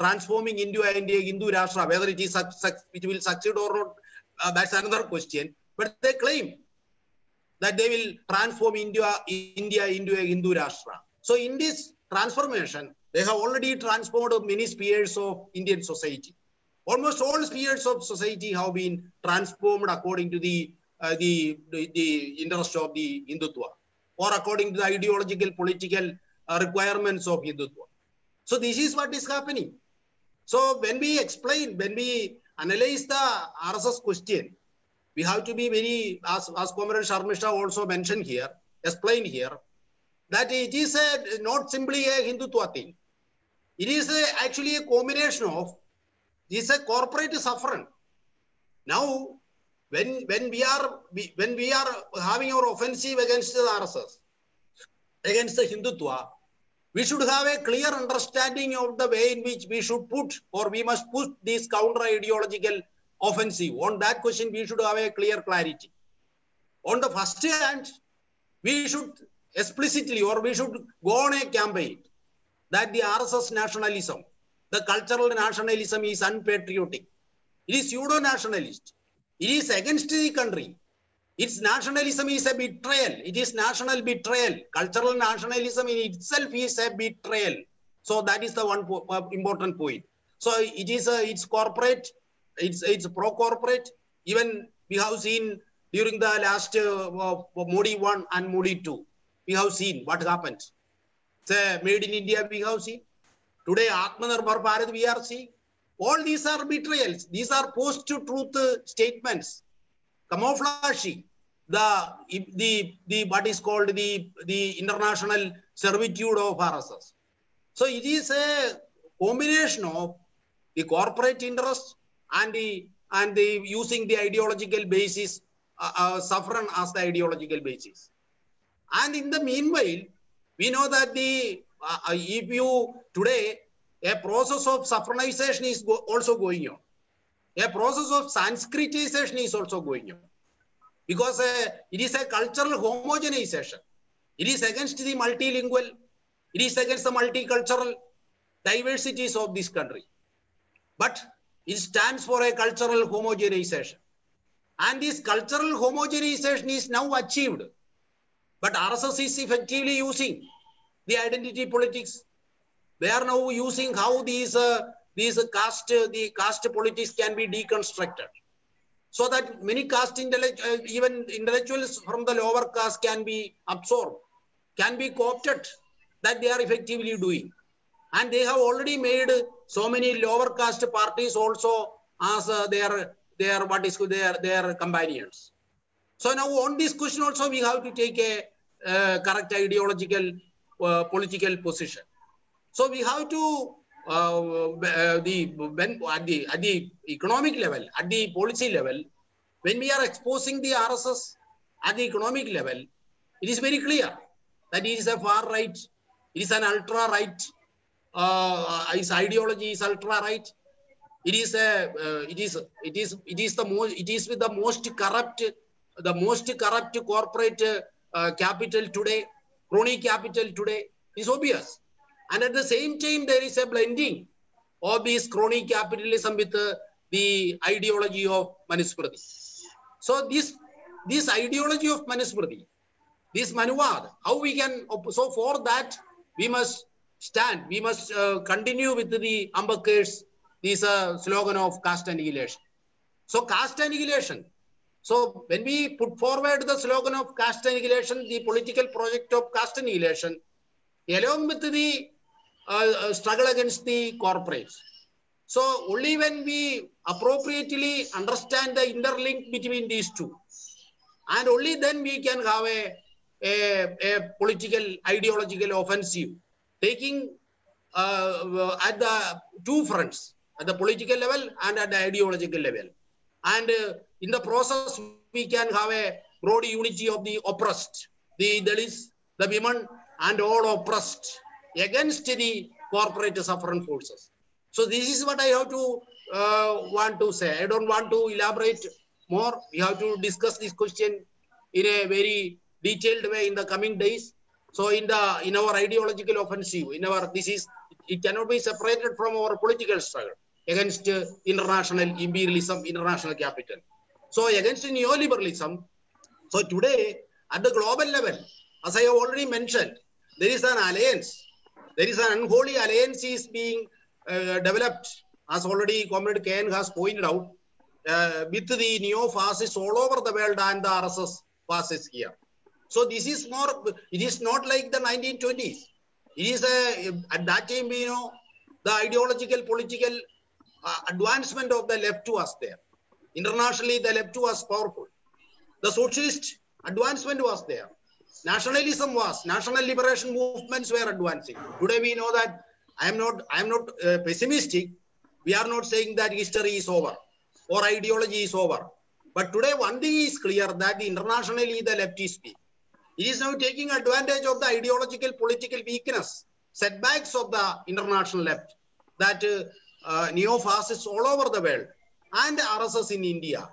transforming India into a Hindu Rashtra, whether it is it will succeed or not, uh, that's another question. But they claim that they will transform India, India into a Hindu Rashtra. So in this transformation, they have already transformed many spheres of Indian society. Almost all spheres of society have been transformed according to the the, the interest of the Hindutva or according to the ideological political uh, requirements of Hindutva. So this is what is happening. So when we explain, when we analyze the RSS question, we have to be very, as, as Comrade Sharmishtha also mentioned here, explained here, that it is a, not simply a Hindutva thing. It is a, actually a combination of, it is a corporate suffering. Now, when, when we are we, when we are having our offensive against the RSS, against the Hindutva, we should have a clear understanding of the way in which we should put or we must put this counter ideological offensive. On that question, we should have a clear clarity. On the first hand, we should explicitly or we should go on a campaign that the RSS nationalism, the cultural nationalism is unpatriotic. It is pseudo nationalist. It is against the country. Its nationalism is a betrayal. It is national betrayal. Cultural nationalism in itself is a betrayal. So that is the one po- uh, important point. So it is a, it's corporate, it's it's pro corporate. Even we have seen during the last uh, uh, Modi one and Modi two, we have seen what happened. Say made in India, we have seen. Today Atmanirbhar Bharat, we are seeing. All these are betrayals. These are post-truth statements, camouflaging the the the what is called the the international servitude of RSS. So it is a combination of the corporate interest and the and the using the ideological basis, uh, uh, suffering as the ideological basis. And in the meanwhile, we know that the uh, uh, if you today a process of saffronization is go- also going on. A process of Sanskritization is also going on because uh, it is a cultural homogenization. It is against the multilingual, it is against the multicultural diversities of this country. But it stands for a cultural homogenization. And this cultural homogenization is now achieved. But RSS is effectively using the identity politics. They are now using how these uh, these caste the caste politics can be deconstructed so that many caste uh, even intellectuals from the lower caste can be absorbed, can be co-opted, that they are effectively doing. And they have already made so many lower caste parties also as uh, their, their, what is their, their companions. So now on this question also we have to take a uh, correct ideological uh, political position. So we have to uh, uh, the when at the at the economic level, at the policy level, when we are exposing the RSS at the economic level, it is very clear that it is a far right, it is an ultra right, uh, its ideology is ultra right. It is a, uh, it is, it is, it is the most, it is with the most corrupt, the most corrupt corporate uh, capital today, crony capital today is obvious. And at the same time, there is a blending of this crony capitalism with uh, the ideology of Manusmriti. So this, this ideology of Manusmriti, this Manuvad, how we can, so for that, we must stand, we must uh, continue with the Ambedkar's, this uh, slogan of caste annihilation. So caste annihilation. So when we put forward the slogan of caste annihilation, the political project of caste annihilation, along with the uh, uh, struggle against the corporates. So only when we appropriately understand the interlink between these two, and only then we can have a, a, a political ideological offensive, taking uh, at the two fronts, at the political level and at the ideological level. And uh, in the process, we can have a broad unity of the oppressed, the Dalits, the women, and all oppressed against the corporate sovereign forces. So this is what I have to uh, want to say. I don't want to elaborate more. We have to discuss this question in a very detailed way in the coming days. So in the in our ideological offensive, in our this is it cannot be separated from our political struggle against uh, international imperialism, international capital. So against neoliberalism. So today at the global level, as I have already mentioned, there is an alliance there is an unholy alliance is being uh, developed, as already Comrade K.N has pointed out, uh, with the neo-fascists all over the world and the RSS fascists here. So this is more, it is not like the 1920s. It is a, at that time, you know, the ideological, political uh, advancement of the left was there. Internationally, the left was powerful. The socialist advancement was there nationalism was national liberation movements were advancing. Today we know that i am not i am not uh, pessimistic. We are not saying that history is over or ideology is over. But today one thing is clear that internationally the left is weak it is now taking advantage of the ideological political weakness setbacks of the international left that uh, uh, neo-fascists all over the world and rss in india.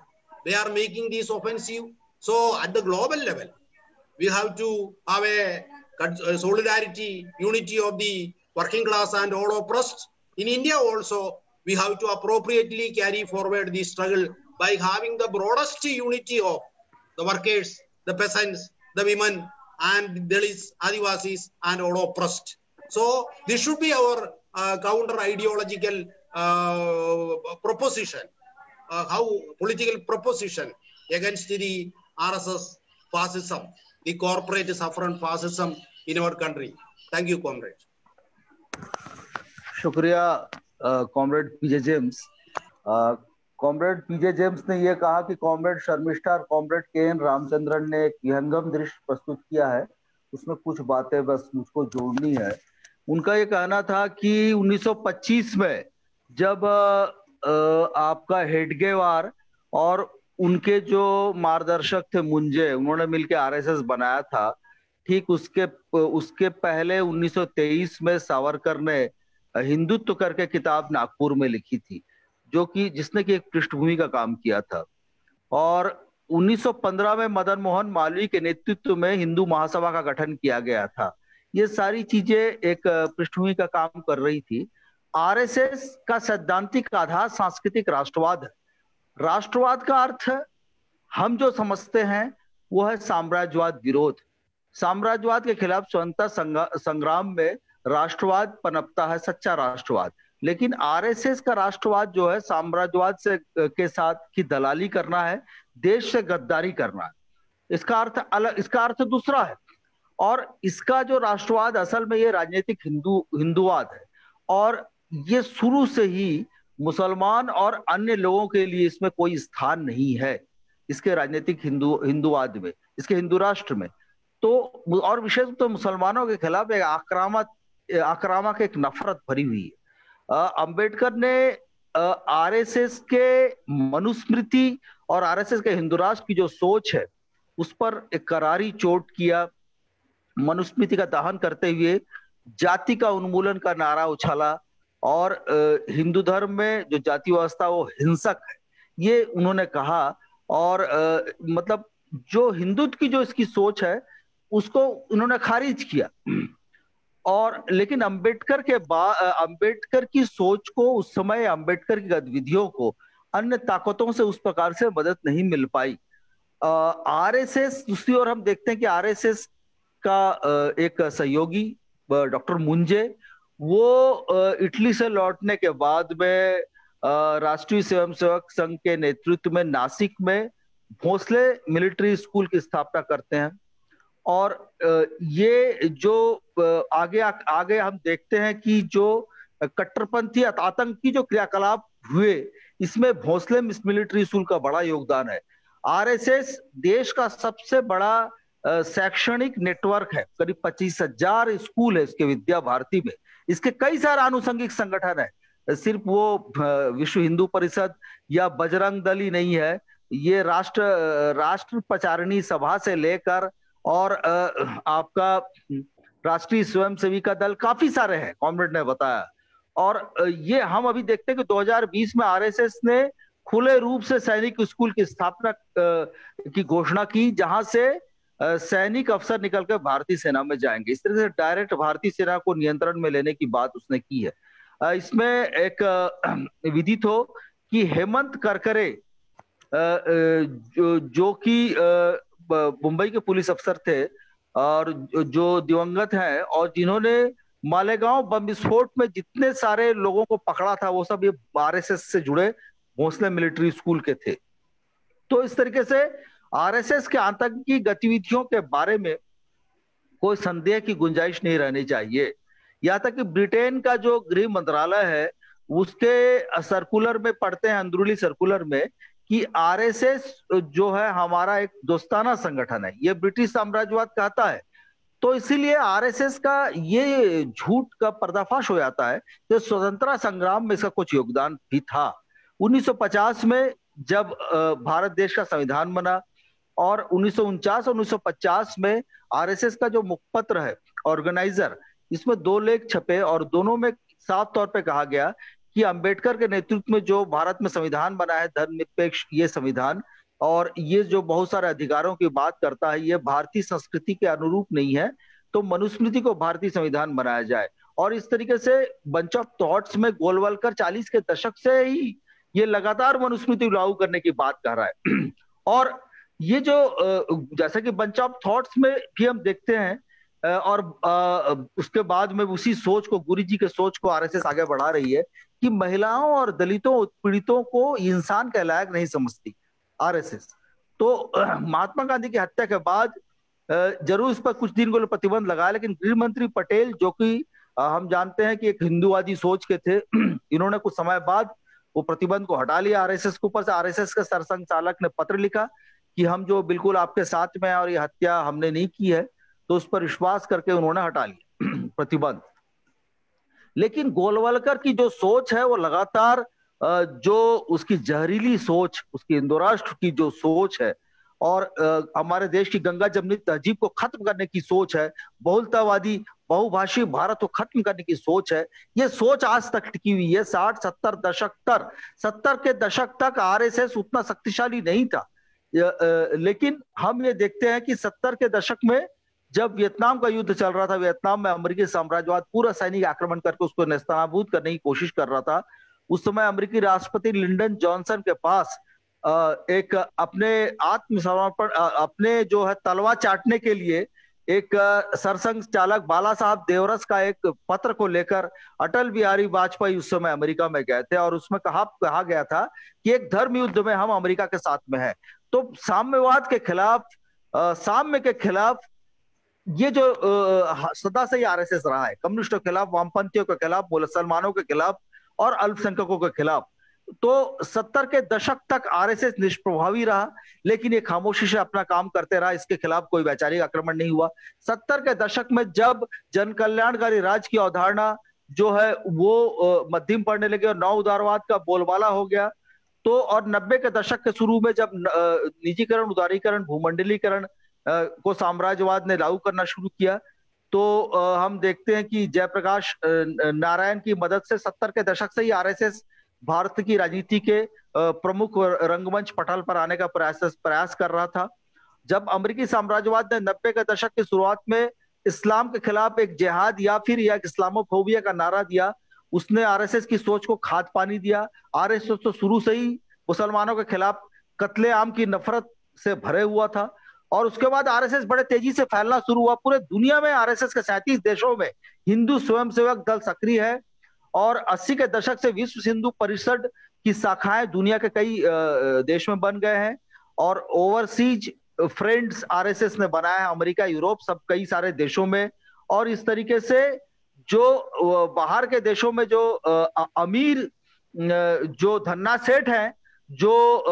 They are making this offensive. So at the global level we have to have a solidarity, unity of the working class and all oppressed. In India also, we have to appropriately carry forward the struggle by having the broadest unity of the workers, the peasants, the women, and Dalits, Adivasis, and all oppressed. So this should be our uh, counter ideological uh, proposition, uh, how political proposition against the RSS fascism the corporate saffron fascism in our country. Thank you, comrade. शुक्रिया comrade P J James comrade P J James ने यह कहा कि comrade Sharmishtha और comrade K N Ramachandran ने एक विहंगम दृश्य प्रस्तुत किया है उसमें कुछ बातें बस मुझको जोड़नी है उनका ये कहना था कि 1925 में जब आपका हेडगेवार और उनके जो मार्गदर्शक थे मुंजे, उन्होंने मिलकर आरएसएस बनाया था। ठीक उसके उसके पहले 1923 में सावरकर ने हिंदुत्व करके किताब नागपुर में लिखी थी, जो कि जिसने की एक पृष्ठभूमि का काम किया था। और 1915 में मदन मोहन मालवीय के नेतृत्व में हिंदू महासभा का गठन किया गया था। ये सारी चीज़ें एक पृष्ठभूमि का काम कर रही थी। आरएसएस का सैद्धांतिक आधार सांस्कृतिक राष्ट्रवाद है। राष्ट्रवाद का अर्थ हम जो समझते हैं, वो है साम्राज्यवाद विरोध। साम्राज्यवाद के खिलाफ स्वतंत्रता संग्राम में राष्ट्रवाद पनपता है, सच्चा राष्ट्रवाद। लेकिन आरएसएस का राष्ट्रवाद जो है, साम्राज्यवाद से, के साथ की दलाली करना है, देश से गद्दारी करना है। इसका अर्थ अलग इसका अर्थ दूसरा है। और इसका जो राष्ट्रवाद, असल में ये राजनीतिक हिंदू, हिंदुवाद है। और ये शुरू से ही मुसलमान और अन्य लोगों के लिए इसमें कोई स्थान नहीं है इसके राजनीतिक हिंदू, हिंदुवाद में, इसके हिंदू राष्ट्र में। तो और विशेष तो मुसलमानों के खिलाफ एक आक्रामक आक्रामक एक नफरत भरी हुई है। अंबेडकर ने आरएसएस के मनुस्मृति और आरएसएस के हिंदू राष्ट्र की जो सोच है, उस पर एक करारी चोट किया। मनुस्मृति का दहन करते हुए जाति का उन्मूलन का नारा उछाला। और हिंदू धर्म में जो जाति व्यवस्था वो हिंसक है ये उन्होंने कहा। और आ, मतलब जो हिंदुत्व की जो इसकी सोच है उसको उन्होंने खारिज किया। और लेकिन अंबेडकर के बाद अंबेडकर की सोच को उस समय अंबेडकर की गतिविधियों को अन्य ताकतों से उस प्रकार से मदद नहीं मिल पाई। आरएसएस दूसरी ओर हम देखते हैं कि आरएसएस का एक सहयोगी डॉक्टर मुंजे वो इटली से लौटने के बाद में राष्ट्रीय स्वयंसेवक संघ के नेतृत्व में नासिक में भोसले मिलिट्री स्कूल की स्थापना करते हैं। और ये जो आगे आगे हम देखते हैं कि जो कट्टरपंथी आतंक जो क्रियाकलाप हुए, इसमें भोसले मिलिट्री स्कूल का बड़ा योगदान है। आरएसएस देश का सबसे बड़ा शैक्षणिक नेटवर्क है। करीब पच्चीस हज़ार स्कूल है इसके विद्या भारती में। इसके कई सारे आनुषंगिक संगठन है। सिर्फ़ वो विश्व हिंदू परिषद या बजरंग दल ही नहीं है। ये राष्ट्र राष्ट्र प्रचारणी सभा से लेकर और आपका राष्ट्रीय स्वयं सेविका दल काफ़ी सारे हैं, कॉमरेड ने बताया। और ये हम अभी देखते हैं कि 2020 में आरएसएस ने खुले रूप से सैनिक स्कूल की स्थापना की घोषणा की, जहाँ से सैनिक अफसर निकलकर भारतीय सेना में जाएँगे। इस तरह से डायरेक्ट भारतीय सेना को नियंत्रण में लेने की बात उसने की है। इसमें एक विदित हो कि हेमंत करकरे जो कि मुंबई के पुलिस अफसर थे और जो दिवंगत हैं और जिन्होंने मालेगांव बम विस्फोट में जितने सारे लोगों को पकड़ा था, वो सब ये आरएसएस से जुड़े, भोसले मिलिट्री स्कूल के थे। तो इस तरीके से आरएसएस के आतंकी गतिविधियों के बारे में कोई संदेह की गुंजाइश नहीं रहनी चाहिए। यहाँ तक कि ब्रिटेन का जो गृह मंत्रालय है, उसके सर्कुलर में पढ़ते हैं, अंदरूनी सर्कुलर में, कि आरएसएस जो है, हमारा एक दोस्ताना संगठन है। ये ब्रिटिश साम्राज्यवाद कहता है। तो इसीलिए आरएसएस का ये झूठ का पर्दाफाश हो जाता है कि स्वतंत्रता संग्राम में इसका कुछ योगदान भी था। 1950 में जब भारत देश का संविधान बना और उन्नीस सौ उनचास और उन्नीस सौ पचास में आरएसएस का जो मुखपत्र है, ऑर्गेनाइजर, इसमें दो लेख छपे और दोनों में साफ़ तौर पे कहा गया कि अंबेडकर के नेतृत्व में जो भारत में संविधान बना है, धर्मनिरपेक्ष ये संविधान, और ये जो बहुत सारे अधिकारों की बात करता है, ये भारतीय संस्कृति के अनुरूप नहीं है तो मनुस्मृति को भारतीय संविधान बनाया जाए। और इस तरीके से बंच ऑफ़ थॉट्स में गोलवलकर चालीस के दशक से ही ये लगातार मनुस्मृति लागू करने की बात कर रहा है। और ये जो जैसा कि बंच ऑफ़ थॉट्स में भी हम देखते हैं और उसके बाद में उसी सोच को, गुरु जी के सोच को आरएसएस आगे बढ़ा रही है कि महिलाओं और दलितों, उत्पीड़ितों को इंसान के लायक नहीं समझती आरएसएस तो महात्मा गांधी की हत्या के बाद ज़रूर इस पर कुछ दिन को प्रतिबंध लगाया, लेकिन गृह मंत्री पटेल, जो कि हम जानते हैं कि एक हिंदूवादी सोच के थे, इन्होंने कुछ समय बाद वो प्रतिबंध को हटा लिया आरएसएस के ऊपर से। आरएसएस के सरसंघ चालक ने पत्र लिखा कि हम जो बिल्कुल आपके साथ में और ये हत्या हमने नहीं की है तो उस पर विश्वास करके उन्होंने हटा लिया, प्रतिबंध। लेकिन गोलवलकर की जो सोच है, वो लगातार जो उसकी जहरीली सोच, उसकी हिंदू राष्ट्र की जो सोच है और हमारे देश की गंगा जमनी तहजीब को खत्म करने की सोच है, बहुलतावादी, बहुभाषी भारत को खत्म करने की सोच है, ये सोच आज तक टिकी हुई है, साठ, सत्तर दशक तक सत्तर के दशक तक आरएसएस उतना शक्तिशाली नहीं था। लेकिन हम ये देखते हैं कि सत्तर के दशक में जब वियतनाम का युद्ध चल रहा था, वियतनाम में अमेरिकी साम्राज्यवाद पूरा सैनिक आक्रमण करके उसको नेस्तनाबूद करने की कोशिश कर रहा था। उस समय अमेरिकी राष्ट्रपति लिंडन जॉनसन के पास एक अपने आत्मसमर्पण अपने जो है तलवा चाटने के लिए एक सरसंघ चालक बाला साहब देवरस का एक पत्र को लेकर अटल बिहारी वाजपेयी उस समय अमेरिका में गए थे और उसमें कहा कहा गया था कि एक धर्म युद्ध में हम अमेरिका के साथ में हैं। तो साम्यवाद के खिलाफ साम्य के खिलाफ ये जो सदा से ही आरएसएस रहा है, कम्युनिस्टों के खिलाफ, वामपंथियों के खिलाफ, मुसलमानों के खिलाफ और अल्पसंख्यकों के खिलाफ। तो सत्तर के दशक तक आरएसएस निष्प्रभावी रहा, लेकिन ये खामोशी से अपना काम करते रहा, इसके खिलाफ कोई वैचारिक आक्रमण नहीं हुआ। सत्तर के दशक में जब जन कल्याणकारी राज्य की अवधारणा जो है, वो मध्यम पड़ने लगे और नौ उदारवाद का बोलबाला हो गया तो और नब्बे के दशक के शुरू में जब निजीकरण, उदारीकरण, भूमंडलीकरण को साम्राज्यवाद ने लागू करना शुरू किया तो हम देखते हैं कि जयप्रकाश नारायण की मदद से सत्तर के दशक से ही आरएसएस भारत की राजनीति के प्रमुख रंगमंच पटल पर आने का प्रयास प्रयास कर रहा था। जब अमेरिकी साम्राज्यवाद ने नब्बे के दशक की शुरुआत में इस्लाम के खिलाफ एक जिहाद या फिर या इस्लामोफोबिया का नारा दिया, उसने आरएसएस की सोच को खाद पानी दिया। आरएसएस तो शुरू से ही मुसलमानों के खिलाफ कत्ले आम की नफरत से भरे हुआ था और उसके बाद आरएसएस बड़े तेज़ी से फैलना शुरू हुआ। पूरे दुनिया में आरएसएस के सैंतीस देशों में हिंदू स्वयंसेवक दल सक्रिय है। और 80 के दशक से विश्व हिंदू परिषद की शाखाएँ दुनिया के कई देश में बन गए हैं और ओवरसीज फ्रेंड्स आरएसएस ने बनाया है, अमेरिका, यूरोप, सब कई सारे देशों में। और इस तरीके से जो बाहर के देशों में जो अमीर जो धन्ना सेठ हैं, जो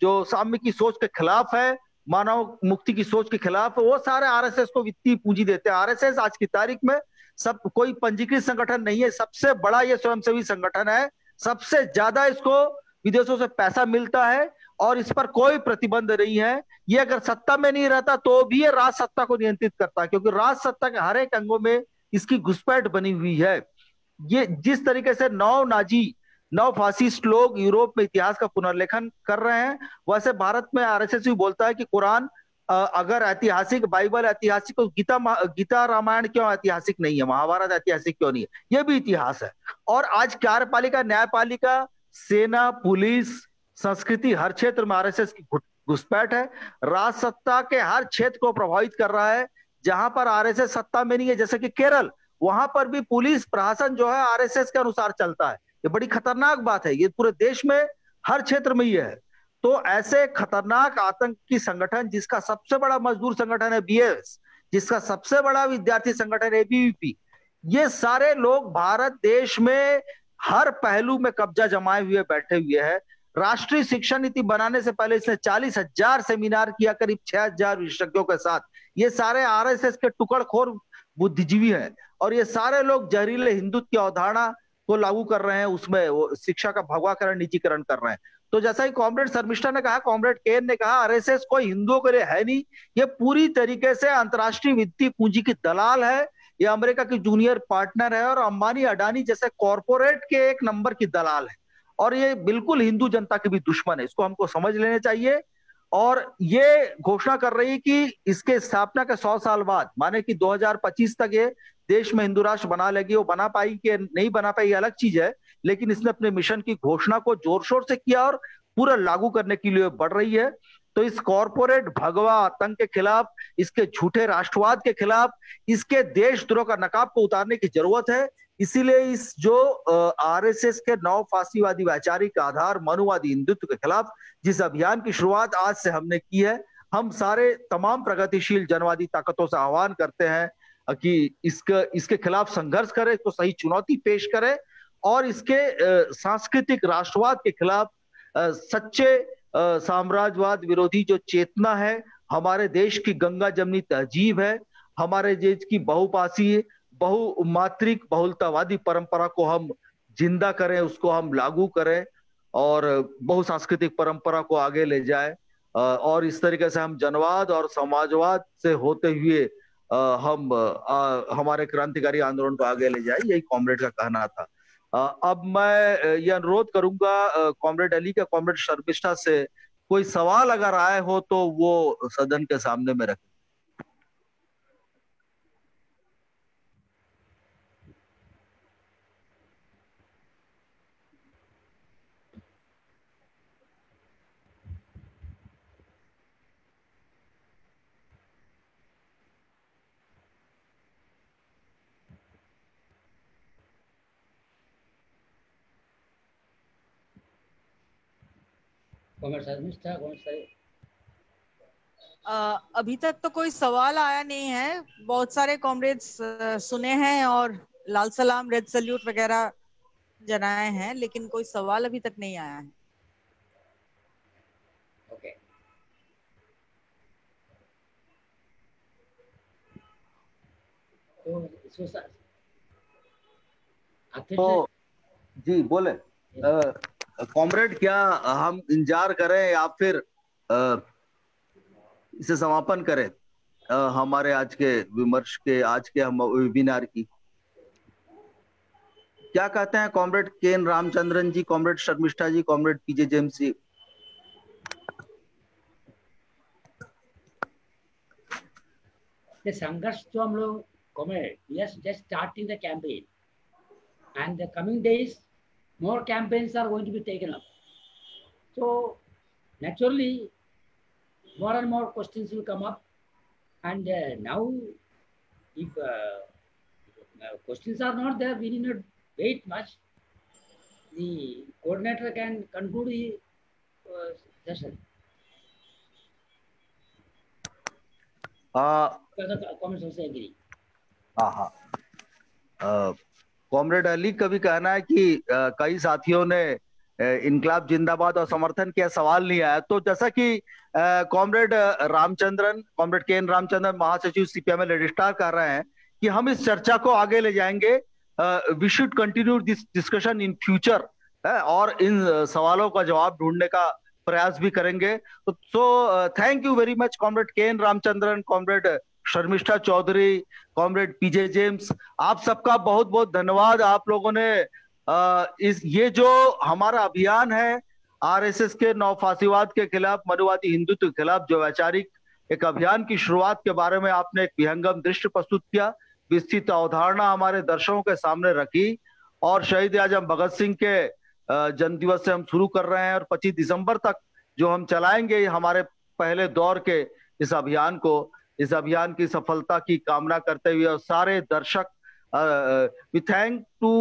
जो साम्य की सोच के खिलाफ है, मानव मुक्ति की सोच के खिलाफ, वो सारे आरएसएस को वित्तीय पूंजी देते हैं। आरएसएस आज की तारीख में सब, कोई पंजीकृत संगठन नहीं है। सबसे बड़ा ये स्वयंसेवी संगठन है। सबसे ज़्यादा इसको विदेशों से पैसा मिलता है और इस पर कोई प्रतिबंध नहीं है। ये अगर सत्ता में नहीं रहता तो भी ये राज सत्ता को नियंत्रित करता है, क्योंकि राज सत्ता के हर एक अंगों में इसकी घुसपैठ बनी हुई है। ये जिस तरीके से नौ नाजी, नौ फासिस्ट लोग यूरोप में इतिहास का पुनर्लेखन कर रहे हैं, वैसे भारत में आरएसएस भी बोलता है कि कुरान अगर ऐतिहासिक, बाइबल ऐतिहासिक तो गीता गीता रामायण क्यों ऐतिहासिक नहीं है? महाभारत ऐतिहासिक क्यों नहीं है? यह भी इतिहास है। और आज कार्यपालिका, न्यायपालिका, सेना, पुलिस, संस्कृति, हर क्षेत्र में आरएसएस की घुसपैठ है। राज सत्ता के हर क्षेत्र को प्रभावित कर रहा है। जहाँ पर आरएसएस सत्ता में नहीं है, जैसे कि केरल, वहाँ पर भी पुलिस प्रशासन जो है आरएसएस के अनुसार चलता है। ये बड़ी खतरनाक बात है। ये पूरे देश में, हर क्षेत्र में ये है। तो ऐसे खतरनाक आतंकी संगठन जिसका सबसे बड़ा मजदूर संगठन है बीएस जिसका सबसे बड़ा विद्यार्थी संगठन है एबीवीपी ये सारे लोग भारत देश में हर पहलू में कब्जा जमाए हुए बैठे हुए हैं। राष्ट्रीय शिक्षा नीति बनाने से पहले इसने चालीस हज़ार सेमिनार किया, करीब छह हज़ार विशेषज्ञों के साथ। ये सारे आरएसएस के टुकड़खोर बुद्धिजीवी हैं और ये सारे लोग जहरीले हिंदुत्व की अवधारणा को लागू कर रहे हैं, उसमें शिक्षा का भगवाकरण, निजीकरण कर रहे हैं। तो जैसा ही कॉमरेड शर्मिष्ठा ने कहा, कॉमरेड केन ने कहा, आरएसएस कोई हिंदुओं के लिए है नहीं। ये पूरी तरीके से अंतरराष्ट्रीय वित्तीय पूंजी की दलाल है। ये अमेरिका की जूनियर पार्टनर है और अंबानी अडानी जैसे कॉरपोरेट के एक नंबर की दलाल है। और ये बिल्कुल हिंदू जनता के भी दुश्मन है, इसको हमको समझ लेने चाहिए। और ये घोषणा कर रही कि इसके स्थापना के सौ साल बाद, माने कि 2025 तक ये देश में हिंदू राष्ट्र बना लेगी, वो बना पाई कि नहीं बना पाई अलग चीज़ है। लेकिन इसने अपने मिशन की घोषणा को ज़ोर शोर से किया और पूरा लागू करने के लिए बढ़ रही है। तो इस कॉरपोरेट भगवा आतंक के खिलाफ, इसके झूठे राष्ट्रवाद के खिलाफ, इसके देशद्रोह का नकाब को उतारने की ज़रूरत है। इसीलिए इस जो आरएसएस के नौ फांसीवादी वैचारिक आधार, मनुवादी हिंदुत्व के खिलाफ जिस अभियान की शुरुआत आज से हमने की है, हम सारे तमाम प्रगतिशील जनवादी ताकतों से आह्वान करते हैं कि इसके इसके खिलाफ संघर्ष करें, इसको सही चुनौती पेश करें। और इसके सांस्कृतिक राष्ट्रवाद के खिलाफ सच्चे साम्राज्यवाद विरोधी जो चेतना है, हमारे देश की गंगा जमनी तहजीब है, हमारे देश की बहुपासी बहुमात्रिक, बहुलतावादी परंपरा को हम ज़िंदा करें, उसको हम लागू करें और बहुसांस्कृतिक परंपरा को आगे ले जाए। और इस तरीके से हम जनवाद और समाजवाद से होते हुए हम हमारे क्रांतिकारी आंदोलन को आगे ले जाए, यही कॉमरेड का कहना था। अब मैं ये अनुरोध करूँगा कॉमरेड अली का, कॉमरेड शर्मिष्ठा से कोई सवाल अगर आए हो तो वो सदन के सामने में रखें। अभी तक तो कोई सवाल आया नहीं है। बहुत सारे कॉमरेड्स सुने हैं और लाल सलाम रेड सल्यूट वगैरह जनाए हैं लेकिन कोई सवाल अभी तक नहीं आया है। Okay. तो तो जी बोले। कॉमरेड, क्या हम इंतज़ार करें या फिर इसे समापन करें? हमारे आज के विमर्श के, आज के हम वेबिनार की। क्या कहते हैं comrade K N Ramachandran ji, comrade Sharmistha ji, comrade P J James ji? संघर्ष जो हम लोग comment yes, just starting the campaign. And the coming days more campaigns are going to be taken up. So naturally, more and more questions will come up. And uh, now, if uh, questions are not there, we need not wait much. The coordinator can conclude the uh, session. Uh. Uh-huh. uh, uh comrade Ali का भी कहना है कि कई साथियों ने इनकलाब जिंदाबाद और समर्थन किया, सवाल नहीं आया। तो जैसा कि comrade Ramachandran, comrade K N Ramachandran महासचिव सीपीएम रजिस्ट्रार कर रहे हैं कि हम इस चर्चा को आगे ले जाएँगे। We should continue this discussion in future और इन सवालों का जवाब ढूँढने का प्रयास भी करेंगे। तो thank you very much comrade K N Ramachandran, comrade Sharmistha Chaudhary, comrade P J James, आप सबका बहुत बहुत धन्यवाद। आप लोगों ने इस, ये जो हमारा अभियान है, आरएसएस के नौफासीवाद के खिलाफ, मनुवादी हिंदुत्व के खिलाफ जो वैचारिक एक अभियान की शुरुआत के बारे में आपने एक विहंगम दृश्य प्रस्तुत किया, विस्तृत अवधारणा हमारे दर्शकों के सामने रखी और शहीद आज़म भगत सिंह के जन्म दिवस से हम शुरू कर रहे हैं और 25 दिसंबर तक जो हम चलाएँगे हमारे पहले दौर के इस अभियान को इस अभियान की सफलता की कामना करते हुए और सारे दर्शक we thank to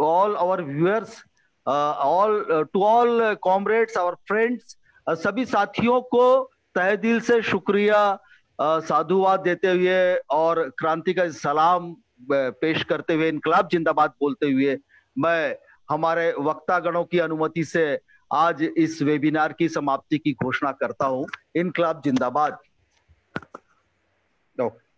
all our viewers all to all comrades our friends सभी साथियों को तहे दिल से शुक्रिया साधुवाद देते हुए और क्रांति का सलाम पेश करते हुए इनकलाब जिंदाबाद बोलते हुए मैं हमारे वक्तागणों की अनुमति से आज इस वेबिनार की समाप्ति की घोषणा करता हूँ। इनकलाब जिंदाबाद।